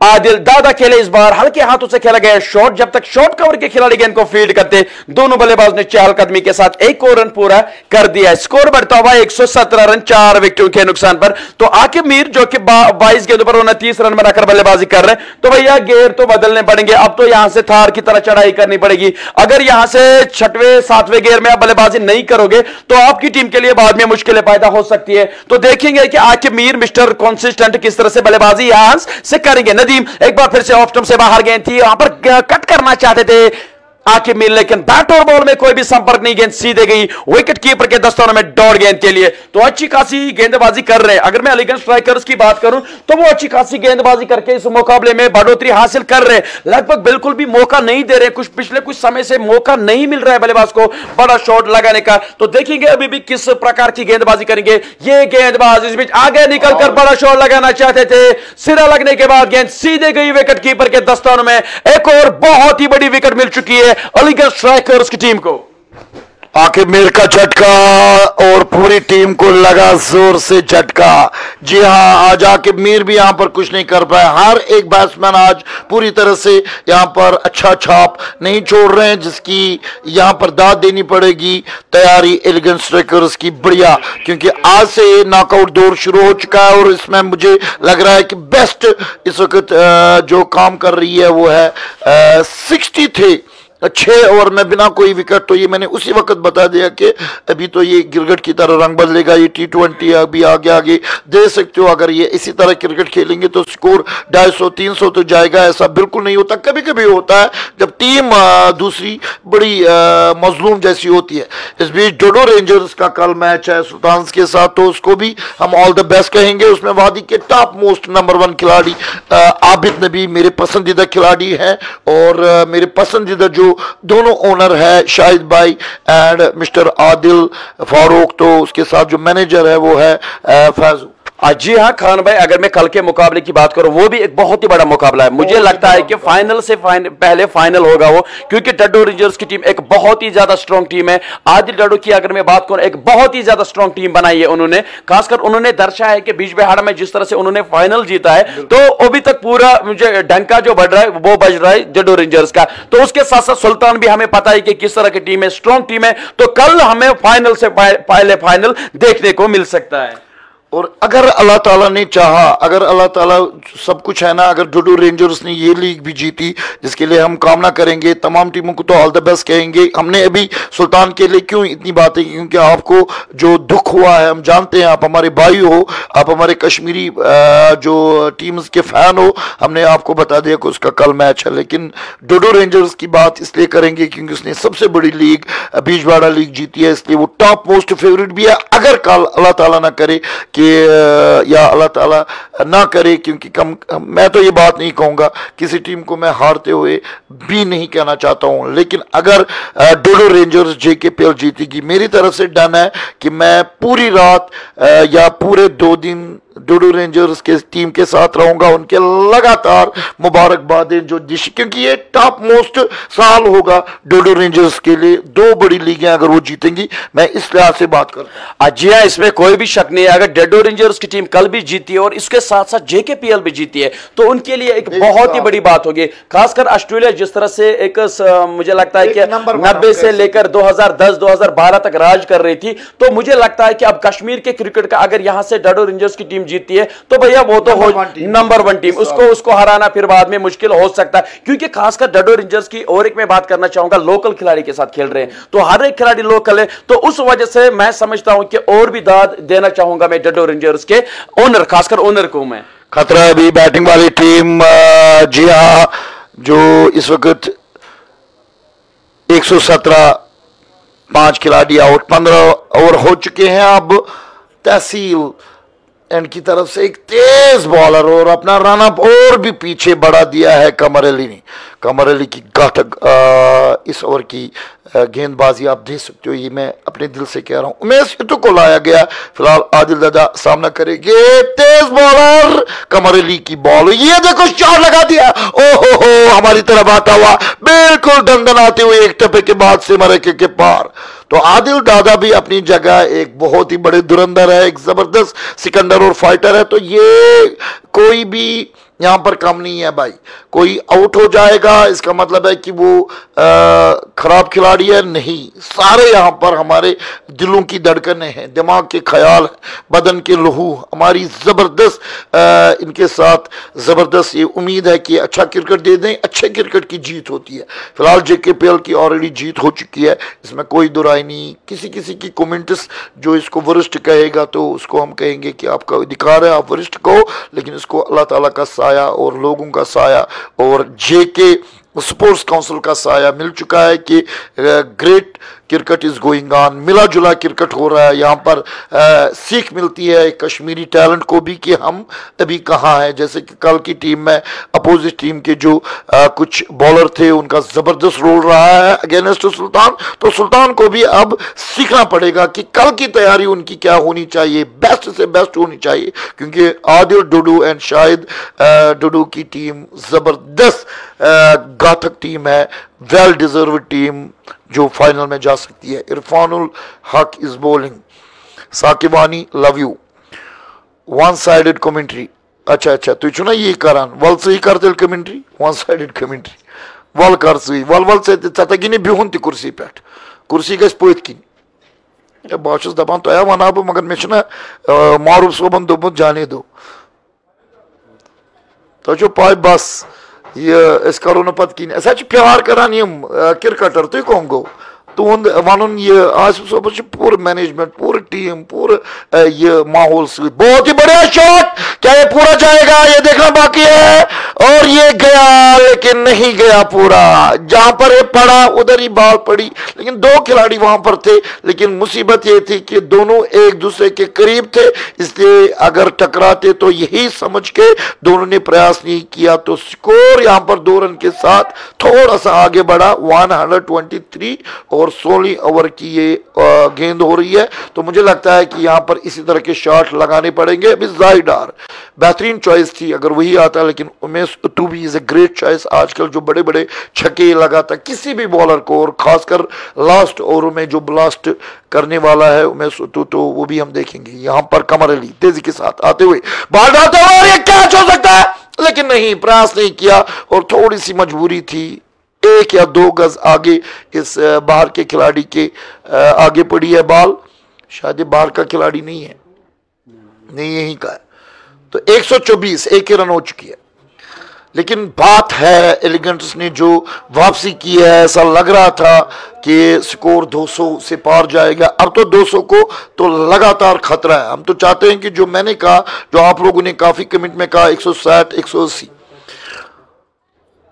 عادل دادا کھیلے اس بار، ہلکے ہاتھوں سے کھیلا گیا شاٹ جب تک شاٹ کور کے کھلاڑی گیند کو فیلڈ کرتے، دونوں بلے باز نے چہل قدمی کے ساتھ ایک اور رن پورا کر دیا۔ سکور بڑھتا ہوا ایک سو سترہ رن، چار وکٹوں کے نقصان پر۔ تو آکے میر، جو کہ بائیس گیندوں پر انہیں تیس رن بنا کر بلے بازی کر رہے ہیں، تو بھیا گیر تو بدلنے پڑیں گے۔ اب تو یہاں سے تھار کی طرح چڑھائی کرنی پڑے گی۔ اگر یہاں سے چھٹوے ساتوے گیر میں آپ بلے بازی نہیں کرو گے، تو آپ کی ٹیم کے لیے بعد میں مشکلیں پیدا ہو سکتی ہے تو دیکھیں گے کہ آکے میر، مسٹر کانسسٹنٹ کس طرح سے بلے بازی یہاں سے کریں گے۔ ندی ندیم ایک بار پھر سے آف سے باہر گئے تھی وہاں پر کٹ کرنا چاہتے تھے۔ آخر مل لیکن بیٹ اور بال میں کوئی بھی سمپرک نہیں، گیند سیدھے گئی وکٹ کیپر کے دستانوں میں ڈاٹ گیند کے لیے۔ تو اچھی خاصی گیند بازی کر رہے ہیں۔ اگر میں علی گڑھ اسٹرائکرز کی بات کروں، تو وہ اچھی خاصی گیند بازی کر کے اس مقابلے میں بڑھوتری حاصل کر رہے ہیں۔ لگ بھگ بالکل بھی موقع نہیں دے رہے کچھ پچھلے کچھ سمے سے موقع نہیں مل رہا ہے بلے باز کو بڑا شوٹ لگانے کا۔ تو دیکھیں گے ابھی بھی کس پرکار کی گیند بازی کریں گے۔ یہ گیند باز اس بیچ آگے نکل کر بڑا شاٹ لگانا چاہتے تھے۔ سرا لگنے کے بعد گیند سیدھے گئی وکٹ کیپر کے دستانوں میں۔ ایک اور بہت ہی بڑی وکٹ مل چکی ہے۔ علی گڑھ اسٹرائکرز کی ٹیم کو۔ آخر میر کا جھٹکا اور پوری ٹیم کو لگا زور سے جھٹکا۔ جی ہاں آج آخر میر بھی یہاں پر کچھ نہیں کر پائے۔ ہر ایک بیٹس مین آج پوری طرح سے یہاں پر اچھا چھاپ نہیں چھوڑ رہے ہیں، جس کی یہاں پر داد دینی پڑے گی۔ تیاری ایلیگن سٹرائکرز کی بڑھیا، کیونکہ آج سے ناک آؤٹ دور شروع ہو چکا ہے اور اس میں مجھے لگ رہا ہے کہ بیسٹ اس وقت جو کام کر رہی ہے، وہ ہے سکسٹی تھے۔ چھ اوور میں بنا کوئی وکٹ تو یہ میں نے اسی وقت بتا دیا کہ ابھی تو یہ کرکٹ کی طرح رنگ بدلے گا، یہ ٹی ٹوینٹی ابھی آگے آگے دے سکتے ہو۔ اگر یہ اسی طرح کرکٹ کھیلیں گے تو سکور ڈھائی سو، تین سو تو جائے گا، ایسا بالکل نہیں ہوتا۔ کبھی کبھی ہوتا ہے جب ٹیم دوسری بڑی مظلوم جیسی ہوتی ہے۔ اس بیچ ڈوڈو رینجرز کا کل میچ ہے، سلطانز کے ساتھ، تو اس کو بھی ہم آل دا بیسٹ کہیں گے۔ اس میں وادی کے ٹاپ موسٹ نمبر ون کھلاڑی عابد نبی میرے پسندیدہ کھلاڑی ہیں اور میرے پسندیدہ جو دونوں اونر ہے شاہد بھائی اینڈ مسٹر عادل فاروق تو اس کے ساتھ جو مینیجر ہے وہ ہے فیضو جی ہاں خان بھائی اگر میں کل کے مقابلے کی بات کروں وہ بھی ایک بہت ہی بڑا مقابلہ ہے۔ مجھے لگتا ہے کہ فائنل سے پہلے فائنل ہوگا وہ کیونکہ ٹڈو رینجرز کی ٹیم ایک بہت ہی زیادہ سٹرونگ ٹیم ہے۔ عادل ڈڈو کی اگر میں بات کروں ایک بہت ہی زیادہ سٹرونگ ٹیم بنائی ہے انہوں نے۔ خاص کر انہوں نے درشا ہے کہ بیچ بہاڑ میں جس طرح سے انہوں نے فائنل جیتا ہے تو ابھی تک پورا مجھے ڈنکا جو بڑھ رہا ہے وہ بج رہا ہے ڈڈو رینجرز کا۔ تو اس کے ساتھ ساتھ سلطان بھی ہمیں پتا ہے کہ کس طرح کی ٹیم ہے سٹرونگ ٹیم ہے۔ تو کل ہمیں فائنل سے پہلے فائنل دیکھنے کو مل سکتا ہے۔ اور اگر اللہ تعالیٰ نے چاہا، اگر اللہ تعالیٰ سب کچھ ہے نا، اگر ڈوڈو رینجرز نے یہ لیگ بھی جیتی، جس کے لیے ہم کامنا کریں گے، تمام ٹیموں کو تو آل دا بیسٹ کہیں گے۔ ہم نے ابھی سلطان کے لیے کیوں اتنی باتیں کیونکہ آپ کو جو دکھ ہوا ہے، ہم جانتے ہیں، آپ ہمارے بھائی ہو، آپ ہمارے کشمیری جو ٹیمز کے فین ہو، ہم نے آپ کو بتا دیا کہ اس کا کل میچ ہے۔ لیکن ڈوڈو رینجرز کی بات اس لیے کریں گے کیونکہ اس نے سب سے بڑی لیگ بیج باڑا لیگ جیتی ہے۔ اس لیے وہ ٹاپ موسٹ فیوریٹ بھی ہے۔ اگر کل اللہ تعالیٰ نہ کرے کہ کہ یا اللہ تعالیٰ نہ کرے کیونکہ کم، میں تو یہ بات نہیں کہوں گا، کسی ٹیم کو میں ہارتے ہوئے بھی نہیں کہنا چاہتا ہوں۔ لیکن اگر ڈولو رینجرز جے کے پی ایل جیتی گی میری طرف سے ڈن ہے کہ میں پوری رات یا پورے دو دن ڈوڈو رینجرز کے ٹیم کے ساتھ رہوں گا ان کے لگاتار مبارکباد جو جس کیونکہ یہ ٹاپ موسٹ سال ہوگا ڈوڈو رینجرز کے لیے۔ دو بڑی لیگیں اگر وہ جیتیں گی میں اس لحاظ سے بات کرتا ہوں۔ جی ہاں اس میں کوئی بھی شک نہیں ہے۔ اگر ڈیڈو رینجرز کی ٹیم کل بھی جیتی ہے اور اس کے ساتھ ساتھ جے کے پی ایل بھی جیتی ہے تو ان کے لیے ایک بہت ہی بڑی بات ہوگی۔ خاص کر آسٹریلیا جس طرح سے ایک مجھے لگتا ہے کہ نبے سے لے کر دو ہزار دس دو ہزار بارہ تک راج کر رہی تھی تو مجھے لگتا ہے کہ اب کشمیر کے کرکٹ کا اگر یہاں سے ڈیڈو رینجرز کی ٹیم جیتی ہے تو بھیا وہ تو نمبر ون ٹیم اس کو اس کو ہرانا پھر بعد میں مشکل ہو سکتا ہے۔ کیونکہ خاص کر ڈڈو رینجرز کی اور ایک میں بات کرنا چاہوں گا لوکل کھلاڑی کے ساتھ کھیل رہے ہیں۔ تو ہر ایک کھلاڑی لوکل ہے تو اس وجہ سے میں سمجھتا ہوں کہ اور بھی داد دینا چاہوں گا میں ڈڈو رینجرز کے اونر خاص کر اونر کو میں۔ خطرہ ابھی بیٹنگ والی ٹیم جی ہاں جو اس وقت ایک سو سترہ پانچ کھلاڑی آؤٹ پندرہ اوور ہو چکے ہیں اب۔ تحصیل اینڈ کی طرف سے ایک تیز بالر اور اپنا رن اپ اور بھی پیچھے بڑھا دیا ہے کمر علی نے کمر علی کی گاٹک اس اوور کی گیند بازی آپ دیکھ سکتے ہو، یہ میں اپنے دل سے کہہ رہا ہوں۔ امیش اتو کو لایا گیا۔ فی الحال عادل دادا سامنا کرے گے تیز بالر کمر علی کی بال۔ یہ دیکھو، شاٹ لگا دیا۔ او ہو ہو، ہماری طرف آتا ہوا۔ بالکل دندن آتے ہوئے ایک ٹپے کے بعد سے مرکے کے پار۔ تو عادل دادا بھی اپنی جگہ ایک بہت ہی بڑے درندر ہے، ایک زبردست سکندر اور فائٹر ہے۔ تو یہ کوئی بھی یہاں پر کم نہیں ہے بھائی۔ کوئی آؤٹ ہو جائے گا، اس کا مطلب ہے کہ وہ خراب کھلاڑی ہے۔ نہیں، سارے یہاں پر ہمارے دلوں کی دھڑکنیں ہیں، دماغ کے خیال بدن کے لہو ہماری زبردست ان کے ساتھ زبردست یہ امید ہے کہ اچھا کرکٹ دے دیں۔ اچھے کرکٹ کی جیت ہوتی ہے۔ فی الحال جے کے پی ایل کی آلریڈی جیت ہو چکی ہے۔ اس میں کوئی درائی نہیں۔ کسی کسی کی کومنٹس جو اس کو ورسٹ کہے گا تو اس کو ہم کہیں گے کہ آپ کا ادھکار ہے، آپ ورسٹ کہو۔ لیکن اس کو اللہ تعالیٰ کا ساتھ سایہ اور لوگوں کا سایہ اور جے کے سپورٹس کاؤنسل کا سایہ مل چکا ہے کہ great cricket is going on, ملا جلا کرکٹ ہو رہا ہے، یہاں پر سیکھ ملتی ہے کشمیری ٹیلنٹ کو بھی کہ ہم ابھی کہاں ہیں۔ جیسے کہ کل کی ٹیم میں اپوزٹ ٹیم کے جو کچھ بالر تھے، ان کا زبردست رول رہا ہے اگینسٹ سلطان۔ تو سلطان کو بھی اب سیکھنا پڑے گا کہ کل کی تیاری ان کی کیا ہونی چاہیے بیسٹ سے بیسٹ ہونی چاہیے۔ کیونکہ عادل، ڈوڈو اینڈ شاہد ڈوڈو کی ٹیم زبردست گاتھک ٹیم ہے۔ ویل ڈیزرو ٹیم جو فائنل میں جا سکتی ہے۔ Irfan ul-Haq is bowling ساکبانی love you one sided commentary اچھا اچھا تو چھو نا یہ کران۔ ول سے ہی کر دل کومنٹری ون سائڈڈ کومنٹری ول کر سے ول ول سے ژےٚ گی نہٕ بِہُن تہِ کُرسی پٮ۪ٹھ کُرسی گژھِ پٔتھۍ کِنۍ بہٕ چھُس دَپان تۄہہِ وَنہٕ بہٕ مگر مےٚ چھُنہ معروٗف صٲبن دوٚپمُت جانے دو۔ تۄہہِ چھو پاے بس۔ یہ کَرو کرو نا کِہیٖنۍ أسۍ حظ چھِ پیار کَران یِم کرکٹر تُہۍ کٕم گوٚو تہد ون یہ آصف صوب پور مینجمنٹ پور ٹیم پور یہ ماحول سے بہت ہی بڑھیا شاٹ کیا یہ پورا جائے گا؟ یہ دیکھنا باقی ہے۔ اور یہ گیا، لیکن نہیں گیا پورا۔ جہاں پر یہ پڑا، ادھر ہی بال پڑی۔ لیکن دو کھلاڑی وہاں پر تھے، لیکن مصیبت یہ تھی کہ دونوں ایک دوسرے کے قریب تھے۔ اس لیے اگر ٹکراتے تو یہی سمجھ کے دونوں نے پریاس نہیں کیا۔ تو سکور یہاں پر دو رن کے ساتھ تھوڑا سا آگے بڑھا۔ ون ہنڈریڈ ٹوینٹی تھری اور سولہ اوور کی یہ گیند ہو رہی ہے، تو مجھے لگتا ہے کہ یہاں پر اسی طرح کے شاٹ لگانے پڑیں گے ابھی زائیڈار۔ بہترین چوائس تھی، اگر وہی آتا، لیکن امیس تو بھی از اے گریٹ چوائس آج کل جو بڑے بڑے چھکے لگاتا کسی بھی بولر کو، اور خاص کر لاسٹ اوور میں جو بلاسٹ کرنے والا ہے امیس تو تو وہ بھی ہم دیکھیں گے۔ یہاں پر کمر علی تیزی کے ساتھ آتے ہوئے۔ بال ڈالتے ہوئے اور یہ کیچ ہو سکتا ہے، لیکن نہیں پریاس نہیں کیا، اور تھوڑی سی مجبوری تھی۔ ایک یا دو گز آگے اس باہر کے کھلاڑی کے آگے پڑی ہے بال۔ شاید یہ باہر کا کھلاڑی نہیں ہے۔ نہیں، یہی کا ہے۔ تو ایک سو چوبیس، ایک ہی رن ہو چکی ہے۔ لیکن بات ہے ایلیگنٹس نے جو واپسی کی ہے، ایسا لگ رہا تھا کہ سکور دو سو سے پار جائے گا۔ اب تو دو سو کو تو لگاتار خطرہ ہے۔ ہم تو چاہتے ہیں کہ جو میں نے کہا، جو آپ لوگوں نے کافی کمنٹ میں کہا، ایک سو ساٹھ، ایک سو اسی۔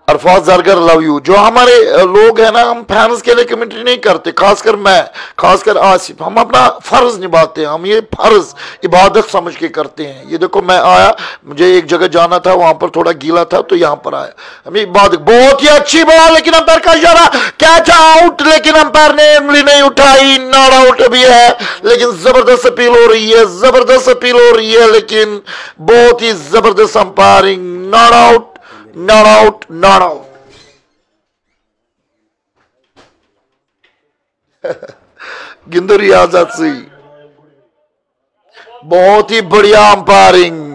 عرفات زرگر لو یو جو ہمارے لوگ ہیں نا، ہم فینس کے لیے کمنٹری نہیں کرتے، خاص کر میں، خاص کر آصف. ہم اپنا فرض نبھاتے ہیں، ہم یہ فرض، عبادت سمجھ کے کرتے ہیں. یہ دیکھو، میں آیا، مجھے ایک جگہ جانا تھا، وہاں پر تھوڑا گیلا تھا، تو یہاں پر آیا. ہم عبادت بہت ہی اچھی بات، لیکن امپیر کا اشارہ کیچ آؤٹ لیکن امپیر نے املی نہیں اٹھائی ناٹ آؤٹ بھی ہے. لیکن زبردست اپیل ہو رہی ہے، زبردست اپیل ہو رہی ہے، لیکن بہت ہی زبردست umpiring not out not out, not out. گندر ریاضت سی بہت ہی بڑھیا امپائرنگ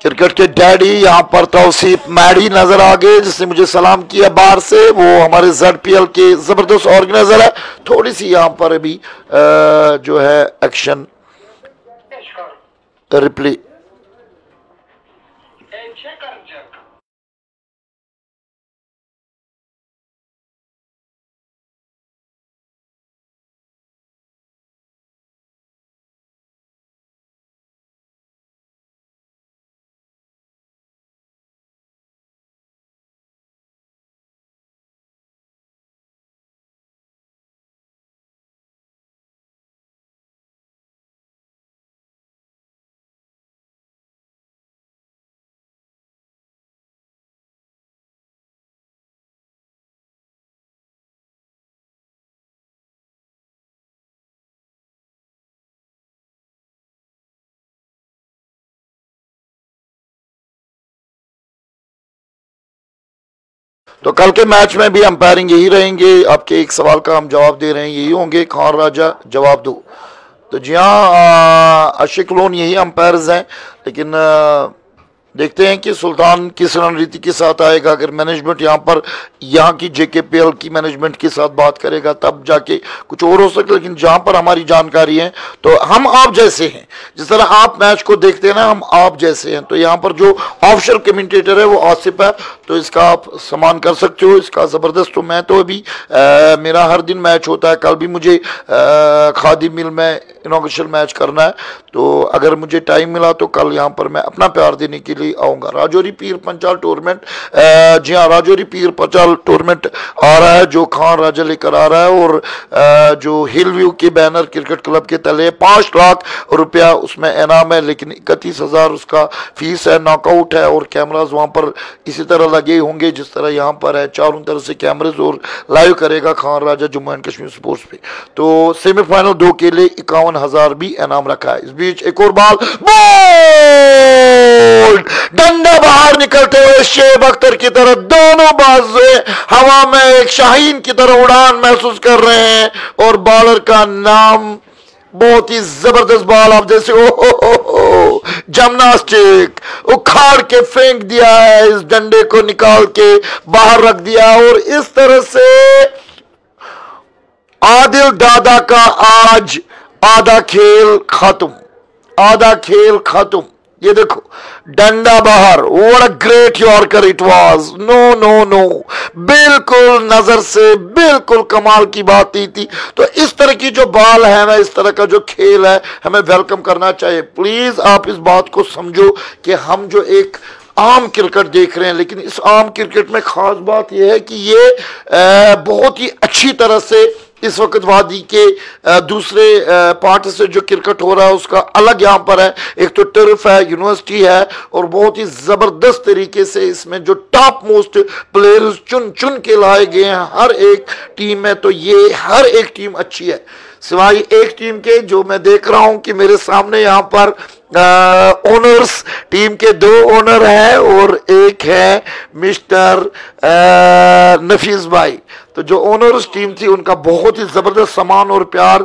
کرکٹ کے ڈیڈی یہاں پر توصیف میڈی نظر آگے جس نے مجھے سلام کیا باہر سے وہ ہمارے زیڈ پی ایل کے زبردست آرگنائزر ہے تھوڑی سی یہاں پر ابھی جو ہے ایکشن ریپلی تو کل کے میچ میں بھی امپائرنگ یہی رہیں گے۔ آپ کے ایک سوال کا ہم جواب دے رہے ہیں، یہی ہوں گے، خان راجہ جواب دو۔ تو جی ہاں اشک لون یہی امپائرز ہیں، لیکن دیکھتے ہیں کہ سلطان کس رنریتی کے ساتھ آئے گا، اگر مینجمنٹ یہاں پر یہاں کی جے کے پی ایل کی مینجمنٹ کے ساتھ بات کرے گا، تب جا کے کچھ اور ہو سکتا لیکن جہاں پر ہماری جانکاری ہے تو ہم آپ جیسے ہیں۔ جس طرح آپ میچ کو دیکھتے ہیں نا، ہم آپ جیسے ہیں۔ تو یہاں پر جو آفشل کمنٹیٹر ہے وہ آصف ہے۔ تو اس کا آپ سامان کر سکتے ہو، اس کا زبردست تو میں تو ابھی میرا ہر دن میچ ہوتا ہے۔ کل بھی مجھے خادی مل میں انوگیشن میچ کرنا ہے۔ تو اگر مجھے ٹائم ملا تو کل یہاں پر میں اپنا پیار دینے کے لیے آؤں گا۔ راجوری پیر پنچال ٹورمنٹ جی ہاں راجوری پیر پنچال ٹورمنٹ آ رہا ہے، جو خان راجہ لے کر آ رہا ہے اور جو ہل ویو کے بینر کرکٹ کلب کے تلے پانچ لاکھ روپیہ اس میں انعام ہے، لیکن اکتیس ہزار اس کا فیس ہے، ناک آؤٹ ہے اور کیمراز وہاں پر اسی طرح لگے ہوں گے جس طرح یہاں پر ہے، چاروں طرح سے کیمرز اور لائیو کرے گا خان راجہ جموں اینڈ کشمیر سپورٹس پہ۔ تو سیمی فائنل دو کے لیے اکاون ہزار بھی انعام رکھا ہے۔ اس بیچ ایک اور بال، بول! ڈنڈا باہر نکلتے ہوئے شیب اختر کی طرح دونوں بازوے ہوا میں ایک شاہین کی طرح اڑان محسوس کر رہے ہیں اور بالر کا نام بہت ہی زبردست بال آپ جیسے جمناسٹک، اکھاڑ کے پھینک دیا ہے، اس ڈنڈے کو نکال کے باہر رکھ دیا اور اس طرح سے عادل دادا کا آج آدھا کھیل ختم، آدھا کھیل ختم۔ یہ دیکھو، ڈنڈا باہر وڑ great yorker it was no no no بالکل نظر سے بالکل کمال کی بات نہیں تھی. تو اس طرح کی جو بال ہے نا اس طرح کا جو کھیل ہے، ہمیں ویلکم کرنا چاہیے. پلیز آپ اس بات کو سمجھو کہ ہم جو ایک عام کرکٹ دیکھ رہے ہیں، لیکن اس عام کرکٹ میں خاص بات یہ ہے کہ یہ بہت ہی اچھی طرح سے اس وقت وادی کے دوسرے پارٹ سے جو کرکٹ ہو رہا ہے، اس کا الگ یہاں پر ہے۔ ایک تو ٹرف ہے یونیورسٹی ہے، اور بہت ہی زبردست طریقے سے اس میں جو ٹاپ موسٹ پلیئرز چن چن کے لائے گئے ہیں، ہر ایک ٹیم میں تو یہ ہر ایک ٹیم اچھی ہے۔ سوائے ایک ٹیم کے جو میں دیکھ رہا ہوں کہ میرے سامنے یہاں پر اونرز ٹیم کے دو اونر ہیں اور ایک ہے مسٹر نفیس بھائی۔ تو جو اونرز ٹیم تھی، ان کا بہت ہی زبردست سامان اور پیار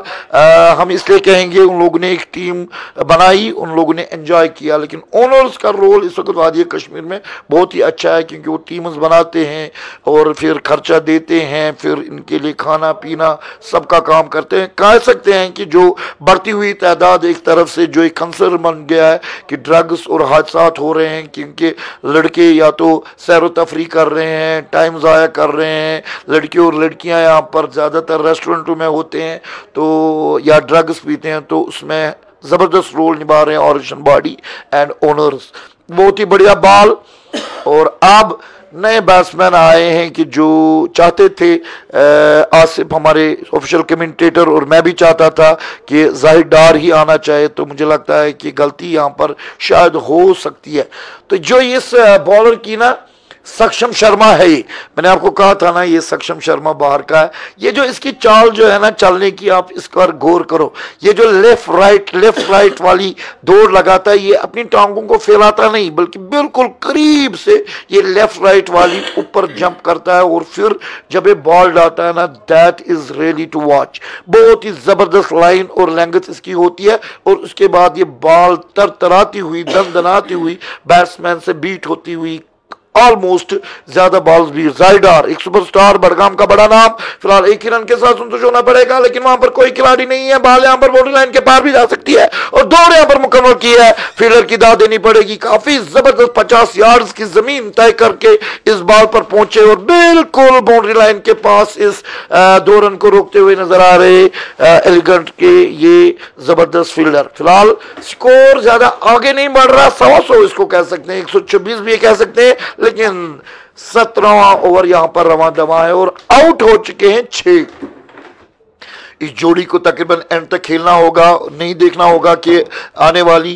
ہم اس لیے کہیں گے، ان لوگوں نے ایک ٹیم بنائی، ان لوگوں نے انجوائے کیا، لیکن اونرز کا رول اس وقت وادی کشمیر میں بہت ہی اچھا ہے، کیونکہ وہ ٹیمز بناتے ہیں اور پھر خرچہ دیتے ہیں، پھر ان کے لیے کھانا، پینا سب کا کام کرتے ہیں۔ کہہ سکتے ہیں کہ جو بڑھتی ہوئی تعداد ایک طرف سے جو ایک کنسر بن گیا ہے کہ ڈرگز اور حادثات ہو رہے ہیں، کیونکہ لڑکے یا تو سیر و تفریح کر رہے ہیں ٹائم ضائع کر رہے ہیں، لڑکیوں اور لڑکیاں یہاں پر زیادہ تر ریسٹورنٹوں میں ہوتے ہیں تو، یا ڈرگس پیتے ہیں، تو اس میں زبردست رول نبھا رہے ہیں آرشن باڈی اینڈ اونرز بہت ہی بڑھیا بال۔ اور اب نئے بیٹسمین آئے ہیں کہ جو چاہتے تھے آصف ہمارے آفیشل کمنٹیٹر اور میں بھی چاہتا تھا کہ ظاہر ڈار ہی آنا چاہے، تو مجھے لگتا ہے کہ غلطی یہاں پر شاید ہو سکتی ہے۔ تو جو اس بالر کی نا سکشم شرما ہے یہ میں نے آپ کو کہا تھا نا، یہ سکشم شرما باہر کا ہے۔ یہ جو اس کی چال جو ہے نا چلنے کی، آپ اس پر غور کرو۔ یہ جو لیفٹ رائٹ لیفٹ رائٹ والی دوڑ لگاتا ہے، یہ اپنی ٹانگوں کو پھیلاتا نہیں، بلکہ بالکل قریب سے یہ لیفٹ رائٹ والی اوپر جمپ کرتا ہے۔ اور پھر جب یہ بال ڈالتا ہے نا that is really to watch بہت ہی زبردست لائن اور لینگتھ اس کی ہوتی ہے۔ اور اس کے بعد یہ بال تر تراتی ہوئی دن دناتی ہوئی بیٹسمین سے بیٹ ہوتی ہوئی آلموسٹ زیادہ بالز بھی زائڈار ایک سپر سٹار بڑگام کا بڑا نام فی الحال ایک ہی رن کے ساتھ سنتوش ہونا پڑے گا، لیکن وہاں پر کوئی کھلاڑی نہیں ہے، بال یہاں پر بورڈر لائن کے پار بھی جا سکتی ہے اور دور یہاں پر مکمل کی ہے۔ فیلڈر کی داد دینی پڑے گی، کافی زبردست پچاس یارڈز کی زمین طے کر کے اس بال پر پہنچے اور بالکل باؤنڈری لائن کے پاس اس دو رن کو روکتے ہوئے نظر آ رہے ایلیگنٹ کے یہ زبردست فیلڈر فی الحال سکور زیادہ آگے نہیں بڑھ رہا، سوا سو اس کو کہہ سکتے ہیں، ایک سو چھبیس بھی کہہ سکتے ہیں لیکن سترواں اوور یہاں پر رواں دواں ہے اور آؤٹ ہو چکے ہیں چھ۔ اس جوڑی کو تقریباً اینڈ تک کھیلنا ہوگا، نہیں دیکھنا ہوگا کہ آنے والی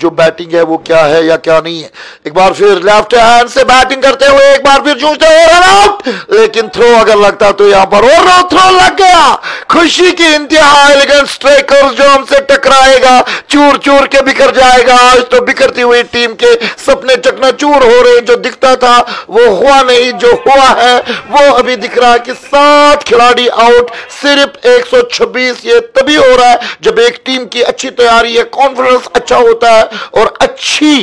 جو بیٹنگ ہے وہ کیا ہے یا کیا نہیں ہے۔ ایک بار پھر لیفٹ ہینڈ سے بیٹنگ کرتے ہوئے ایک بار پھر جوجتے ہوئے رن آؤٹ لیکن تھرو اگر لگتا تو یہاں پر اور تھرو لگ گیا۔ خوشی کی انتہا ایلیگنٹ سٹریکر جو ہم سے ٹکرائے گا، چور چور کے بکر جائے گا۔ آج تو بکرتی ہوئی ٹیم کے سپنے چکنا چور ہو رہے جو دکھتا تھا وہ ہوا نہیں، جو ہوا ہے وہ ابھی دکھ رہا ہے کہ سات کھلاڑی آؤٹ صرف ایک سو چھبیس یہ تبھی ہو رہا ہے جب ایک ٹیم کی اچھی تیاری ہے کانفیڈنس اچھا ہوتا ہے اور اچھی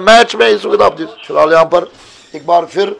میچ میں اس وقت آپ یہاں پر ایک بار پھر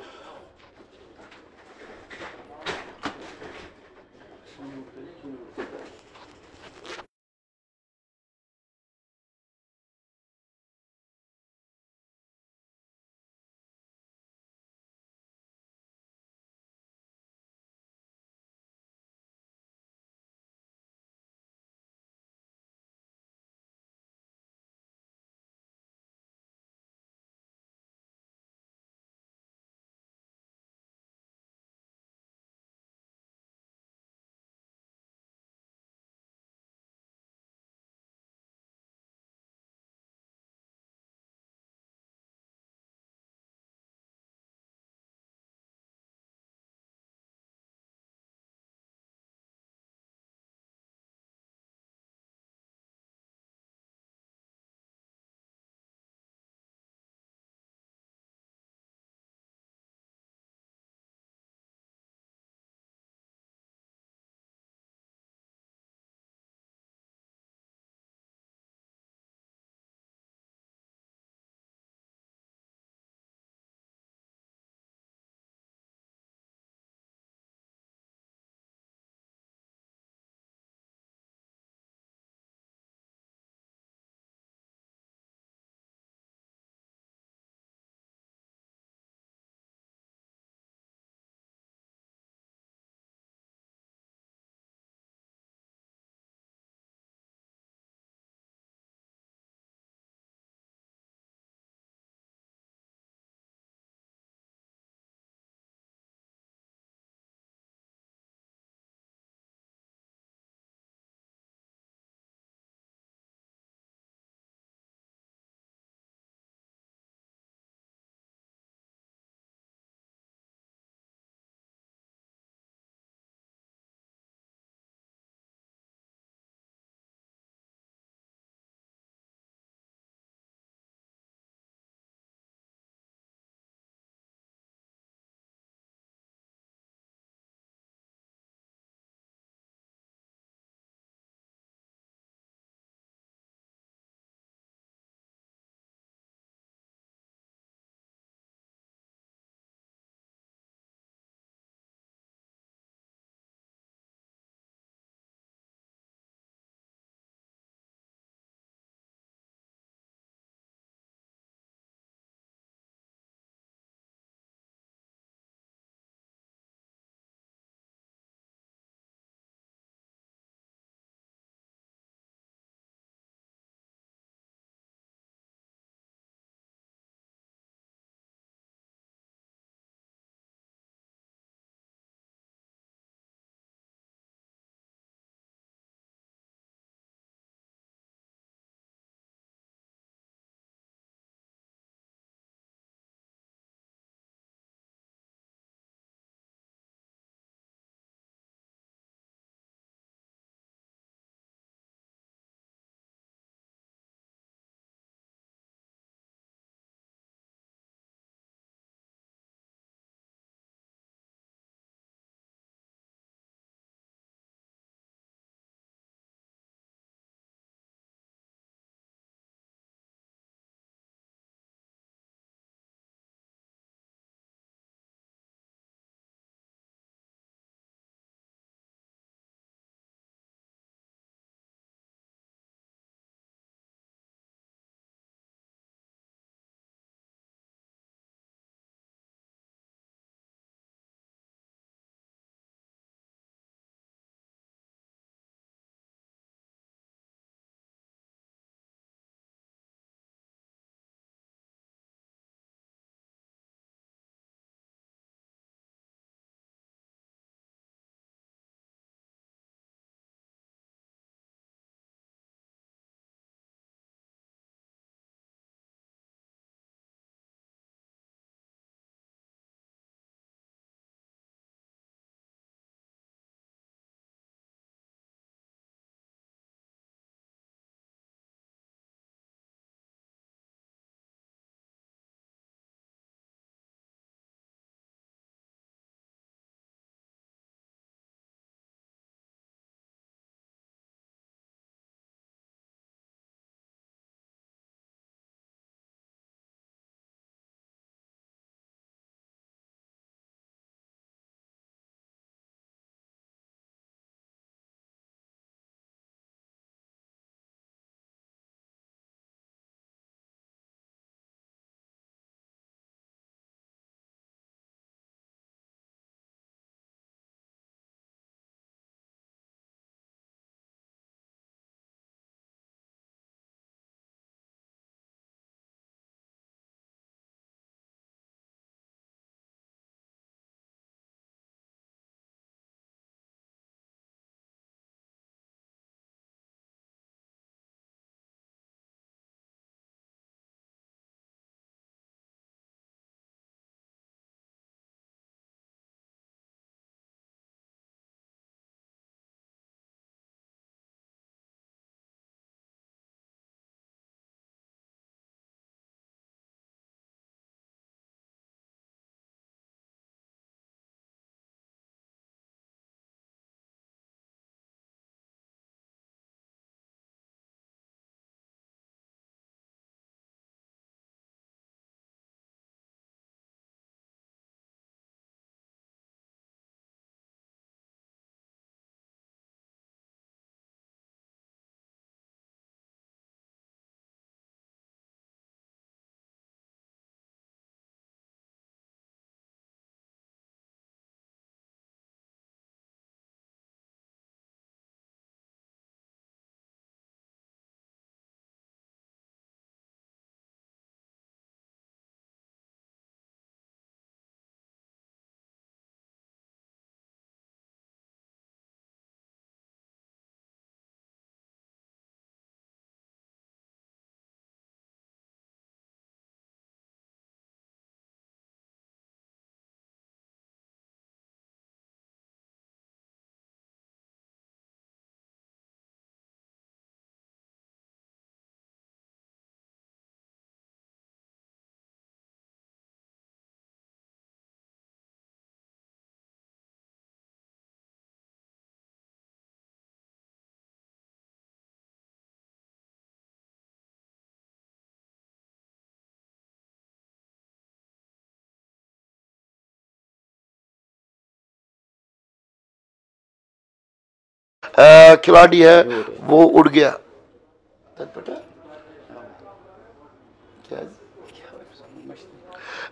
کھلاڑی ہے، وہ اڑ گیا۔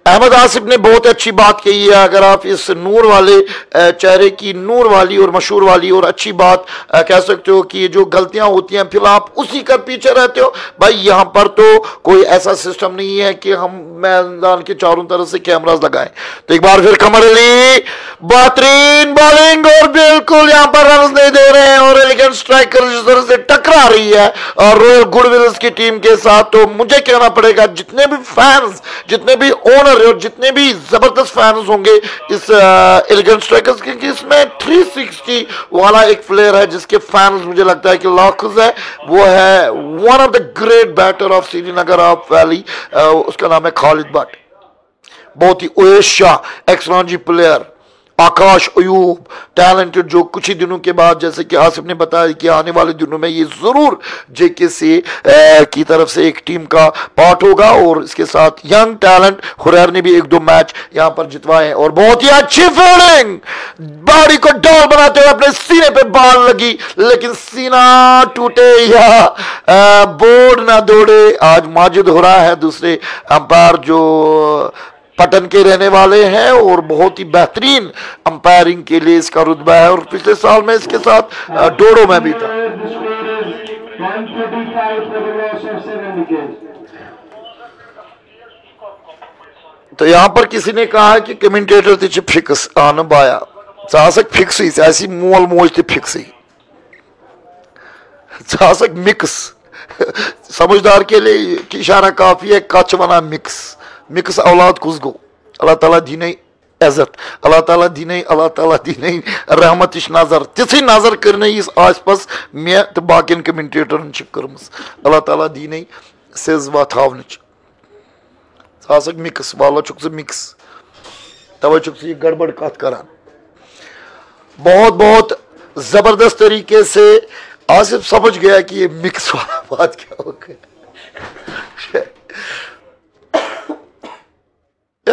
احمد آصف نے بہت اچھی بات کہی ہے۔ اگر آپ اس نور والے چہرے کی نور والی اور مشہور والی اور اچھی بات کہہ سکتے ہو کہ جو غلطیاں ہوتی ہیں، پھر آپ اسی کا پیچھے رہتے ہو۔ بھائی، یہاں پر تو کوئی ایسا سسٹم نہیں ہے کہ ہم میدان کے چاروں طرف سے کیمراز لگائیں تو ایک بار پھر کمر علی، بہترین بالنگ اور بالکل یہاں پر رنز نہیں دے رہے ہیں اور ایلیگنٹ سٹرائکر جس طرح سے ٹکرا رہی ہے اور رویل گڈ ولز کی ٹیم کے ساتھ، تو مجھے کہنا پڑے گا جتنے بھی فینز جتنے بھی اونر اور جتنے بھی زبردست فینز ہوں گے، اس ایلیگنٹ سٹرائکرز کے اس میں 360 والا ایک فلیر ہے جس کے فینز مجھے لگتا ہے کہ لاکھز ہے وہ ہے one of the great batter of Srinagar of valley اس کا نام ہے خالد بٹ بہت ہی اویشا ایکسلانجی پلیئر آکاش، ایوب، ٹیلنٹڈ جو کچھ ہی دنوں کے بعد جیسے کہ آصف نے بتایا کہ آنے والے دنوں میں یہ ضرور جے کے سی کی طرف سے ایک ٹیم کا پارٹ ہوگا اور اس کے ساتھ ینگ ٹیلنٹ خریر نے بھی ایک دو میچ یہاں پر جتوائے ہیں اور بہت ہی اچھی فیلڈنگ! باڑی کو ڈال بناتے ہوئے اپنے سینے پہ بال لگی، لیکن سینہ ٹوٹے یا بورڈ نہ دوڑے۔ آج ماجد ہو رہا ہے دوسرے امپائر جو پٹن کے رہنے والے ہیں اور بہت ہی بہترین امپائرنگ کے لیے اس کا رتبہ ہے اور پچھلے سال میں اس کے ساتھ ڈوڑوں میں بھی تھا۔ تو یہاں پر کسی نے کہا کہ کمنٹیٹر تھی فکس آن بایا۔ ساسک فکس ہی ایسی مول موج تھی فکس ہی ساسک مکس۔ سمجھدار کے لیے اشارہ کافی ہے کچ ونا مکس۔ مکس اولاد کس گو؟ اللہ تعالیٰ دینے عزت، اللہ تعالیٰ دینے اللہ تعالیٰ دینے رحمت نظر تیسی نظر کرنے اس آس پاس میں تو باقین کمنٹیٹرن چھ کرمس۔ اللہ تعالیٰ دینے سیز و ساسک مکس والا چک مکس توے چک یہ گڑبڑ کات کران۔ بہت بہت زبردست طریقے سے آصف سمجھ گیا کہ یہ مکس والا بات کیا ہو گیا۔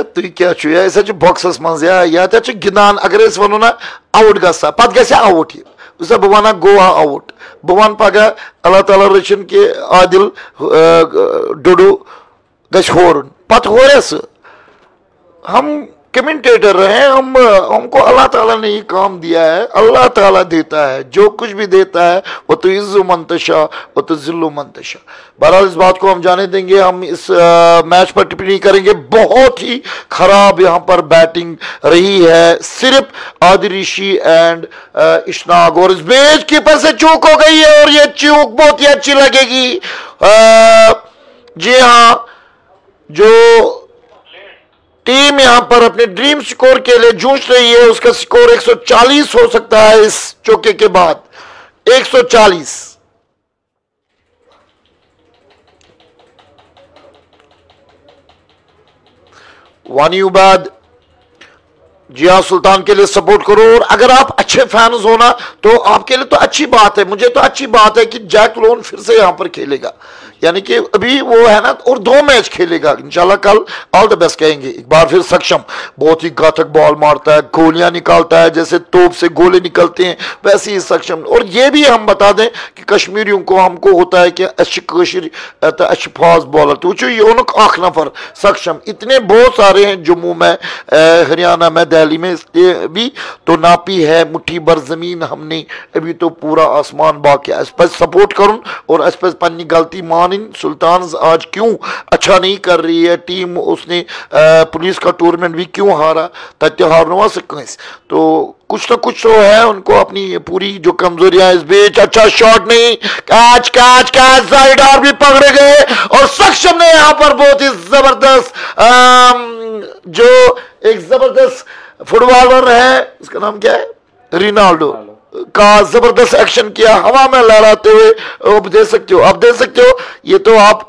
تھی کیا چھو یا ایسا چھو باکسس منز یا یا تا چھو گنان اگر اس ونو نا آوٹ گسا پت گسا آوٹ یہ اسا بوانا گوہا آوٹ بوان پاگا اللہ تعالی رچن کے عادل ڈوڈو گش ہورن۔ پت ہو رہے ہم کمنٹیٹر رہے ہم ہم کو اللہ تعالیٰ نے یہ کام دیا ہے، اللہ تعالیٰ دیتا ہے، جو کچھ بھی دیتا ہے، وہ تو عز و منتشا، وہ تو ذل و منتشا۔ بہرحال اس بات کو ہم جانے دیں گے، ہم اس میچ پر ٹپنی کریں گے۔ بہت ہی خراب یہاں پر بیٹنگ رہی ہے، صرف آدریشی اینڈ اشناگ اور اس بیچ کیپر سے چوک ہو گئی ہے اور یہ چوک بہت ہی اچھی لگے گی۔ جی ہاں جو ٹیم یہاں پر اپنے ڈریم سکور کے لیے جونچ رہی ہے۔ اس کا سکور ایک سو چالیس ہو سکتا ہے اس چوکے کے بعد۔ ایک سو چالیس۔ وانی اوباد جی ہاں سلطان کے لیے سپورٹ کرو اور اگر آپ اچھے فینز ہونا تو آپ کے لیے تو اچھی بات ہے، مجھے تو اچھی بات ہے کہ جیک لون پھر سے یہاں پر کھیلے گا۔ یعنی کہ ابھی وہ ہے نا، اور دو میچ کھیلے گا۔ انشاءاللہ کل آل دا بیسٹ کہیں گے۔ ایک بار پھر سکشم بہت ہی گاتک بال مارتا ہے، گولیاں نکالتا ہے، جیسے توپ سے گولے نکلتے ہیں، ویسے ہی سکشم۔ اور یہ بھی ہم بتا دیں کہ کشمیریوں کو، ہم کو ہوتا ہے کہ اچھ کشر اچھ فاس بالر تو وچو یہ انک آخ نفر سکشم، اتنے بہت سارے ہیں جموں میں ہریانہ میں دہلی میں اس لیے بھی تو ناپی ہے، مٹھی بر زمین ہم نے۔ ابھی تو پورا آسمان باقی ہے۔ اس پر سپورٹ کرن اور اس پر پنی غلطی مانن سلطانز آج کیوں اچھا نہیں کر رہی ہے؟ ٹیم اس نے پولیس کا ٹورنمنٹ بھی کیوں ہارا؟ تتہ ہارنوا سے کنس تو کچھ نہ کچھ تو ہے، ان کو اپنی پوری جو کمزوریاں اس بیچ اچھا شاٹ نہیں۔ کاچ کاچ کاچ زائیڈار بھی پکڑے گئے۔ اور سکشم نے یہاں پر بہت ہی زبردست جو ایک زبردست فٹبالر ہے اس کا نام کیا ہے؟ رینالڈو۔ کا زبردست ایکشن کیا ہوا میں لہراتے ہوئے اب دے سکتے ہو اب دے سکتے ہو یہ تو آپ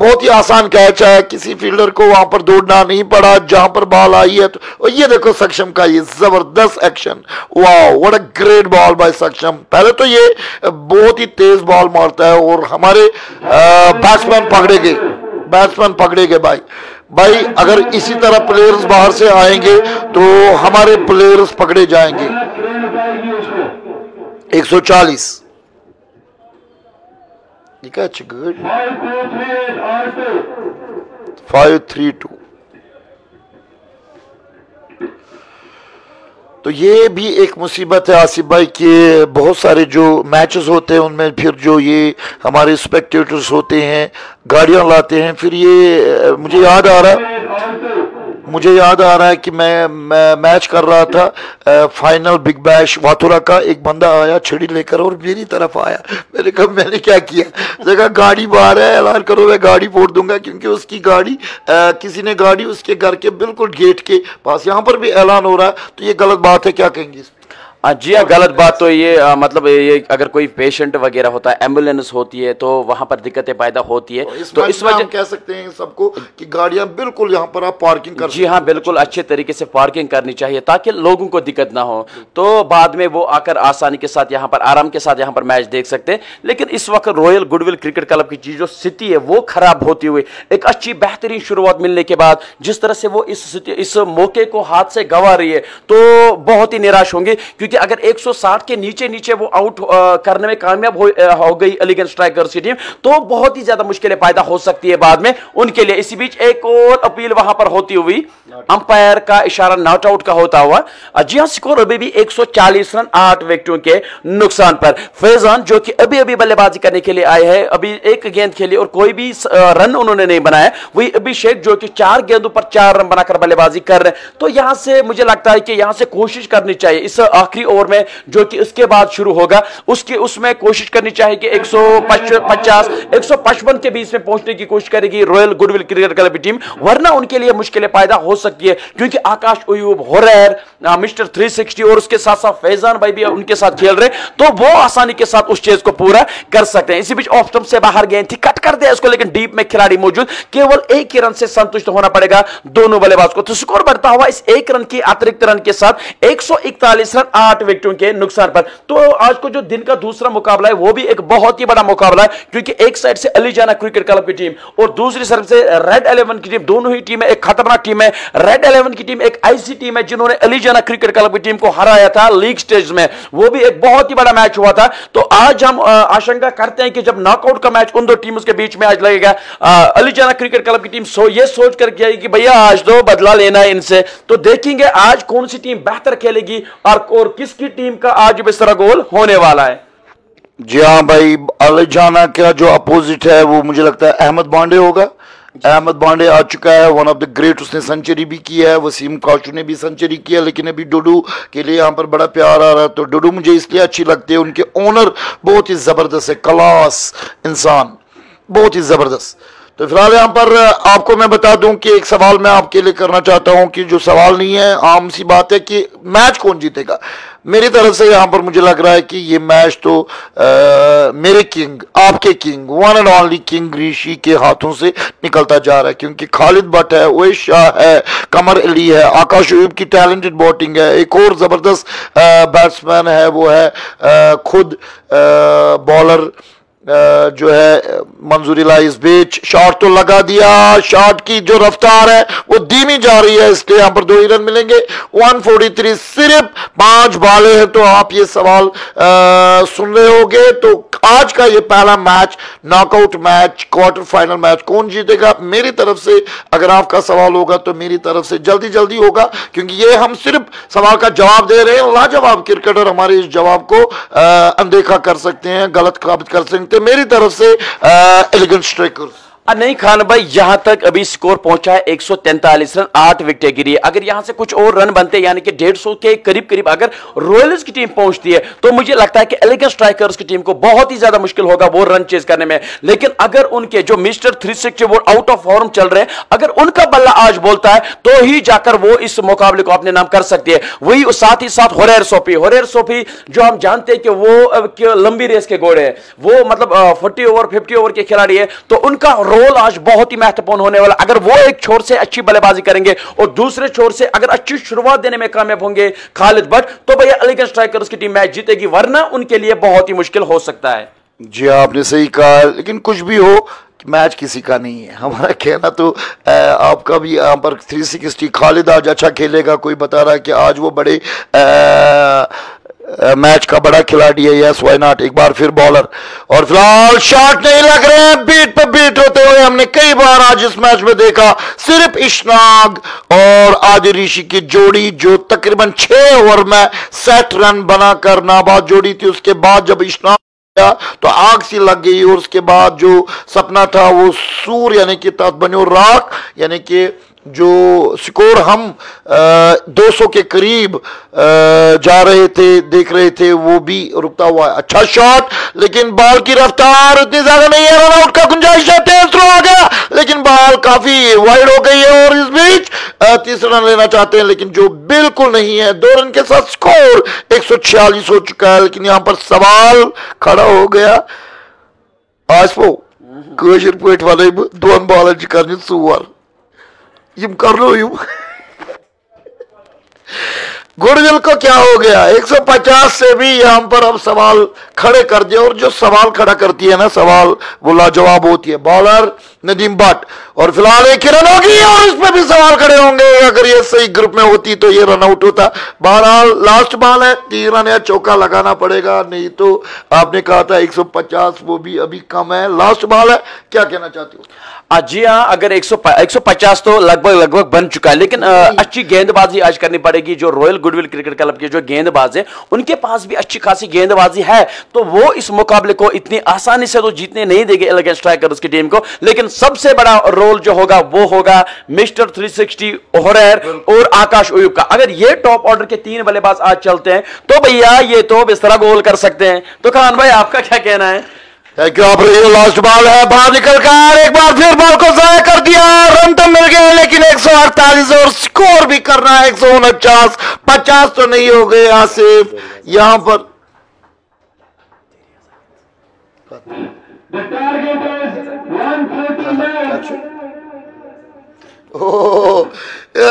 بہت ہی آسان کیچ ہے۔ کسی فیلڈر کو وہاں پر دوڑنا نہیں پڑا جہاں پر بال آئی ہے تو یہ دیکھو سکشم کا یہ زبردست action wow what a great ball by Saksham پہلے تو یہ بہت ہی تیز بال مارتا ہے اور ہمارے بیٹسمین پکڑے گئے۔ بیٹسمین پکڑے گئے بھائی۔ بھائی اگر اسی طرح پلیئرز باہر سے آئیں گے تو ہمارے پلیئرز پکڑے جائیں گے۔ ایک سو چالیس۔ R two. Five three two تو یہ بھی ایک مصیبت ہے آصف بھائی کہ بہت سارے جو میچز ہوتے ہیں، ان میں پھر جو یہ ہمارے اسپیکٹیٹرز ہوتے ہیں، گاڑیاں لاتے ہیں، پھر یہ مجھے یاد آ رہا ہے۔ مجھے یاد آ رہا ہے کہ میں میچ کر رہا تھا فائنل بگ بیش واتورا کا ایک بندہ آیا، چھڑی لے کر اور میری طرف آیا۔ میں نے کہا، میں نے کیا کیا؟ میں کہا، گاڑی باہر ہے، اعلان کرو، میں گاڑی پھوڑ دوں گا، کیونکہ اس کی گاڑی کسی نے گاڑی اس کے گھر کے بالکل گیٹ کے پاس، یہاں پر بھی اعلان ہو رہا ہے۔ تو یہ غلط بات ہے، کیا کہیں گے اس پہ؟ جی ہاں غلط بات تو یہ مطلب یہ اگر کوئی پیشنٹ وغیرہ ہوتا ہے ایمبولینس ہوتی ہے تو وہاں پر دقتیں پیدا ہوتی ہے تو اس وجہ ہم کہہ سکتے ہیں سب کو کہ گاڑیاں بالکل یہاں پر آپ پارکنگ کر جی ہاں بالکل اچھے طریقے سے پارکنگ کرنی چاہیے تاکہ لوگوں کو دقت نہ ہو۔ تو بعد میں وہ آ کر آسانی کے ساتھ یہاں پر آرام کے ساتھ یہاں پر میچ دیکھ سکتے ہیں۔ لیکن اس وقت royal good will cricket club کی جو سٹی ہے وہ خراب ہوتی ہوئی۔ ایک اچھی بہترین شروعات ملنے کے بعد جس طرح سے وہ اس اس موقع کو ہاتھ سے گوا رہی ہے تو بہت ہی نراش ہوں گے۔ کیونکہ اگر ایک سو ساٹھ کے نیچے نیچے وہ آؤٹ کرنے میں کامیاب ہو گئی علی گنج اسٹرائکرز کی ٹیم تو بہت ہی زیادہ مشکلیں پیدا ہو سکتی ہے بعد میں ان کے لیے۔ اسی بیچ ایک اور اپیل وہاں پر ہوتی ہوئی امپائر کا اشارہ ناٹ آؤٹ کا ہوتا ہوا۔ جی ہاں سکور ابھی بھی ایک سو چالیس رن آٹھ وکٹوں کے نقصان پر۔ فیضان جو کہ ابھی ابھی بلے بازی کرنے کے لیے آئے ہیں ابھی ایک گیند کھیلی اور کوئی بھی رن انہوں نے نہیں بنایا۔ وہی ابھیشیک جو کہ چار گیندوں پر چار رن بنا کر بلے بازی کر رہے ہیں۔ تو یہاں سے مجھے لگتا ہے کہ یہاں سے کوشش کرنی چاہیے۔ اس آخری اوور میں جو کہ اس کے بعد شروع ہوگا، اس کی اس میں کوشش کرنی چاہیے کہ ایک سو پچاس، ایک سو پچپن کے بیچ میں پہنچنے کی کوشش کرے گی royal good will cricket club کی ٹیم ورنہ ان کے لیے مشکلیں پیدا ہو سکتی ہے کیونکہ آکاش ایوب ہوریر مسٹر 360 اور اس کے ساتھ ساتھ فیضان بھائی بھی ان کے ساتھ کھیل رہے تو وہ آسانی کے ساتھ اس چیز کو پورا کر سکتے ہیں۔ اسی بیچ آف سٹمپ سے باہر گئے تھی، کٹ کر دیا اس کو، لیکن ڈیپ میں کھلاڑی موجود۔ کیول ایک ہی رن سے سنتشت ہونا پڑے گا دونوں بلے باز کو۔ تو سکور بڑھتا ہوا اس ایک رن کی، اترکت رن کے ساتھ ایک سو اکتالیس رن آٹھ وکٹوں کے نقصان پر۔ تو آج کو جو دن کا دوسرا مقابلہ ہے وہ بھی ایک بہت ہی بڑا مقابلہ ہے کیونکہ ایک سائڈ سے علی جانا کرکٹ کلب کی ٹیم اور دوسری طرف سے ریڈ الیون کی ٹیم دونوں ہی ٹیمیں ایک خطرناک ٹیم ہے ریڈ الیون کی ٹیم ایک ایسی ٹیم ہے جنہوں نے علی جانا کرکٹ کلب کی ٹیم کو ہرایا تھا لیگ سٹیج میں۔ وہ بھی ایک بہت ہی بڑا میچ ہوا تھا۔ تو آج ہم آ، آشنکا کرتے ہیں کہ جب ناک آؤٹ کا میچ ان دو ٹیمز کے بیچ میں آج لگے گا۔ علی جانا کرکٹ کلب کی ٹیم سو یہ سوچ کر کیا کہ بھیا آج تو بدلا لینا ہے ان سے۔ تو دیکھیں گے آج کون سی ٹیم بہتر کھیلے گی۔ اور اور کس کس کی ٹیم کا آج بس طرح گول ہونے والا ہے؟ جی ہاں بھائی علی جانا کا جو اپوزٹ ہے، وہ مجھے لگتا ہے احمد بانڈے ہوگا۔ احمد بانڈے آ چکا ہے ون آف دا گریٹ اس نے سنچری بھی کیا ہے، وسیم کاشو نے بھی سنچری کیا لیکن ابھی ڈوڈو کے لیے یہاں پر بڑا پیار آ رہا ہے۔ تو ڈوڈو مجھے اس لیے اچھی لگتی ہے، ان کے اونر بہت ہی زبردست ہے کلاس انسان، بہت ہی زبردست۔ تو فی الحال یہاں پر آپ کو میں بتا دوں کہ ایک سوال میں آپ کے لیے کرنا چاہتا ہوں کہ جو سوال نہیں ہے، عام سی بات ہے کہ میچ کون جیتے گا؟ میری طرف سے یہاں پر مجھے لگ رہا ہے کہ یہ میچ تو میرے کنگ، آپ کے king one and only king Rishi کے ہاتھوں سے نکلتا جا رہا ہے، کیونکہ خالد بٹ ہے، اویش شاہ ہے کمر علی ہے، آکاش ایوب کی ٹیلنٹڈ باٹنگ ہے، ایک اور زبردست بیٹسمین ہے، وہ ہے خود بالر جو ہے، منظوری لائز بیچ، شاٹ تو لگا دیا، شاٹ کی جو رفتار ہے، وہ دھیمی جا رہی ہے، اس لیے یہاں پر دو ہی رن ملیں گے۔ 143 صرف پانچ بالے ہیں، تو آپ یہ سوال سن رہے ہوگے تو آج کا یہ پہلا match knock out match quarter final match کون جیتے گا؟ میری طرف سے، اگر آپ کا سوال ہوگا، تو میری طرف سے جلدی جلدی ہوگا، کیونکہ یہ ہم صرف سوال کا جواب دے رہے ہیں، لاجواب کرکٹر ہمارے اس جواب کو اندیکھا کر سکتے ہیں، غلط ثابت کر سکتے ہیں میری طرف سے ایلیگنٹ اسٹرائکر آ، نہیں خان بھائی، یہاں تک ابھی سکور پہنچا ہے ایک سو تینتالیس رن، آٹھ وکٹیں گری ہے اگر یہاں سے کچھ اور رن بنتے یعنی کہ ڈیڑھ سو کے قریب قریب اگر رویلز کی ٹیم پہنچتی ہے، تو مجھے لگتا ہے کہ ایلیگن اسٹرائکرز کی ٹیم کو بہت ہی زیادہ مشکل ہوگا وہ رن چیز کرنے میں۔ لیکن اگر ان کے جو مسٹر تھری سکسٹی وہ آؤٹ آف فارم چل رہے ہیں، اگر ان کا بلہ آج بولتا ہے، تو ہی جا کر وہ اس مقابلے کو اپنے نام کر سکتی ہے۔ وہی ساتھ ہی ساتھ ہوریر سوپی ہوریر سوپی جو ہم جانتے ہیں کہ وہ لمبی ریس کے گھوڑے ہیں۔ وہ مطلب فورٹی اوور ففٹی اوور کے کھلاڑی ہے تو ان کا رول آج بہت ہی مہتوپورن ہونے والا اگر وہ ایک چھوڑ سے اچھی بلے بازی کریں گے اور دوسرے چھوڑ سے اگر اچھی شروعات دینے میں کامیاب ہوں گے خالد بٹ، تو بھیا علی گڑھ اسٹرائکرز کی ٹیم میچ جیتے گی، ورنہ ان کے لیے بہت ہی مشکل ہو سکتا ہے۔ جی آپ نے صحیح کہا، لیکن کچھ بھی ہو، میچ کسی کا نہیں ہے۔ ہمارا کہنا تو آپ کا بھی یہاں پر 360 خالد آج اچھا کھیلے گا، کوئی بتا رہا ہے کہ آج وہ بڑے میچ کا بڑا کھلاڑی ہے یس وائی ناٹ ایک بار پھر بالر اور فی الحال شاٹ نہیں لگ رہے ہیں بیٹ پہ بیٹ ہوتے ہوئے ہم نے کئی بار آج اس میچ میں دیکھا، صرف اشناگ اور آج ریشی کی جوڑی جو تقریباً چھے اور میں سیٹ رن بنا کر ناباد جوڑی تھی، اس کے بعد جب اشناگ تو آگ سی لگ گئی اور اس کے بعد جو سپنا تھا وہ سور یعنی کہ تات بنیو راک یعنی کہ جو سکور ہم دو سو کے قریب جا رہے تھے دیکھ رہے تھے وہ بھی رکتا ہوا ہے۔ اچھا شاٹ لیکن بال کی رفتار اتنی زیادہ نہیں ہے۔ رن آؤٹ کا گنجائش ہے تیز تھرو آ گیا۔ لیکن بال کافی وائڈ ہو گئی ہے اور اس بیچ تیسرا رن لینا چاہتے ہیں لیکن جو بالکل نہیں ہے۔ دو رن کے ساتھ سکور ایک سو چھیالیس ہو چکا ہے لیکن یہاں پر سوال کھڑا ہو گیا۔ آج پو کٲشِر پویٹ والے بہٕ دۄن بالَن چھِ Им корную. گرجل کو کیا ہو گیا؟ ایک سو پچاس سے بھی یہاں پر اب سوال کھڑے کر دیا اور جو سوال کھڑا کرتی ہے نا سوال وہ لاجواب ہوتی ہے۔ بالر ندیم بٹ۔ اور فی الحال ایک ہی رن ہوگی اور اس پہ بھی سوال کھڑے ہوں گے۔ اگر یہ صحیح گروپ میں ہوتی تو یہ رن آؤٹ ہوتا۔ بہرحال لاسٹ بال ہے۔ تین رن یا چوکا لگانا پڑے گا۔ نہیں تو آپ نے کہا تھا ایک سو پچاس وہ بھی ابھی کم ہے۔ لاسٹ بال ہے۔ کیا کہنا چاہتی ہو؟ جی ہاں اگر ایک سو پچاس تو لگ بھگ لگ بھگ بن چکا ہے۔ لیکن جی۔ اچھی گیند بازی آج کرنی پڑے گی۔ جو Royal good will cricket Club کے جو گیند باز ہیں، ان کے پاس بھی اچھی خاصی گیند بازی ہے۔ تو وہ اس مقابلے کو اتنی آسانی سے تو جیتنے نہیں دے گے الیگن اسٹرائکرز کی ٹیم کو۔ لیکن سب سے بڑا رول جو ہوگا، وہ ہوگا مسٹر 360 اوہریر اور آکاش اویوب کا۔ اگر یہ ٹاپ آرڈر کے تین بلے باز آج چلتے ہیں، تو بھیا یہ تو اس طرح گول کر سکتے ہیں۔ تو خان بھائی، آپ کا کیا کہنا ہے؟ کیوں لاسٹ بال ہے باہر نکل کر ایک بار پھر بال کو ضائع کر دیا رن تو مل گئے لیکن ایک سو اڑتالیس اور سکور بھی کرنا ہے ایک سو انچاس پچاس تو نہیں ہو گئے آصف یہاں پر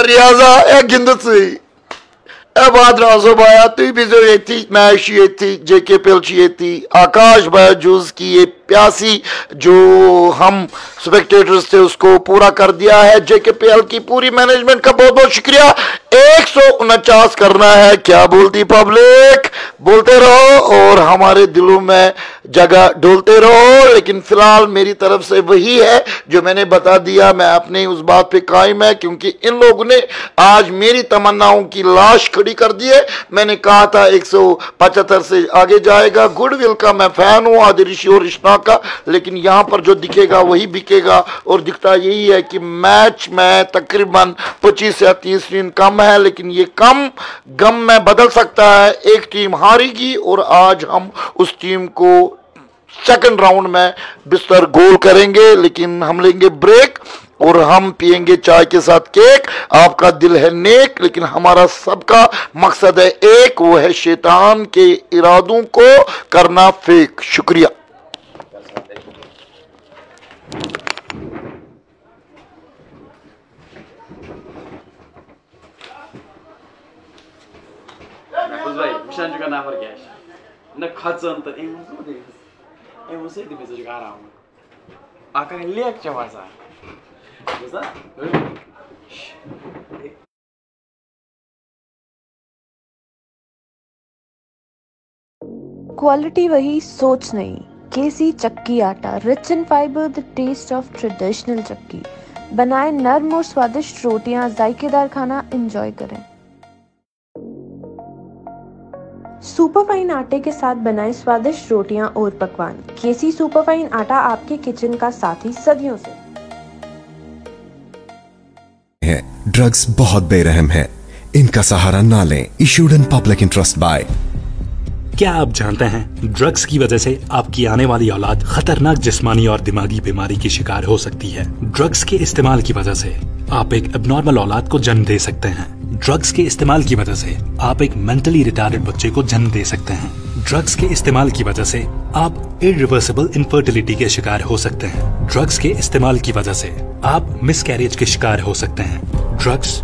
ریاضہ ایک گندت سے Evadra Zobaya, Tüy biz öğretti, merşiyeti, cekepelçiyeti, akaş bacuz kiyip, پیاسی جو ہم سپیکٹیٹرز تھے اس کو پورا کر دیا ہے۔ جے کے پی ایل کی پوری مینجمنٹ کا بہت بہت شکریہ۔ ایک سو انچاس کرنا ہے۔ کیا بولتی پبلک؟ بولتے رہو اور ہمارے دلوں میں جگہ ڈولتے رہو۔ لیکن فی الحال میری طرف سے وہی ہے جو میں نے بتا دیا۔ میں اپنے اس بات پہ قائم ہے کیونکہ ان لوگوں نے آج میری تمناؤں کی لاش کھڑی کر دی ہے۔ میں نے کہا تھا ایک سو پچہتر سے آگے جائے گا۔ گڈ ویل کا میں فین ہوں۔ آدر اور رشنا وہاں کا، لیکن یہاں پر جو دکھے گا، وہی بکے گا۔ اور دکھتا یہی ہے کہ میچ میں تقریباً پچیس یا تیس رن کم ہے، لیکن یہ کم گم میں بدل سکتا ہے۔ ایک ٹیم ہارے گی اور آج ہم اس ٹیم کو سیکنڈ راؤنڈ میں بستر گول کریں گے، لیکن ہم لیں گے بریک اور ہم پیئیں گے چائے کے ساتھ کیک۔ آپ کا دل ہے نیک، لیکن ہمارا سب کا مقصد ہے ایک، وہ ہے شیطان کے ارادوں کو کرنا فیک۔ شکریہ۔ بھائی وشان نفر کیا نہ کھچن تو امو سی بچے آرام اکا لیک چھ وسان کوالٹی وہی سوچ نہیں کیسی چکی آٹا rich in fibre the taste of traditional چکی بنائے نرم اور سوادش روٹیاں ذائقے دار کھانا انجوائے کریں سپر فائن آٹے کے ساتھ بنائیں سوادش روٹیاں اور پکوان۔ کیسی سپر فائن آٹا آپ کے کچن کا ساتھی صدیوں سے؟ ڈرگز بہت بے رحم ہے ان کا سہارا نہ لیں۔ Issued in public interest by کیا آپ جانتے ہیں ڈرگز کی وجہ سے آپ کی آنے والی اولاد خطرناک جسمانی اور دماغی بیماری کی شکار ہو سکتی ہے؟ ڈرگز کے استعمال کی وجہ سے آپ ایک اب نارمل اولاد کو جنم دے سکتے ہیں۔ ڈرگز کے استعمال کی وجہ سے آپ ایک مینٹلی ریٹارڈ بچے کو جنم دے سکتے ہیں۔ ڈرگز کے استعمال کی وجہ سے آپ ریورسیبل انفرٹیلیٹی کے شکار ہو سکتے ہیں۔ ڈرگز کے استعمال کی وجہ سے آپ مس کیریج کے شکار ہو سکتے ہیں۔ ڈرگز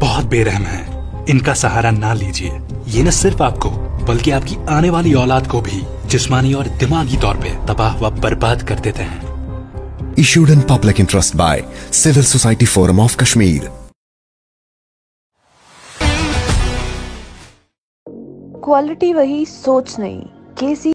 بہت بے رحم ہیں۔ ان کا سہارا نہ لیجیے یہ نہ صرف آپ کو، بلکہ آپ کی آنے والی اولاد کو بھی جسمانی اور دماغی طور پہ تباہ و برباد کر دیتے ہیں۔ Issued and public interest by civil society forum of Kashmir quality وہی سوچ نہیں کیسی